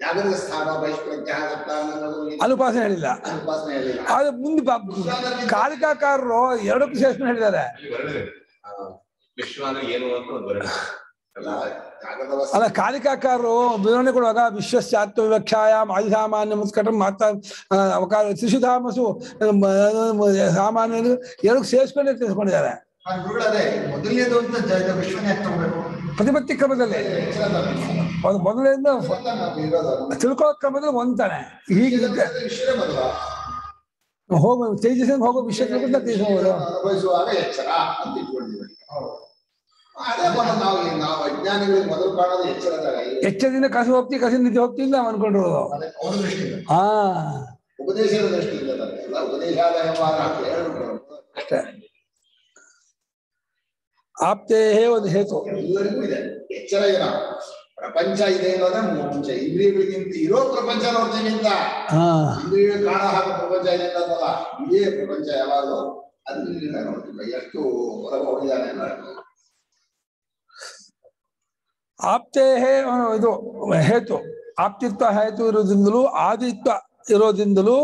ಜಾಗೃತ ಸ್ಥಾನ ಉಪಾಸನೆ ಹೇಳಿಲ್ಲ. ಅನುಪಾಸನೆ ಹೇಳಿಲ್ಲ. ಆದ್ರೆ ಮುಂದೆ ಕಾಲಿಕಾಕಾರರು ಎರಡಕ್ಕೂ ಸೇರಿಸ್ಕೊಂಡು ಹೇಳಿದ್ದಾರೆ. ಅಲ್ಲಿ ವಿಶ್ವ ಅಂದ್ರೆ ಏನು ಅಂತ ಕಾಲಿಕಾಕಾರರು ವಿವರಣೆ ಕೊಡುವಾಗ ವಿಶ್ವಸ್ಯಾತ್ಮ ವಿವಕ್ಷಾಯಾಮ್ ಆದಿಸಾಮಾನ್ಯ ಮುತ್ಕಟಂ ಮಾತಾ ಅವಕಾರ ತ್ರಿಶುಧಾಮಸು ಸಾಮಾನ್ಯ ಎರಡು ಸೇರಿಸ್ಕೊಂಡೇ ತಿಳಿಸ್ಕೊಂಡಿದ್ದಾರೆ. ಮೊದಲನೇದು ಅಂತ ವಿಶ್ವನೇ ತಗೋಬೇಕು ಪ್ರತಿಪತ್ತಿ ಕ್ರಮದಲ್ಲಿ. ಒಂದು ಮೊದಲಿಂದ ತಿಳ್ಕೊಳ್ಳೋ ಕ್ರಮದಲ್ಲಿ ಒಂದ್ತಾನೆ ಹೀಗೆ ಹೋಗ ತೇಜಸ್ ಹೋಗೋ ವಿಷಯ ಅದೇ ಎಚ್ಚರದಾಗ ಎಚ್ಚರದಿಂದ ಕಸ ಹೋಗ್ತಿ ಕಸ ನಿದ್ದೆ ಹೋಗ್ತಿ ಅಂತ ನಾವು ಅನ್ಕೊಂಡಿರೋದು ಅದೇ ದೃಷ್ಟಿಯಿಂದ ಹಾ. ಉಪದೇಶ ಅಷ್ಟೇ. ಆಪ್ತೇ ಒಂದು ಹೇತು ಎಲ್ಲರಿಗೂ ಇದೆ ಎಚ್ಚರ ಏನೋ ಪ್ರಪಂಚ ಇದೆ ಅನ್ನೋದೇ ಮುಂಚ ಇಂದ್ರಿಯಗಳಿಗಿಂತ ಇರೋ ಪ್ರಪಂಚ ನೋಡ್ತೀನಿ ಅಂತ ಹಾ ಇಂದ್ರಿಯಗಳು ಕಾಣ ಹಾಗೆ ಪ್ರಪಂಚ ಇದೆ ಅಂತಲ್ಲ ಇದೇ ಪ್ರಪಂಚ ಯಾವಾಗಲೂ ಅದರಿಂದ ನೋಡ್ತೀವಿ ಎಷ್ಟು ಹೊರಗೆ ಹೋಗಿದ್ದಾನೆ ಅನ್ನೋದು ಆಪ್ತೇ ಇದು ಹೇತು ಆಪ್ತಿತ್ವ ಹೇತು ಇರೋದ್ರಿಂದಲೂ ಆದಿತ್ವ ಇರೋದ್ರಿಂದಲೂ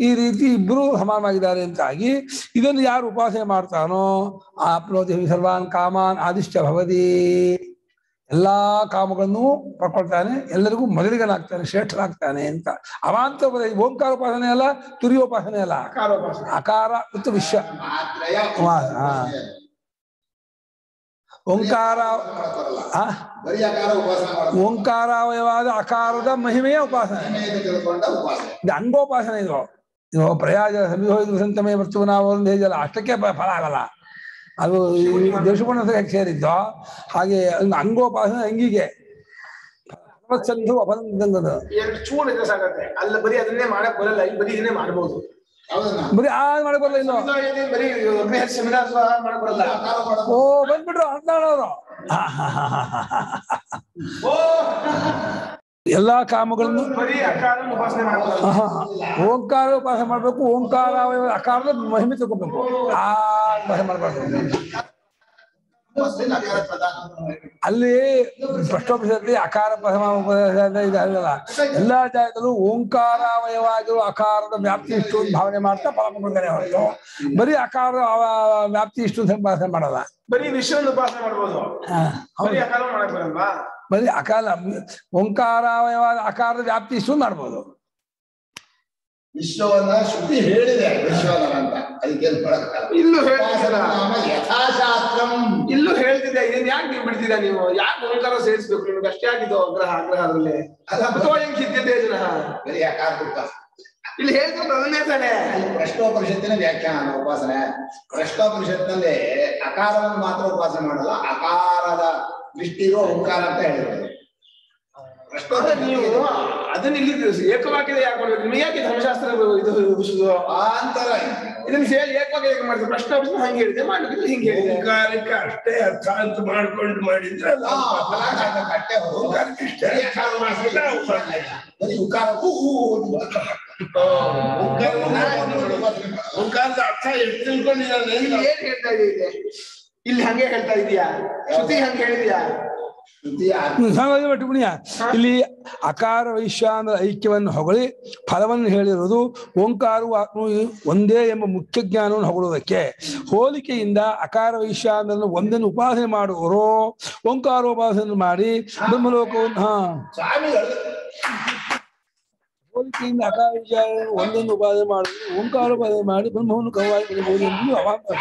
ಈ ರೀತಿ ಇಬ್ಬರು ಸಮಾನವಾಗಿದ್ದಾರೆ ಅಂತಾಗಿ ಇದನ್ನು ಯಾರು ಉಪಾಸನೆ ಮಾಡ್ತಾನೋ ಆಪ್ನೋತಿ ಸರ್ವಾನ್ ಕಾಮಾನ್ ಆದಿಶ್ಚ ಭವತಿ. ಎಲ್ಲಾ ಕಾಮಗಳನ್ನು ಪಡ್ಕೊಳ್ತಾನೆ ಎಲ್ಲರಿಗೂ ಮೊದಲಿಗನಾಗ್ತಾನೆ ಶ್ರೇಷ್ಠನಾಗ್ತಾನೆ ಅಂತ. ಅವಾಂತ ಓಂಕಾರ ಉಪಾಸನೆ ಅಲ್ಲ ತುರ್ಯೋಪಾಸನೆ ಅಲ್ಲ. ಅಕಾರ ಮತ್ತು ವಿಶ್ವ. ಓಂಕಾರ ಓಂಕಾರಾವಯವಾದ ಅಕಾರದ ಮಹಿಮೆಯ ಉಪಾಸನೆ. ಅಂಗೋಪಾಸನೆ ಇದು. ಇದು ಪ್ರಯಾಜ ಸಮಿಹೋಯ್ದು ಸಂತಮೇ ವಸ್ತುವನ ಒಂದು ಹೇಜಲ್ಲ ಅಷ್ಟಕ್ಕೆ ಫಲ ಆಗಲ್ಲ. ಅದು ದೇಶಪೂರ್ಣ ದೇಶಗುಣ ಸೇರಿದ್ದು ಸೇರಿದ್ದೋ ಹಾಗೆ ಒಂದು ಅಂಗೋಪಾಸನೆ ಅಂಗಿಗೆ ಸಂಧು ಅಪನಂದನದ ಎರಡು ಚೂರು ಅಲ್ಲ ಬರೀ ಅದನ್ನೇ ಮಾಡಕ್ ಬರಲ್ಲ ಇಲ್ಲಿ ಬರೀ ಇದನ್ನೇ ಮಾಡ್ಬೋದು. ಬರೀ ಆ ಮಾಡಕ್ ಬರಲ್ಲ ಇಲ್ಲಿ ಓ ಬಂದ್ಬಿಟ್ರು ಹದಿನಾಳವರು ಓ! ಎಲ್ಲಾ ಕಾಮಗಳನ್ನು. ಓಂಕಾರ ಉಪಾಸನೆ ಮಾಡಬೇಕು ಓಂಕಾರ ಅಕಾರದ ಮಹಿಮೆ ತಗೋಬೇಕು ಆ ಉಪಾಸನೆ ಮಾಡಬಾರ್ದು. ಅಲ್ಲಿ ಪ್ರಶ್ನೋಪನಿಷತ್ತಿ ಅಕಾರ ಇದಲ್ಲ. ಎಲ್ಲಾ ಜಾಗದಲ್ಲೂ ಓಂಕಾರಾವಯವಾಗಿರುವ ಅಕಾರದ ವ್ಯಾಪ್ತಿ ಇಷ್ಟು ಅಂತ ಭಾವನೆ ಮಾಡ್ತಾ ಫಲಮುಖಂಡನೆ ಹೊರತು. ಬರೀ ಅಕಾರ ವ್ಯಾಪ್ತಿ ಇಷ್ಟು ಅಂತ ಭಾವನೆ ಮಾಡಲ್ಲ. ಬರೀ ವಿಶ್ವ ಉಪಾಸನೆ ಮಾಡ್ಬೋದು. ಬರೀ ಅಕಾಲ ಓಂಕಾರಮಯವಾದ ಅಕಾರದ ವ್ಯಾಪ್ತಿ ಇಷ್ಟು ಮಾಡ್ಬೋದು. ವಿಶ್ವವನ್ನ ಶ್ರುತಿ ಹೇಳಿದೆ ವಿಶ್ವವನ್ನ ಅಂತ. ಅದಕ್ಕೇನು ಇಲ್ಲೂ ಯಥಾಶಾಸ್ತ್ರಂ. ಇಲ್ಲೂ ಹೇಳ್ತಿದ್ದೆ. ಏನ್ ಯಾಕೆ ನೀವು ಬಿಡ್ತೀರಾ ನೀವು? ಯಾಕೆ ಓಂಕಾರ ಸೇರಿಸ್ಬೇಕು? ನಿಮ್ಗೆ ಅಷ್ಟೇ ಆಗಿದ್ದು ಗ್ರಹ ಆಗ್ರಹ ಅದ್ರಲ್ಲಿ ಸಿದ್ಧತೆ ಜನ ಬರೀ ಅಕಾರ ಇಲ್ಲಿ ಹೇಳ್ತಾರೆ ಅದನ್ನೇ ತಾನೆ. ಅಲ್ಲಿ ಪ್ರಶ್ನೋಪನಿಷತ್ತಿನ ವ್ಯಾಖ್ಯಾನ ಉಪಾಸನೆ. ಪ್ರಶ್ನೋಪನಿಷತ್ನಲ್ಲಿ ಅಕಾರವನ್ನು ಮಾತ್ರ ಉಪಾಸನೆ ಮಾಡಲ್ಲ ಅಕಾರದ ದೃಷ್ಟಿ ಇರೋ ಓಂಕಾರ ಅಂತ ಹೇಳಿದ್ರು ನೀವು ಅದನ್ನ ಇಲ್ಲಿ ಏಕವಾಕ್ಯದ ಯಾಕೆ ಮಾಡ್ಬೇಕು ನಿಮಗೆ ಯಾಕೆ ಧರ್ಮಶಾಸ್ತ್ರ ಇದು ಇದನ್ನ ಸೇರಿ ಏಕವಾಕ್ಯ ಹೇಗೆ ಮಾಡ್ತೀವಿ ಪ್ರಶ್ನೆ ಪ್ರಶ್ನೆ ಹಂಗೆ ಹೇಳಿದೆ ಮಾಡ್ಬೇಕು ಹಿಂಗೆ ಹೇಳಿದೆ ಓಂಕಾರಕ್ಕೆ ಅಷ್ಟೇ ಅರ್ಥ ಅಂತ ಮಾಡ್ಕೊಂಡು ಮಾಡಿದ್ರೆ. ಓಂಕಾರಕ್ಕೆ ಇಷ್ಟೇ ಮಾಡಿದ್ರೆ ಅಂತ. ಓಂಕಾರದ ಅರ್ಥ ಎಷ್ಟು ತಿಳ್ಕೊಂಡಿದ್ದಾರೆ ಏನ್ ಹೇಳ್ತಾ ಇದೆ ಇಲ್ಲಿ ಹಂಗೆ ಹೇಳ್ತಾ ಇದೀಯಾ? ಶ್ರುತಿ ಹಂಗೆ ಹೇಳಿದ್ಯಾ? ಪುಣ್ಯ ಇಲ್ಲಿ ಅಕಾರ ವೈಶ್ಯಾಂದ್ರ ಐಕ್ಯವನ್ನು ಹೊಗಳಿ ಫಲವನ್ನು ಹೇಳಿರುವುದು ಓಂಕಾರವು ಆತ್ಮ ಒಂದೇ ಎಂಬ ಮುಖ್ಯ ಜ್ಞಾನವನ್ನು ಹೊಗಳುವುದಕ್ಕೆ. ಹೋಲಿಕೆಯಿಂದ ಅಕಾರ ವೈಶ್ಯಾಂದ್ರನ್ನು ಒಂದನ್ನು ಉಪಾಸನೆ ಮಾಡುವವರು ಓಂಕಾರ ಉಪಾಸನೆ ಮಾಡಿ ಬ್ರಹ್ಮಲೋಕವನ್ನು ಹಾ. ಹೋಲಿಕೆಯಿಂದ ಅಕಾರ ವೈಶ್ಯಾಂದ್ರನ್ನು ಒಂದನ್ನು ಉಪಾಸನೆ ಮಾಡುವುದು ಓಂಕಾರ ಉಪಾದನೆ ಮಾಡಿ ಬ್ರಹ್ಮವನ್ನು ಕವಾಯಿ ಪಡೆಯಬಹುದು ಎಂಬುದು ಅವಾಂತರ.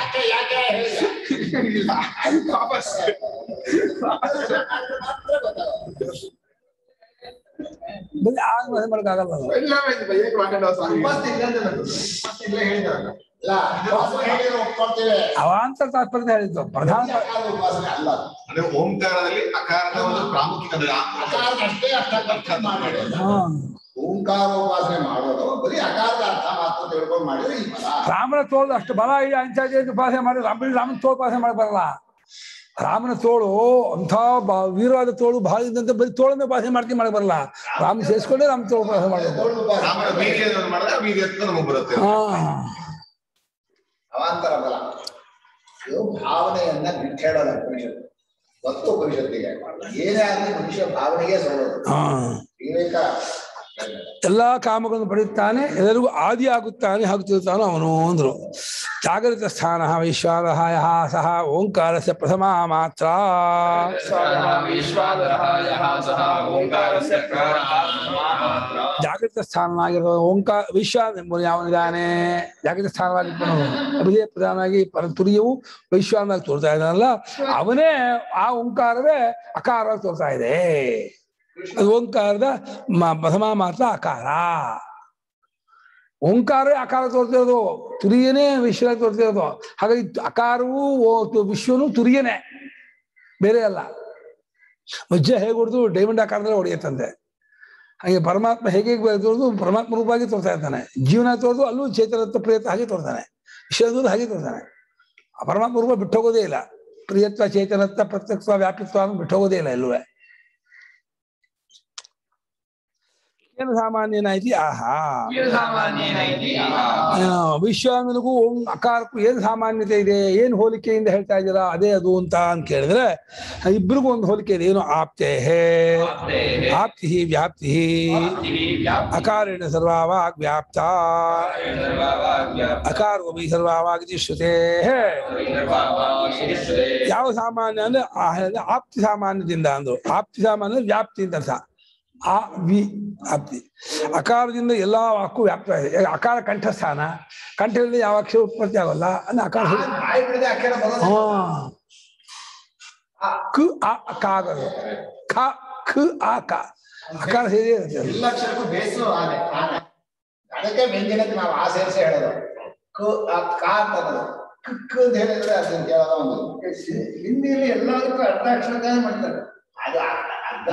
ಬರೀ ಆಗ ಉಪಾಸನೆ ಮಾಡೋಕ್ಕಾಗಲ್ಲ. ಅವಾಂತರ ತಾತ್ಪರ್ಯ ಹೇಳಿದ್ದು ಪ್ರಧಾನ ಓಂಕಾರದಲ್ಲಿ ಅಕಾರದ ಒಂದು ಪ್ರಾಮುಖ್ಯತೆ ಅಂದ್ರೆ ಆ- ಅಕಾರದ ಅಷ್ಟೇ ಅರ್ಥ ಕಲ್ಪನೆ ಮಾಡಿ ಹಾ ಓಂಕಾರ ಮಾಡೋದು ಬರೀ ಅಕಾರದ ಅರ್ಥ ಮಾತ್ರ ತಿಳ್ಕೊಂಡು ಮಾಡಿದ್ರೆ ಈ ಫಲ. ರಾಮನ ತೋಳು ಅಷ್ಟು ಬಲ ಇದೆ ಅಂಚಾಜಿ ಉಪಾಸನೆ ಮಾಡಿ ರಾಮ ರಾಮನ ತೋಳು ಉಪಾಸನೆ ಮಾಡಿ ಬರಲ್ಲ. ರಾಮನ ತೋಳು ಅಂಥ ಬ ವೀರವಾದ ತೋಳು ಭಾಳ ಇದ್ದಂತೆ ಬರೀ ತೋಳನ್ನ ಉಪಾಸನೆ ಮಾಡ್ತೀನಿ ಮಾಡಕ್ ಬರಲ್ಲ. ರಾಮ ಸೇರಿಸ್ಕೊಂಡೇ ರಾಮ ತೋಳು ಉಪಾಸನೆ ಮಾಡಬೇಕು. ಅವಾಂತರ ಬಲ. ಇದು ಭಾವನೆಯನ್ನ ಬಿಟ್ಟು ಹೇಳೋಲ್ಲ ಉಪನಿಷತ್ತು ಉಪನಿಷತ್ತಿಗೆ. ಏನೇ ಆಗಲಿ ಮನುಷ್ಯ ಭಾವನೆಗೆ ಸೋಲೋದು ಹಾ. ವಿವೇಕ ಎಲ್ಲಾ ಕಾಮಗಳನ್ನು ಪಡೆಯುತ್ತಾನೆ, ಎಲ್ಲರಿಗೂ ಆದಿ ಆಗುತ್ತಾನೆ ಆಗುತ್ತಿರುತ್ತಾನೋ ಅವನು ಅಂದ್ರು. ಜಾಗೃತ ಸ್ಥಾನ ವೈಶ್ವಾನಃ ಸಹ, ಓಂಕಾರಸ್ಯ ಪ್ರಥಮ ಮಾತ್ರ. ಜಾಗೃತ ಸ್ಥಾನವಾಗಿರುವ ಓಂಕಾರ ವೈಶ್ವಾದ ಎಂಬುದು ಯಾವನಿದ್ದಾನೆ? ಜಾಗೃತ ಸ್ಥಾನವಾಗಿದ್ದನು. ಅಭಿಜಯ ಪ್ರಧಾನವಾಗಿ ಪರ ತುರಿಯವು ವೈಶ್ವಾನವಾಗಿ ತೋರ್ತಾ ಇದ್ದಾನಲ್ಲ, ಅವನೇ ಆ ಓಂಕಾರವೇ ಅಕಾರವಾಗಿ ತೋರ್ತಾ ಇದೆ. ಓಂಕಾರದ ಮ- ಪ್ರಥಮ ಮಾತ್ರ ಅಕಾರ ಓಂಕಾರವೇ ಆಕಾರ ತೋರ್ತಿರೋದು. ತುರಿಯನೇ ವಿಶ್ವ ತೋರ್ತಿರೋದು. ಹಾಗಾಗಿ ಅಕಾರವೂ ವಿಶ್ವನು ತುರಿಯನೇ. ಬೇರೆ ಅಲ್ಲ. ವಜ್ಜ ಹೇಗೆ ಹೊಡೆದು ಡೈಮಂಡ್ ಆಕಾರದಲ್ಲಿ ಹೊಡೆಯುತ್ತಂತೆ ಹಾಗೆ ಪರಮಾತ್ಮ ಹೇಗೆ ತೋರ್ದು ಪರಮಾತ್ಮ ರೂಪವಾಗಿ ತೋರ್ತಾ ಇರ್ತಾನೆ. ಜೀವನ ತೋರ್ದು ಅಲ್ಲೂ ಚೇತನತ್ವ ಪ್ರಿಯತ್ವ ಹಾಗೆ ತೋರ್ತಾನೆ. ವಿಶ್ವದಲ್ಲೂ ಹಾಗೆ ತೋರ್ತಾನೆ. ಪರಮಾತ್ಮ ರೂಪ ಬಿಟ್ಟು ಹೋಗೋದೇ ಇಲ್ಲ. ಪ್ರಿಯತ್ವ ಚೇತನತ್ವ ಪ್ರತ್ಯಕ್ಷ ವ್ಯಾಪಿತ್ವ ಬಿಟ್ಟು ಹೋಗೋದೇ ಇಲ್ಲ ಎಲ್ಲೂ ಏನು ಸಾಮಾನ್ಯನಾಯ್ತಿ ಆಹಾ. ವಿಶ್ವಾಮಿನಿಗೂ ಓಂ ಅಕಾರಕ್ಕೂ ಏನು ಸಾಮಾನ್ಯತೆ ಇದೆ? ಏನು ಹೋಲಿಕೆಯಿಂದ ಹೇಳ್ತಾ ಇದ್ದೀರಾ? ಅದೇ ಅದು ಅಂತ ಅಂತ ಕೇಳಿದ್ರೆ ಇಬ್ರಿಗೂ ಒಂದು ಹೋಲಿಕೆ ಇದೆ. ಏನು? ಆಪ್ತೆ ಆಪ್ತಿ ವ್ಯಾಪ್ತಿ ಅಕಾರೇಣ ಸರ್ವಾವಾಗ್ ವ್ಯಾಪ್ತ ಅಕಾರವಮಿ ಸರ್ವಾವಾಗ್ ಶ್ರುತೆ ಯಾವ ಸಾಮಾನ್ಯ ಅಂದ್ರೆ ಆಪ್ತಿ ಸಾಮಾನ್ಯದಿಂದ ಅಂದ್ರು. ಆಪ್ತಿ ಸಾಮಾನ್ಯ ವ್ಯಾಪ್ತಿ ಅಂತ ಅರ್ಥ. ಆ ವಿ ಆಪ್ತಿ ಅಕಾರದಿಂದ ಎಲ್ಲಾ ವಾಕು ವ್ಯಾಪ್ತ ಇದೆ ಅಕಾರ ಕಂಠಸ್ಥಾನ ಕಂಠದಿಂದ ಯಾವ ಅಕ್ಷರ ಉತ್ಪತ್ತಿ ಆಗೋಲ್ಲ ಅಂದ್ರೆ ಅಕಾರ ಹೇಳಿ- ಬಾಯಿ ಬಿಡದೆ ಅಕ್ಷರ ಬರೋದು ಕು ಆ ಕ ಆಗೋದು ಖ ಖ ಆ ಕ. ಅಕಾರ ಸೇರಿ. ಅದಕ್ಕೆ ವ್ಯಂಜನಕ್ಕೆ ನಾವು ಆ ಸೇರಿಸಿ ಹೇಳೋದು. ಕ ಆ, ಕ ಅಂತ ಕ್ ಕಕ್ ಅಂತ ಹೇಳಿದ್ರೆ ಅದನ್ನ ಕೇಳೋದ ಒಂದು. ಹಿಂದಿಯಲ್ಲಿ ಎಲ್ಲದಕ್ಕೂ ಅರ್ಧಾಕ್ಷರ ಮಾಡ್ತಾರೆ. ಅದು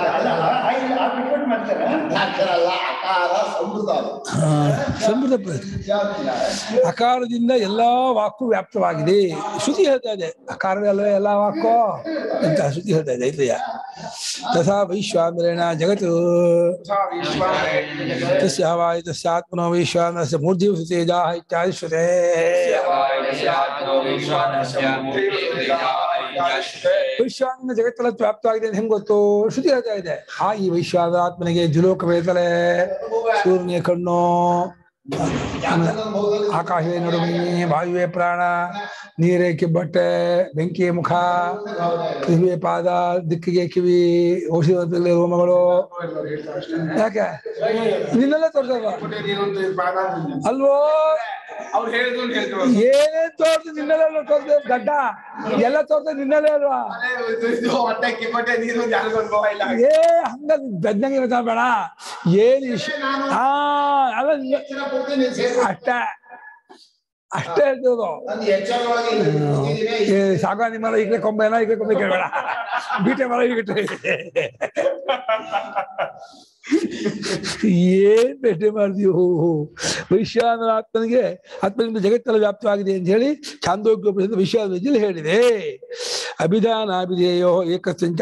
ಅರ್ಧ ಅರ್ಧ ಅಲ್ಲ ಅಲ್ಲ. ಆ ಇಲ್ಲಿ ಆ ಬಿಟ್ಬಿಟ್ಟು ಮಾಡ್ತಾರೆ? ಅರ್ಧಾಕ್ಷರ ಅಲ್ಲ ಅಕಾರ ಸಮೃದ್ಧ ಅದು ಆ, ಸಮೃದ್ಧ ಪ್ರ- ವಿದ್ಯಾರ್ಥಿಯ ಅಕಾರದಿಂದ ಎಲ್ಲಾ ವಾಕು ವ್ಯಾಪ್ತವಾಗಿದೆ. ಶ್ರುತಿ ಹೇಳ್ತಾ ಇದೆ. ಅಕಾರದಲ್ಲೇ ಎಲ್ಲಾ ವಾಕು? ಅಂತ ಶ್ರುತಿ ಹೇಳ್ತಾ ಇದೆ ಐತಯ್ಯ ತಥಾ ವೈಶ್ವಾಂದ್ರೇಣ ಜಗತ್ತು. ತಸ್ಯ ಹವಾಯಿ ತಸ್ಯ ಆತ್ಮನೋ ವೈಶ್ವಾನರಸ್ಯ ಮೂರ್ಧಿವ ತೇಜಾ ಇತ್ಯಾದಿ ಶ್ರುತೆ. ವೈಶ್ವಾನ ಜಗತ್ತೆಲ್ಲ ವ್ಯಾಪ್ತವಾಗಿದೆ ಅಂತ ಹೆಂಗ್ ಗೊತ್ತು ಶ್ರುತಿ ಹೇಳ್ತಾ ಇದೆ ಆ ಈ ವೈಶ್ವಾನ ಆತ್ಮನಿಗೆ ದ್ವಿಲೋಕ ಬೇತಲೆ ಸೂರ್ಯನೇ ಕಣ್ಣು ಆಕಾಶವೇ ನಡುಮಿ ವಾಯುವೇ ಪ್ರಾಣ ನೀರೇ ಬಟ್ಟೆ, ಬೆಂಕಿಯ ಮುಖ ಕಿವಿ ಪಾದ, ದಿಕ್ಕಿಗೆ ಕಿವಿ, ಔಷಧದಲ್ಲಿ ರೋಮಗಳು ಯಾಕೆ? ನಿನ್ನೆಲ್ಲ ತೋರ್ಸಲ್ವ? ಅಲ್ವೋ? ಏನೇ ತೋರ್ದು ನಿನ್ನೆಲ್ಲ ತೋರ್ಸ, ಗಡ್ಡ? ಎಲ್ಲ ತೋರ್ಸ ನಿನ್ನೆಲ್ಲ ಅಲ್ವಾ? ಏ ಹಂಗ ಬೆದ್ದಂಗೆ ಇರ್ತಾವ ಬೇಡ. ಏನ್ ಅಲ್ಲ. ಅಷ್ಟೇ. ಅಷ್ಟೇ ಹೇಳ್ತಿರೋದು ಸಾಗಾಣಿ ಮರ ಈಗಲೇ ಕೊಂಬೆನ ಈಗಲೇ ಕೊಂಬೆ ಕೇಳಬೇಡ. ಬೀಟೆ ಮರ ಈಗ ಏನ್ ಬೇಟೆ ಮಾಡ್ತೀವಿ ವೈಶ್ಯಾನರ ಆತ್ಮನಿಗೆ, ಆತ್ಮನಿಂದ ಜಗತ್ತೆಲ್ಲ ವ್ಯಾಪ್ತವಾಗಿದೆ ಅಂತ ಹೇಳಿ ಚಾಂದೋಗ್ಯ ಉಪನಿಷತ್ ವಿದ್ಯೆಯಲ್ಲಿ ಹೇಳಿದೆ. ಅಭಿಧಾನ ಅಭಿಧೇಯೋ ಏಕಸಂಚ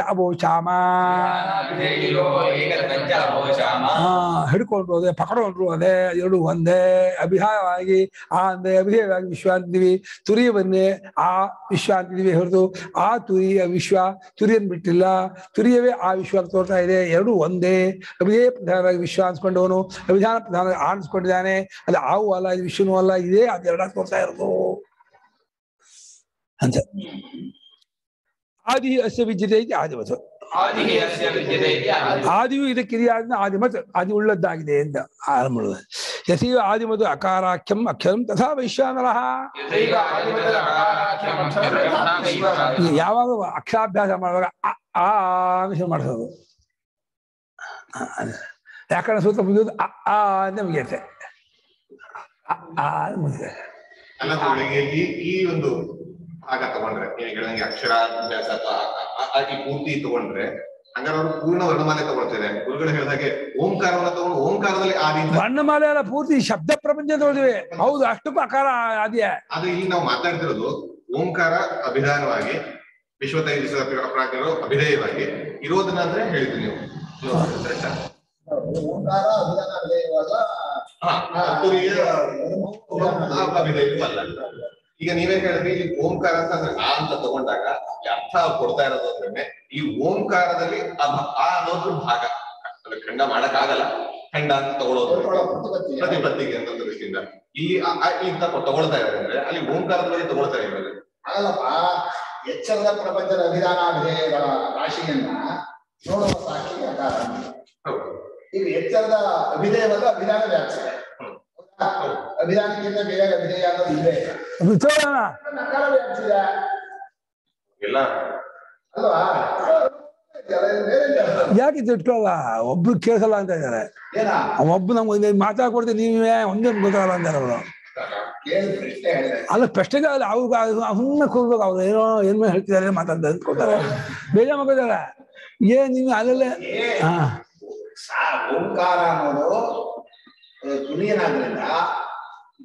ಹಾ ಹಿಡ್ಕೊಂಡ್ರು ಅದೇ ಪಕಡೊಂಡ್ರು ಅದೇ ಎರಡು ಒಂದೇ. ಅಭಿಧಾನವಾಗಿ ಆ ಅಂದ್ರೆ ಅಭಿಧೇಯವಾಗಿ ವಿಶ್ವ ಅಂತೀವಿ ತುರಿಯವನ್ನೇ ಆ ವಿಶ್ವ ಅಂತಿದ್ವಿ ಹೊರತು. ಆ ತುರಿ ಆ ವಿಶ್ವ ತುರಿಯನ್ ಬಿಟ್ಟಿಲ್ಲ. ತುರಿಯವೇ ಆ ವಿಶ್ವ ತೋರ್ತಾ ಇದೆ. ಎರಡು ಒಂದೇ. ಅಭಿಧೇಯ ಪ್ರಧಾನವಾಗಿ ವಿಶ್ವ ಅನ್ಸ್ಕೊಂಡವನು. ಅಭಿಧಾನ ಪ್ರಧಾನ ಆಣಿಸ್ಕೊಂಡಿದ್ದಾನೆ ಅದು ಆವು ಅಲ್ಲ ಇದು ವಿಶ್ವನೂ ಅಲ್ಲ ಇದೇ ಅದೆರಡ ತೋರ್ತಾ ಇರೋದು. ಅಂತ. ಆದಿ ಅಸ್ಯ ವಿದ್ಯತೆ ಇದೆ ಆದಿವತ್ತು ಆದಿಯು ಇದಕ್ಕೆ ಇದೆಯಾದ ಆದಿಮತ್. ಆದಿ ಉಳ್ಳದ್ದಾಗಿದೆ ಎಂದ ಆರಂಭ. ಯಥೈವ ಆದಿಮತು ಅಕಾರಾಖ್ಯಂ ಅಕ್ಷರಂ ತಥಾ ವೈಶ್ವಾನರ ಯಾವಾಗ ಅಕ್ಷರಾಭ್ಯಾಸ ಮಾಡುವಾಗ ಆ ಅಂತ ಶುರು ಮಾಡಿಸೋದು. ವ್ಯಾಕರಣ ಸೂತ್ರ ಮುಗಿಯೋದು ಅ ಆ ಅಂತ ಮುಗಿಯುತ್ತೆ. ಆ ಅಂತ ಮುಗಿಯುತ್ತೆ. ಈ ಒಂದು ಭಾಗ ತಗೊಂಡ್ರೆ ನೀವು ಹೇಳಿದಂಗೆ ಅಕ್ಷರಾಭ್ಯಾಸ ಅಥವಾ ಆ- ಆ- ಆ ಈ ಪೂರ್ತಿ ತಗೊಂಡ್ರೆ ಹಂಗಾರೆ ಅವರು ಪೂರ್ಣ ವರ್ಣಮಾಲೆ ತಗೊಳ್ತಾರೆ ಗುರುಗಳು ಹೇಳಿದಾಗೆ ಓಂಕಾರವನ್ನ ತಗೊಂಡು ಓಂಕಾರದಲ್ಲಿ ಆದಿ ರೀತಿ ವರ್ಣಮಾಲೆ ಅಲ್ಲ ಪೂರ್ತಿ ಶಬ್ದ ಪ್ರಪಂಚ ತಗೊಳ್ತೀವಿ ಹೌದು ಅಷ್ಟು ಪ್ರಕಾರ ಆದಿಯ ಅದು ಇಲ್ಲಿ ನಾವು ಮಾತಾಡ್ತಿರೋದು ಓಂಕಾರ ಅಭಿಧಾನವಾಗಿ ವಿಶ್ವ ತೈಜಿಸಿದ ಪ್ರಾಜ್ಞರು ಅಭಿಧೇಯವಾಗಿ ಇರೋದನ್ನ ಅಂದ್ರೆ ಹೇಳಿದ್ರಿ ನೀವು ಆ? ಓಂಕಾರ ಅಭಿಧಾನ ಅಭಿಧೇಯವಾದ ಅಲ್ಲ ಈಗ ನೀವೇ ಹೇಳಿದ್ರಿ ಇಲ್ಲಿ ಓಂಕಾರ ಅಂತ ಅಂದ್ರೆ ಆ ಅಂತ ತಗೊಂಡಾಗ ಅರ್ಥ ಕೊಡ್ತಾ ಇರೋದು ಅಂದ್ರೆ ಈ ಓಂಕಾರದಲ್ಲಿ ಆ ಅನ್ನೋದ್ರ ಭಾಗ. ಅಂದ್ರೆ ಖಂಡ ಮಾಡಕ್ ಆಗಲ್ಲ ಖಂಡ ಅಂತ ತಗೊಳ್ಳೋದು ಪ್ರತಿಪತ್ತಿಗೆ ಅಂತ ದೃಷ್ಟಿಯಿಂದ. ಇಲ್ಲಿ ಅಂತ ತಗೊಳ್ತಾ ಇರೋದು ಅಂದ್ರೆ ಅಲ್ಲಿ ಓಂಕಾರದ ಬಗ್ಗೆ ತಗೊಳ್ತಾ ಇದ್ದಾರೆ ಆಗಲ್ಲಪ್ಪ ಎಚ್ಚರದ ಪ್ರಪಂಚದ ಅಭಿಧಾನ ಅಭಿಧೇಯಗಳ ರಾಶಿಯನ್ನ ನೋಡುವ ಸಾಕ್ಷಿ ಈಗ ಎಚ್ಚರದ ಅಭಿಧೇಯವಲ್ಲ ಅಭಿಧಾನ ವ್ಯಾಪ್ಸಿದೆ ಹೌದಾ? ಅಭಿಧಾನಕ್ಕಿಂತ ಬೇರೆ ಇಲ್ಲೇ ನಕಾರ ಅಲ್ವಾ. ಯಾಕೆ ತಿಟ್ಕೊಳ್ಳಲ್ಲ ಒಬ್ರು ಕೇಳಿಸಲ್ಲ ಅಂತ ಇದ್ದಾರೆ ಒಬ್ಬ ನಮ್ಗೆ ಮಾತಾಡ್ಕೊಡ್ತೀವಿ ನೀವೇ ಒಂದೇ ಗೊತ್ತಾಗಲ್ಲ ಅಂತಾರೆ ಅವರು. ಅಲ್ಲ ಪ್ರಶ್ನೆಗೆ ಅಲ್ಲ ಅವ್ರಿಗೆ ಸುಮ್ಮನೆ ಕೂರ್ಬೇಕು ಅವ್ರು ಏನೋ ಏನ್ ಹೇಳ್ತಿದ್ದಾರೆ ಮಾತಾಡ್ತಾರೆ. ಅಂತ ಕೊಡ್ತಾರೆ. ಬೇಜಾರ್ ಮಾಡ್ಕೊತಾರೆ ಏನ್ ನೀವು ಅಲ್ಲಲ್ಲೇ ಹಾ. ಓಂಕಾರ ಅನ್ನೋದು ಆ, ತುರಿಯನಾದ್ರಿಂದ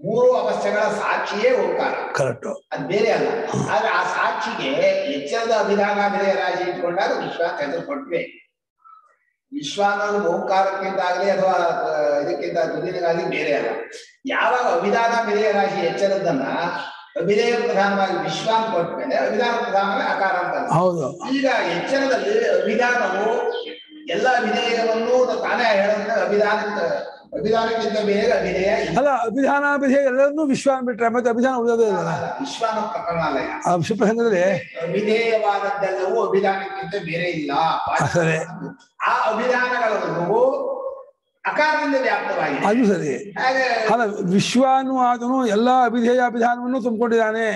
ಮೂರು ಅವಸ್ಥೆಗಳ ಸಾಕ್ಷಿಯೇ ಓಂಕಾರ. ಕರೆಕ್ಟ್ ಅದ್ ಬೇರೆ ಅಲ್ಲ. ಆದ್ರೆ ಆ ಸಾಕ್ಷಿಗೆ ಎಚ್ಚರದ ಅಭಿಧಾನ ಬೇರೆ ರಾಜಿ ಇಟ್ಕೊಂಡಾಗ ವಿಶ್ವ ಹೆಸರು ಕೊಟ್ವಿ ವಿಶ್ವ ಅನ್ನೋದು ಓಂಕಾರಕ್ಕಿಂತಾಗ್ಲಿ ಅಥವಾ ಇದಕ್ಕಿಂತ ತುದಿನಿಗಾಗ್ಲಿ ಬೇರೆ ಅಲ್ಲ. ಯಾವಾಗ ಅಭಿಧಾನ ಅಭಿನಯ ರಾಶಿ ಎಚ್ಚರದನ್ನ ಅಭಿನಯ ಪ್ರಧಾನವಾಗಿ ವಿಶ್ವ ಅಂತ ಕೊಟ್ಮೇಲೆ ಅಭಿಧಾನ ಪ್ರಧಾನವಾಗಿ ಆಕಾರ ಅಂತ ಹೌದು. ಈಗ ಎಚ್ಚರದಲ್ಲಿ ಅಭಿಧಾನವು ಎಲ್ಲ ವಿಧೇಯವನ್ನು ತಾನೇ ಹೇಳೋದ್ರೆ ಅಭಿಧಾನ ಅಲ್ಲ ಅಭಿಧಾನ ಅಭಿಧೇಯ ಎಲ್ಲರನ್ನೂ ವಿಶ್ವ ಅಂದ್ಬಿಟ್ರೆ ಮತ್ತೆ ಅಭಿಧಾನ ಉಳಿಯೋದೇ ಇಲ್ಲ. ವಿಶ್ವ ಪ್ರಸಂಗದಲ್ಲಿ ಅಭಿಧೇಯವಾದದ್ದೆಲ್ಲವೂ ಅಭಿಧಾನಕ್ಕಿಂತ ಬೇರೆ ಇಲ್ಲ. ಸರಿ. ಆ ಅಭಿಧಾನಗಳೆಲ್ಲವೂ ಅಕಾರದಿಂದ ವ್ಯಾಪ್ತವಾಗಿದೆ. ಅದು ಸರಿ. ಅಲ್ಲ ವಿಶ್ವಾನು ಆದನು ಎಲ್ಲಾ ಅಭಿಧೇಯ ಅಭಿಧಾನವನ್ನು ತುಂಬಿಕೊಂಡಿದ್ದಾನೆ.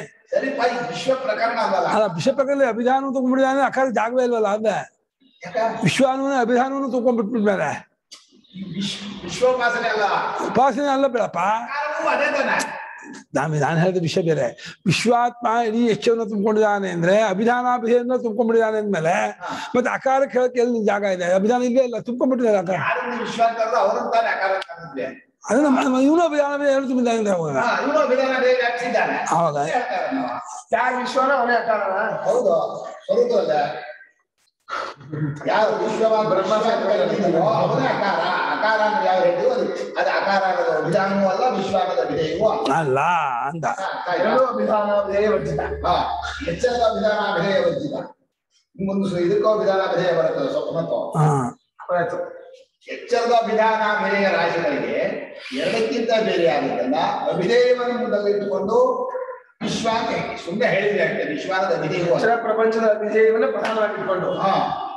ವಿಶ್ವ ಪ್ರಕರಣ ಅಲ್ಲ ಅಲ್ಲ ಪ್ರಕರಣ ಅಭಿಧಾನ ತುಂಬಿಕೊಂಡಿದ್ದಾನೆ ಅಕಾರ ಜಾಗವೇ ಇಲ್ವಲ್ಲ ಅಂದೆ. ಯಾಕ? ವಿಶ್ವಾನು ಅಭಿಧಾನವನ್ನು ತುಂಬ್ಕೊಂಡ್ಬಿಟ್ಬಿಟ್ಮೇಲೆ ವಿಶ್ವ ವಿಶ್ವೋಪಾಸನೆ ಅಲ್ಲ? ಉಪಾಸನೆ ಅಲ್ಲ ಬೇಡಪ್ಪ. ಅದೇ ನಾನು ನಾನು ಹೇಳಿದ ವಿಷಯ ಬೇರೆ. ವಿಶ್ವಾತ್ಮ ಇಡೀ ಯಕ್ಷವನ್ನು ತುಂಬಿಕೊಂಡಿದ್ದಾನೆ ಅಂದ್ರೆ ಅಭಿಧಾನಾಭಿಧೇಯನ್ನ ತುಂಬಿಕೊಂಡಿದ್ದಾನೆ ಅಂದ್ಮೇಲೆ ಮತ್ತೆ ಅಕಾರಕ್ಕೆ ಹೇಳಕ್ಕೆ ಎಲ್ಲಿ ಜಾಗ ಇದೆ? ಅಭಿಧಾನ ಇಲ್ಲೇ ಇಲ್ಲ ತುಂಬಿಕೊಂಡಿದ್ದಾರೆ ಅಕಾರ ಅದನ್ನ ಇವನು ಅಭಿಧಾನ ಹೇಳಿ ತುಂಬಿದ್ದಾನೆ ಅವಾಗ ಅವಾಗ. ಯಾರು ವಿಶ್ವನ? ಅವನೇ ಅಕಾರ ಹೌದು ಯಾವ ವಿಶ್ವವಾದ ಬ್ರಹ್ಮ ಅವನೇ ಅಕಾರ. ಅಕಾರ ಅಂದ್ರೆ ಯಾವ ಹೇಳಿದ್ರು ಅದು ಅದು ಅಕಾರದ ವಿಧಾನವೂ ಅಲ್ಲ ವಿಶ್ವಾನದ ವಿಧೇಯವೂ ಅಲ್ಲ. ಅಂತ? ಎರಡು ವಿಧಾನ ವಿಧೇಯ ವಂಚಿತ ಎಚ್ಚರದ ವಿಧಾನ ವಿಧೇಯ ವಂಚಿತ ಮುಂದೆ ಇದಕ್ಕೋ ವಿಧಾನ ವಿಧೇಯ ಬರುತ್ತದೆ ಸ್ವಪ್ನತ್ವ ಎಚ್ಚರದ ವಿಧಾನ ವಿಧೇಯ ರಾಶಿಗಳಿಗೆ ಎರಡಕ್ಕಿಂತ ಬೇರೆ ಆಗುತ್ತಲ್ಲ ಅಭಿನಯವನ್ನು ಮುಂದಲ್ಲಿಟ್ಟುಕೊಂಡು ವಿಶ್ವಾನ ಸುಮ್ಮನೆ ಹೇಳಿದ್ರೆ ಅಷ್ಟೇ ವಿಶ್ವಾನದ ವಿಧೇಯ ಪ್ರಪಂಚದ ವಿಧೇಯವನ್ನ ಪ್ರಧಾನವಾಗಿಟ್ಕೊಂಡು. ಹಾ.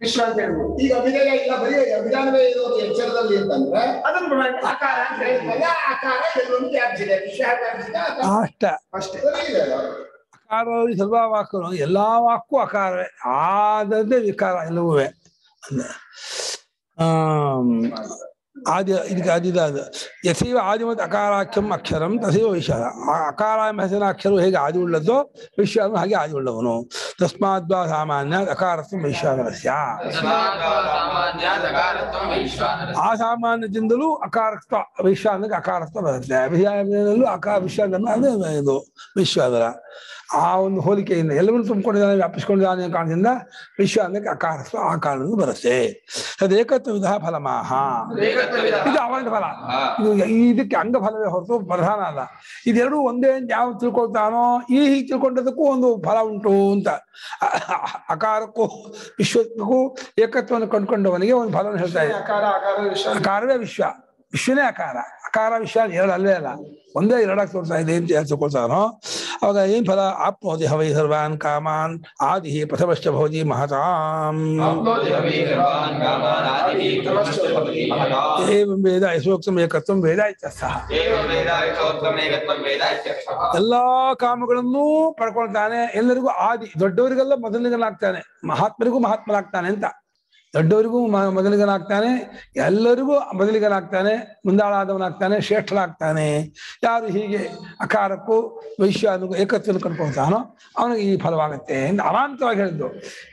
ವಿಶ್ವ ಅಂತ ಹೇಳ್ಬೋದು. ಈಗ ಅಭಿನಯ ಇಲ್ಲ ಬರೀ ಅಭಿಧಾನವೇ ಇರೋದು ಎಚ್ಚರದಲ್ಲಿ ಅಂತಂದ್ರೆ ಅದನ್ನ ಆಕಾರ ಅಂತ ಹೇಳ್ಬೋದು ಎಲ್ಲ ಆಕಾರ ಎಲ್ಲೊಂದು ವ್ಯಾಪಿಸಿದೆ ವಿಶ್ವ ವ್ಯಾಪಿಸಿದೆ ಆಕಾರ. ಅಷ್ಟ. ಸರ್ವ ವಾಕ್ಯಗಳು ಎಲ್ಲಾ ವಾಕು ಅಕಾರವೇ ಆದದ್ದೇ ವಿಕಾರ ಎಲ್ಲವೂ. ಆಮ್, ಆದಿ ಇದಕ್ಕೆ ಆದಿದಾದ ಯಥೈವ ಆದಿಮತ್ ಅಕಾರಾಖ್ಯಂ ಅಕ್ಷರಂ ತಥೈವ ವಿಷಯ ಆ ಅಕಾರ ಎಂಬ ಹೆಸರಿನ ಅಕ್ಷರವು ಹೇಗೆ ಆದಿ ಉಳ್ಳದ್ದೋ ವಿಶ್ವನು ಹಾಗೆ ಆದಿ ಉಳ್ಳವನು ತಸ್ಮಾದ್ವಾ ಸಾಮಾನ್ಯ ಅಕಾರತ್ವ ವೈಶ್ವಾನರಸ್ಯ ಸಾಮಾನ್ಯಕಾರತ್ವ ವೈಶ್ವಾನರ ಆ ಸಾಮಾನ್ಯದಿಂದಲೂ ಅಕಾರತ್ವ ವೈಶ್ವಾನಕ್ಕೆ ಅಕಾರತ್ವ ಬರುತ್ತೆ ವಿಷಯದಲ್ಲೂ ಅಕಾರ ವಿಶ್ವಾನ ಅದೇ ಇದು ವಿಶ್ವಾದರ ಆ ಒಂದು ಹೋಲಿಕೆಯಿಂದ ಎಲ್ಲವನ್ನು ತುಂಬಿಕೊಂಡಿದ್ದಾನೆ, ವ್ಯಾಪಿಸ್ಕೊಂಡಿದ್ದಾನೆ ಕಾರಣದಿಂದ ವಿಶ್ವ ಅನ್ನಕ್ಕೆ ಆ ಕಾರಣದಿಂದ ಬರುತ್ತೆ. ತದೇಕತ್ವ ವಿಧ ಫಲಮಾಹ. ಇದು ಅವನ ಫಲ. ಇದು ಇದಕ್ಕೆ ಅಂಗಫಲವೇ ಹೊರತು ಪ್ರಧಾನ ಅಲ್ಲ. ಇದೆರಡು ಒಂದೇ ಯಾವ ತಿಳ್ಕೊಳ್ತಾನೋ, ಈ ಹೀಗೆ ತಿಳ್ಕೊಂಡದಕ್ಕೂ ಒಂದು ಫಲ ಉಂಟು ಅಂತ. ಅಕಾರಕ್ಕೂ, ವಿಶ್ವಕ್ಕೂ ಏಕತ್ವವನ್ನು ಕಂಡುಕೊಂಡವನಿಗೆ ಒಂದು ಫಲವನ್ನು ಹೇಳ್ತಾ ಇದೆ ಅಕಾರವೇ ವಿಶ್ವ. ವಿಶ್ವನೇ ಅಕಾರ. ಅಕಾರ ವಿಶ್ವ ಎರಡು ಅಲ್ಲೇ ಅಲ್ಲ. ಒಂದೇ ಎರಡಾಗಿ ತೋರ್ತಾ ಇದೆ ಅಂತ ಯಾರು ತಿಳ್ಕೊಳ್ತಾನೋ ಅವಾಗ ಏನ್ ಫಲ? ಆಪ್ನೋತಿ ಹವೈ ಸರ್ವಾನ್ ಕಾಮಾನ್ ಆದಿ ಪ್ರಥಮಶ್ಚ ಭವತಿ ಮಹತಾಂ. ಏವಂ ವೇದ ಯಶೋಕ್ತಂ ಏಕತ್ವಂ ವೇದ ಇತ್ಯರ್ಥಃ ಎಲ್ಲಾ ಕಾಮಗಳನ್ನೂ ಪಡ್ಕೊಳ್ತಾನೆ. ಎಲ್ಲರಿಗೂ ಆದಿ ದೊಡ್ಡವರಿಗೆಲ್ಲ ಮೊದಲಿಗನಾಗ್ತಾನೆ ಮಹಾತ್ಮರಿಗೂ ಮಹಾತ್ಮರಾಗ್ತಾನೆ ಅಂತ. ದೊಡ್ಡವರಿಗೂ ಮೊದಲಿಗನಾಗ್ತಾನೆ ಎಲ್ಲರಿಗೂ ಮೊದಲಿಗನಾಗ್ತಾನೆ ಮುಂದಾಳಾದವನಾಗ್ತಾನೆ ಶ್ರೇಷ್ಠನಾಗ್ತಾನೆ ಯಾರು ಹೀಗೆ ಅಕಾರಕ್ಕೂ ವೈಶ್ವಾನಿಗೂ ಏಕತ್ವನ ಕಂಡುಕೊಳ್ತಾನೋ ಅವನಿಗೆ ಈ ಫಲವಾಗುತ್ತೆ ಅಂತ ಅವಾಂತವಾಗಿ ಹೇಳಿದ್ದು.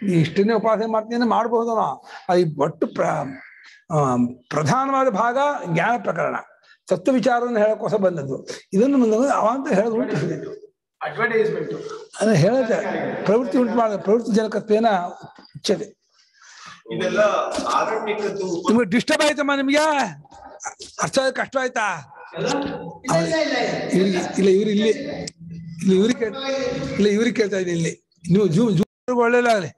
ಈ ಇಷ್ಟನ್ನೇ ಉಪಾಸನೆ ಮಾಡ್ತೀನಿ ಮಾಡಬಹುದು ಅದು ಒಟ್ಟು ಪ್ರ ಪ್ರಧಾನವಾದ ಭಾಗ ಜ್ಞಾನ ಪ್ರಕರಣ. ತತ್ವ ವಿಚಾರವನ್ನು ಹೇಳಕ್ಕೋಸ ಬಂದದ್ದು. ಇದನ್ನು ಮುಂದೆ ಅವಾಂತ ಹೇಳೋದು ಅಡ್ವರ್ಟೈಸ್ಮೆಂಟ್ ಅಂದ್ರೆ ಹೇಳುತ್ತೆ ಪ್ರವೃತ್ತಿ ಉಂಟು ಮಾಡ ಪ್ರವೃತ್ತಿ ಜನಕತ್ವೇನ ಉಚ್ಯತೆ ಇದೆಲ್ಲ ಆರಂಭಿಕದ್ದು ನಿಮ್ಗೆ ಡಿಸ್ಟರ್ಬ್ ಆಯ್ತಮ್ಮ ನಿಮ್ಗೆ? ಅರ್ಥ ಕಷ್ಟ ಆಯ್ತಾ? ಇಲ್ಲ ಇಲ್ಲ ಇವ್ರು ಇಲ್ಲಿ ಇಲ್ಲಿ ಇವ್ರಿಗೆ ಕೇಳ್ತಾ ಇಲ್ಲ ಇವ್ರಿಗೆ ಕೇಳ್ತಾ ಇದ್ದೀನಿ ಇಲ್ಲಿ. ನೀವು ಜೂ ಜೂ ಒಳ್ಳೆಯದಾಗಲಿ.